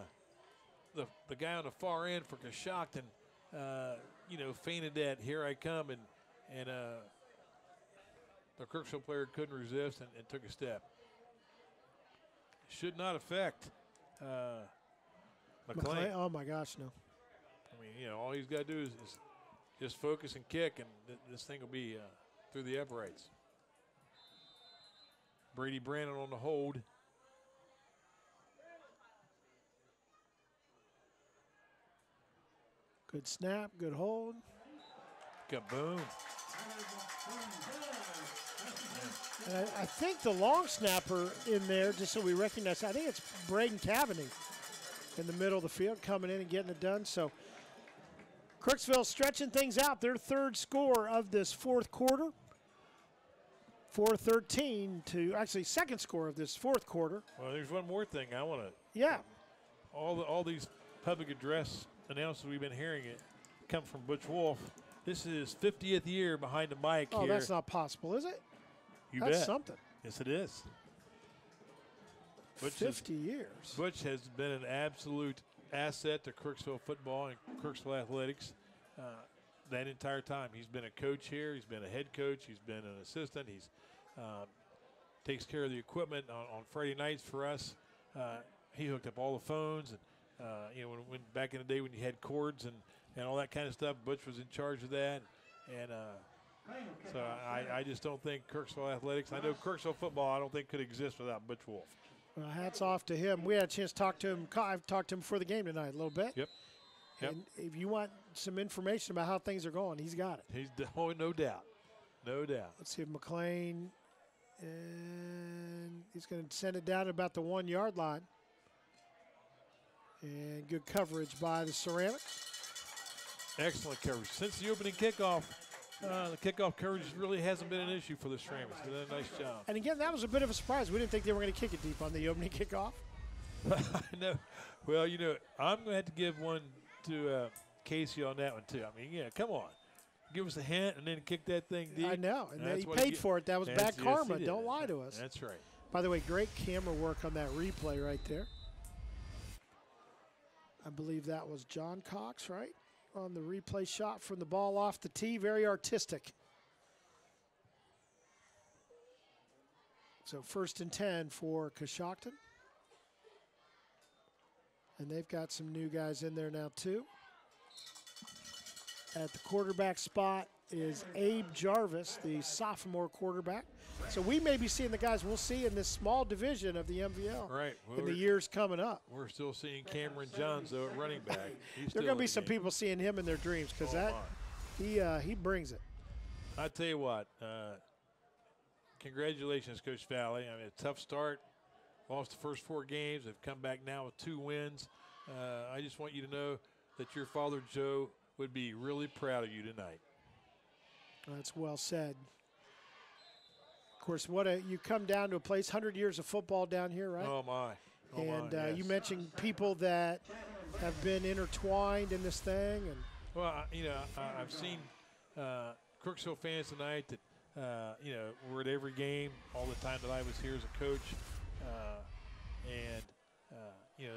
the the guy on the far end for Coshocton, uh, you know, fainted that "Here I come" and and uh, the Crooksville player couldn't resist and, and took a step. Should not affect uh, McLean. McLean. Oh my gosh, no. I mean, you know, all he's got to do is, is just focus and kick, and th- this thing will be uh, through the uprights. Brady Brandon on the hold. Good snap, good hold. Kaboom. And I, I think the long snapper in there, just so we recognize, I think it's Braden Cavaney in the middle of the field coming in and getting it done. So Crooksville stretching things out. Their third score of this fourth quarter. 4-13 to actually second score of this fourth quarter. Well, there's one more thing I want to. Yeah, All the, all these public address announcements we've been hearing it come from Butch Wolf. This is 50th year behind the mic Oh, here. that's not possible, is it? you that's bet. something. Yes, it is. Butch has, 50 years. Butch has been an absolute asset to Crooksville football and Crooksville athletics. Uh, that entire time. He's been a coach here. He's been a head coach. He's been an assistant. He's um, takes care of the equipment on, on Friday nights for us. Uh, he hooked up all the phones and uh, you know when, when back in the day when you had cords and, and all that kind of stuff. Butch was in charge of that, and uh, so I, I just don't think Crooksville athletics. I know Crooksville football. I don't think could exist without Butch Wolf. Well, hats off to him. We had a chance to talk to him. I've talked to him before the game tonight a little bit. Yep. Yep. And if you want some information about how things are going, he's got it. He's <laughs> oh no doubt, no doubt. Let's see if McLean, and he's going to send it down about the one yard line. And good coverage by the Ceramics. Excellent coverage. Since the opening kickoff, uh, the kickoff coverage really hasn't been an issue for the Ceramics. They did a nice job. And again, that was a bit of a surprise. We didn't think they were going to kick it deep on the opening kickoff. <laughs> I know. Well, you know, I'm going to have to give one to uh, Casey on that one too. I mean, yeah, come on, give us a hint and then kick that thing deep. I know, and he paid for it. That was bad karma. Don't lie to us. That's right. By the way, great camera work on that replay right there. I believe that was John Cox, right? On the replay shot from the ball off the tee. Very artistic. So first and 10 for Coshocton. And they've got some new guys in there now, too. At the quarterback spot is Abe Jarvis, the sophomore quarterback. So we may be seeing the guys we'll see in this small division of the MVL Right. Well, in the years coming up. We're still seeing Cameron Johns though at running back. He's There are going to be some game. people seeing him in their dreams because Oh, that my. he uh, he brings it. I tell you what, uh, congratulations, Coach Valley. I mean, a tough start. Lost the first four games. They've come back now with two wins. Uh, I just want you to know that your father, Joe, would be really proud of you tonight. That's well said. Of course, what a you come down to a place, hundred years of football down here, right? Oh, my. Oh, and my, uh, you mentioned people that have been intertwined in this thing, and Well, you know, I, I've seen uh, Crooksville fans tonight that, uh, you know, were at every game all the time that I was here as a coach. Uh, and, uh, you know,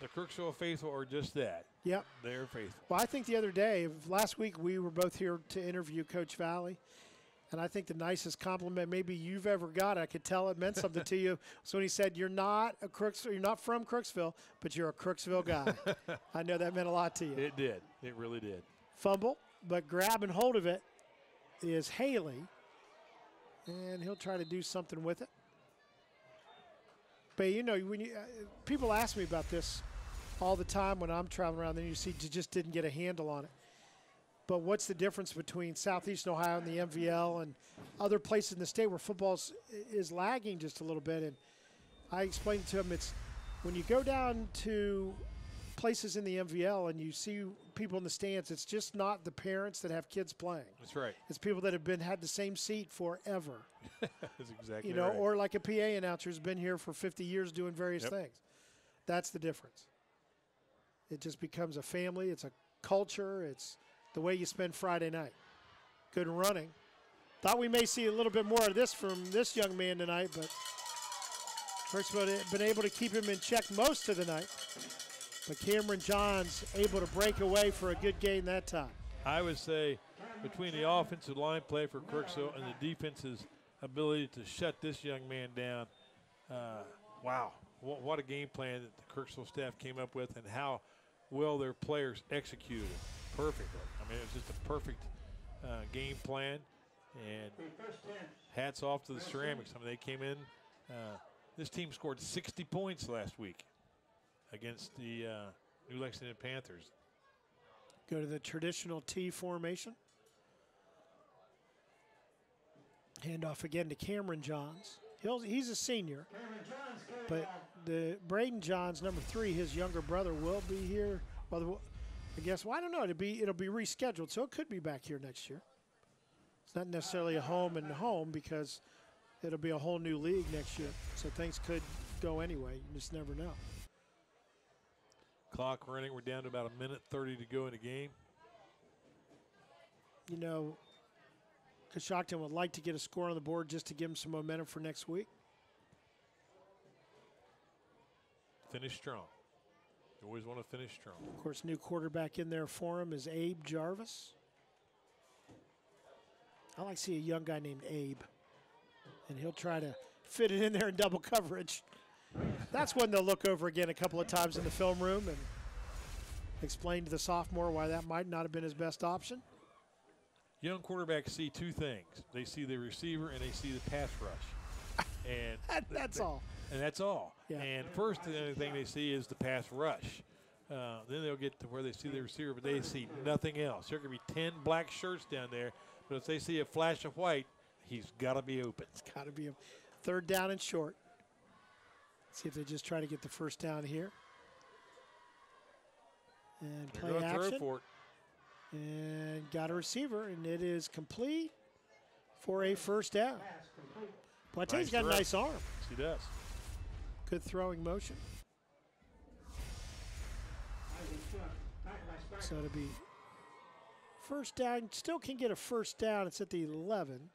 the Crooksville faithful are just that. yep. They're faithful. Well, I think the other day, last week, we were both here to interview Coach Valley. And I think the nicest compliment maybe you've ever got, I could tell it meant something to you. <laughs> So when he said, You're not a Crooksville, you're not from Crooksville, but you're a Crooksville guy. <laughs> I know that meant a lot to you. It did. It really did. Fumble, but grabbing hold of it is Haley. And he'll try to do something with it. But you know, when you uh, people ask me about this all the time when I'm traveling around, then you see you just didn't get a handle on it. But what's the difference between Southeastern Ohio and the MVL and other places in the state where football is lagging just a little bit? And I explained to him it's when you go down to places in the MVL and you see people in the stands, it's just not the parents that have kids playing. That's right. It's people that have been had the same seat forever. <laughs> That's exactly You know, right. or like a PA announcer who's been here for 50 years doing various Yep. things. That's the difference. It just becomes a family. It's a culture. It's the way you spend Friday night. Good running. Thought we may see a little bit more of this from this young man tonight, but Crooksville had been able to keep him in check most of the night. But Cameron Johns able to break away for a good gain that time. I would say between the offensive line play for Crooksville and the defense's ability to shut this young man down, uh, wow, what, what a game plan that the Crooksville staff came up with and how well their players executed it perfectly. I mean, it was just a perfect uh, game plan, and hats off to the Ceramics. I mean, they came in. Uh, this team scored 60 points last week against the uh, New Lexington Panthers. Go to the traditional T formation. Handoff again to Cameron Johns. He'll, he's a senior, but the Braden Johns, number three, his younger brother, will be here. Well, the- I guess. Well, I don't know. It'll be it'll be rescheduled, so it could be back here next year. It's not necessarily a home and home because it'll be a whole new league next year. So things could go anyway. You just never know. Clock running. We're down to about a minute 30 to go in the game. you know, Coshocton would like to get a score on the board just to give him some momentum for next week. Finish strong. You always want to finish strong. Of course, new quarterback in there for him is Abe Jarvis. I like to see a young guy named Abe, and he'll try to fit it in there in double coverage. That's when they'll look over again a couple of times in the film room and explain to the sophomore why that might not have been his best option. Young quarterbacks see two things: they see the receiver and they see the pass rush, <laughs> and That, that's all. And that's all. Yeah. And first, the only thing they see is the pass rush. Uh, then they'll get to where they see the receiver, but they see nothing else. There could be ten black shirts down there, but if they see a flash of white, he's got to be open. It's got to be a third down and short. See if they just try to get the first down here. And They're play going to throw action. for it. And got a receiver, and it is complete for a first down. Pass complete. Well, I tell you, he's Nice got a nice arm. Yes, he does. Good throwing motion. Isaac Shook. Tackled by Sparks. So it'll be first down. Still can get a first down. It's at the 11.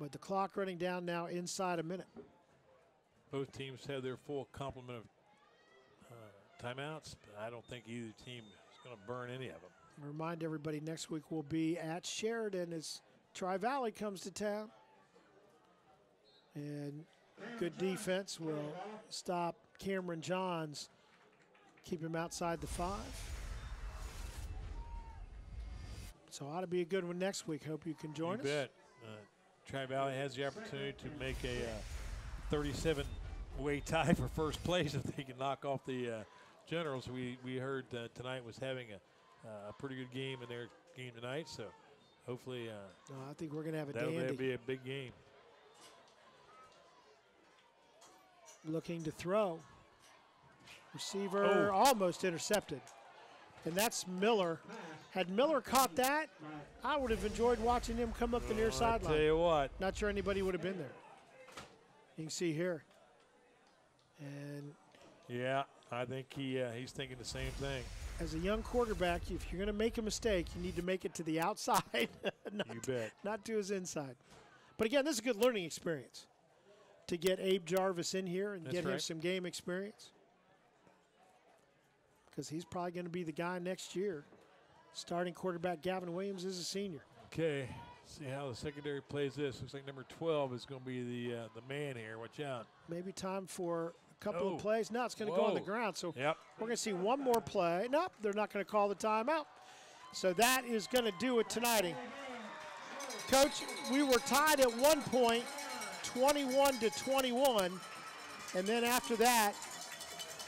But the clock running down now inside a minute. Both teams have their full complement of uh, timeouts, but I don't think either team is going to burn any of them. Remind everybody next week we'll be at Sheridan as Tri Valley comes to town. And good defense will stop Cameron Johns, keep him outside the five. So ought to be a good one next week. Hope you can join you us. bet. Uh, Tri Valley has the opportunity to make a uh, 37 way tie for first place if they can knock off the uh, Generals. We we heard uh, tonight was having a, uh, a pretty good game in their game tonight, so hopefully No, I think we're going to have a that'll be a big game. Looking to throw. Receiver Oh. almost intercepted. And that's Miller. Had Miller caught that, I would have enjoyed watching him come up the near sideline. tell you what, Not sure anybody would have been there. You can see here. And yeah, I think he uh, he's thinking the same thing. as a young quarterback, if you're going to make a mistake, you need to make it to the <laughs> outside, not, You bet. not to his inside. But again, this is a good learning experience to get Abe Jarvis in here and That's get him some game experience. Because he's probably going to be the guy next year. Starting quarterback Gavin Williams is a senior. Okay, see how the secondary plays this. Looks like number 12 is going to be the uh, the man here. Watch out. Maybe time for a couple Oh. of plays. No, it's going to go on the ground. So Yep. We're going to see one more play. Nope, they're not going to call the timeout. So that is going to do it tonight. Coach, we were tied at one point, 21 to 21. And then after that,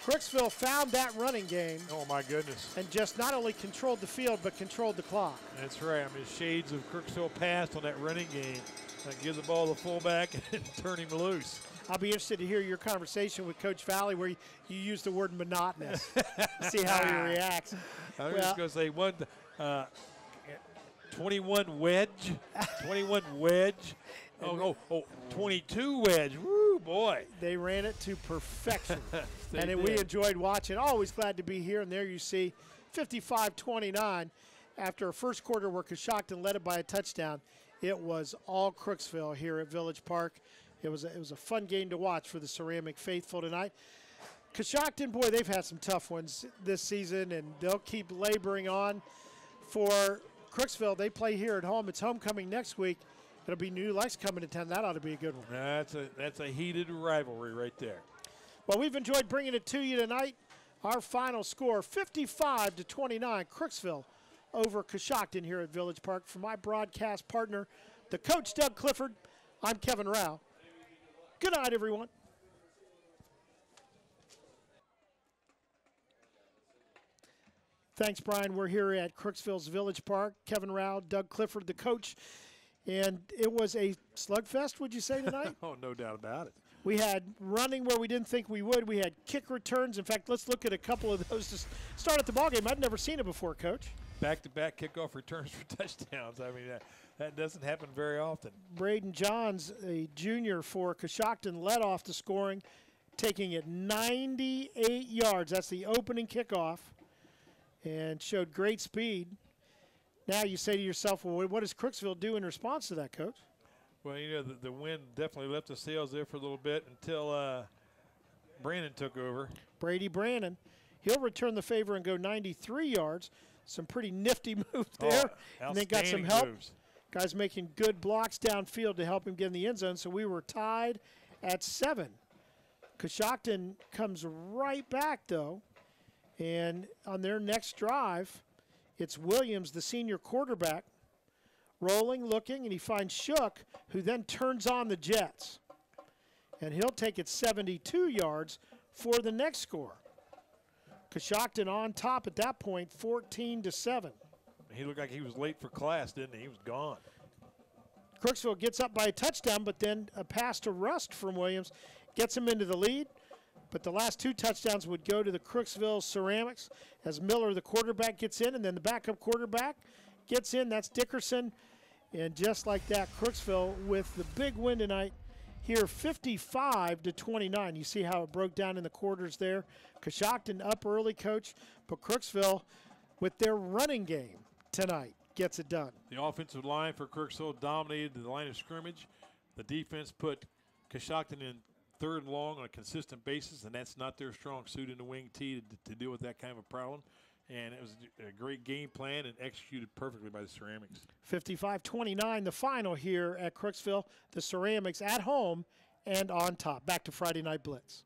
Crooksville found that running game Oh my goodness. and just not only controlled the field, but controlled the clock. That's right. I mean, shades of Crooksville passed on that running game. Uh, give the ball to the fullback <laughs> and turn him loose. I'll be interested to hear your conversation with Coach Valley where you, you used the word monotonous. <laughs> see how he reacts. <laughs> I was Well- just going to say one, uh, 21 wedge, 21 wedge. Oh, oh, oh, 22 wedge. Woo, boy. They ran it to perfection. <laughs> And we enjoyed watching. Always glad to be here. And there you see 55 29 after a first quarter where Coshocton led it by a touchdown. It was all Crooksville here at Village Park. It was a, it was a fun game to watch for the Ceramic Faithful tonight. Coshocton, boy, they've had some tough ones this season, and they'll keep laboring on. For Crooksville, they play here at home. It's homecoming next week. It'll be New Lights coming to town. That ought to be a good one. That's a that's a heated rivalry right there. Well, we've enjoyed bringing it to you tonight. Our final score 55 to 29, Crooksville over Coshocton here at Village Park. For my broadcast partner, the coach Doug Clifford, I'm Kevin Rouch. Good night, everyone. Thanks, Brian. We're here at Crooksville's Village Park. Kevin Rouch, Doug Clifford, the coach. And it was a slugfest, would you say, tonight? <laughs> Oh, no doubt about it. We had running where we didn't think we would. We had kick returns. In fact, let's look at a couple of those to start at the ballgame. I'd never seen it before, Coach. Back-to-back kickoff returns for <laughs> touchdowns. I mean, that, that doesn't happen very often. Braden Johns, a junior for Coshocton, led off the scoring, taking it 98 yards. That's the opening kickoff, and showed great speed. Now you say to yourself, well, what does Crooksville do in response to that, Coach? Well, you know, the, the wind definitely left the sails there for a little bit until uh, Brandon took over. Brady Brandon. He'll return the favor and go 93 yards. Some pretty nifty <laughs> moves there. Oh, and then got some help. moves. Guys making good blocks downfield to help him get in the end zone. So we were tied at seven. Coshocton comes right back, though. And on their next drive, it's Williams, the senior quarterback, rolling, looking, and he finds Shook, who then turns on the Jets. And he'll take it 72 yards for the next score. Coshocton on top at that point, 14 to 7. He looked like he was late for class, didn't he? He was gone. Crooksville gets up by a touchdown, but then a pass to Rust from Williams gets him into the lead. But the last two touchdowns would go to the Crooksville Ceramics as Miller, the quarterback, gets in, and then the backup quarterback gets in. That's Dickerson. And just like that, Crooksville with the big win tonight here 55 to 29. You see how it broke down in the quarters there. Coshocton up early, coach, but Crooksville with their running game tonight gets it done. The offensive line for Crooksville dominated the line of scrimmage. The defense put Coshocton in third and long on a consistent basis, and that's not their strong suit in the wing T to, to deal with that kind of a problem. And it was a great game plan and executed perfectly by the Ceramics. 55 29, the final here at Crooksville. The Ceramics at home and on top. Back to Friday Night Blitz.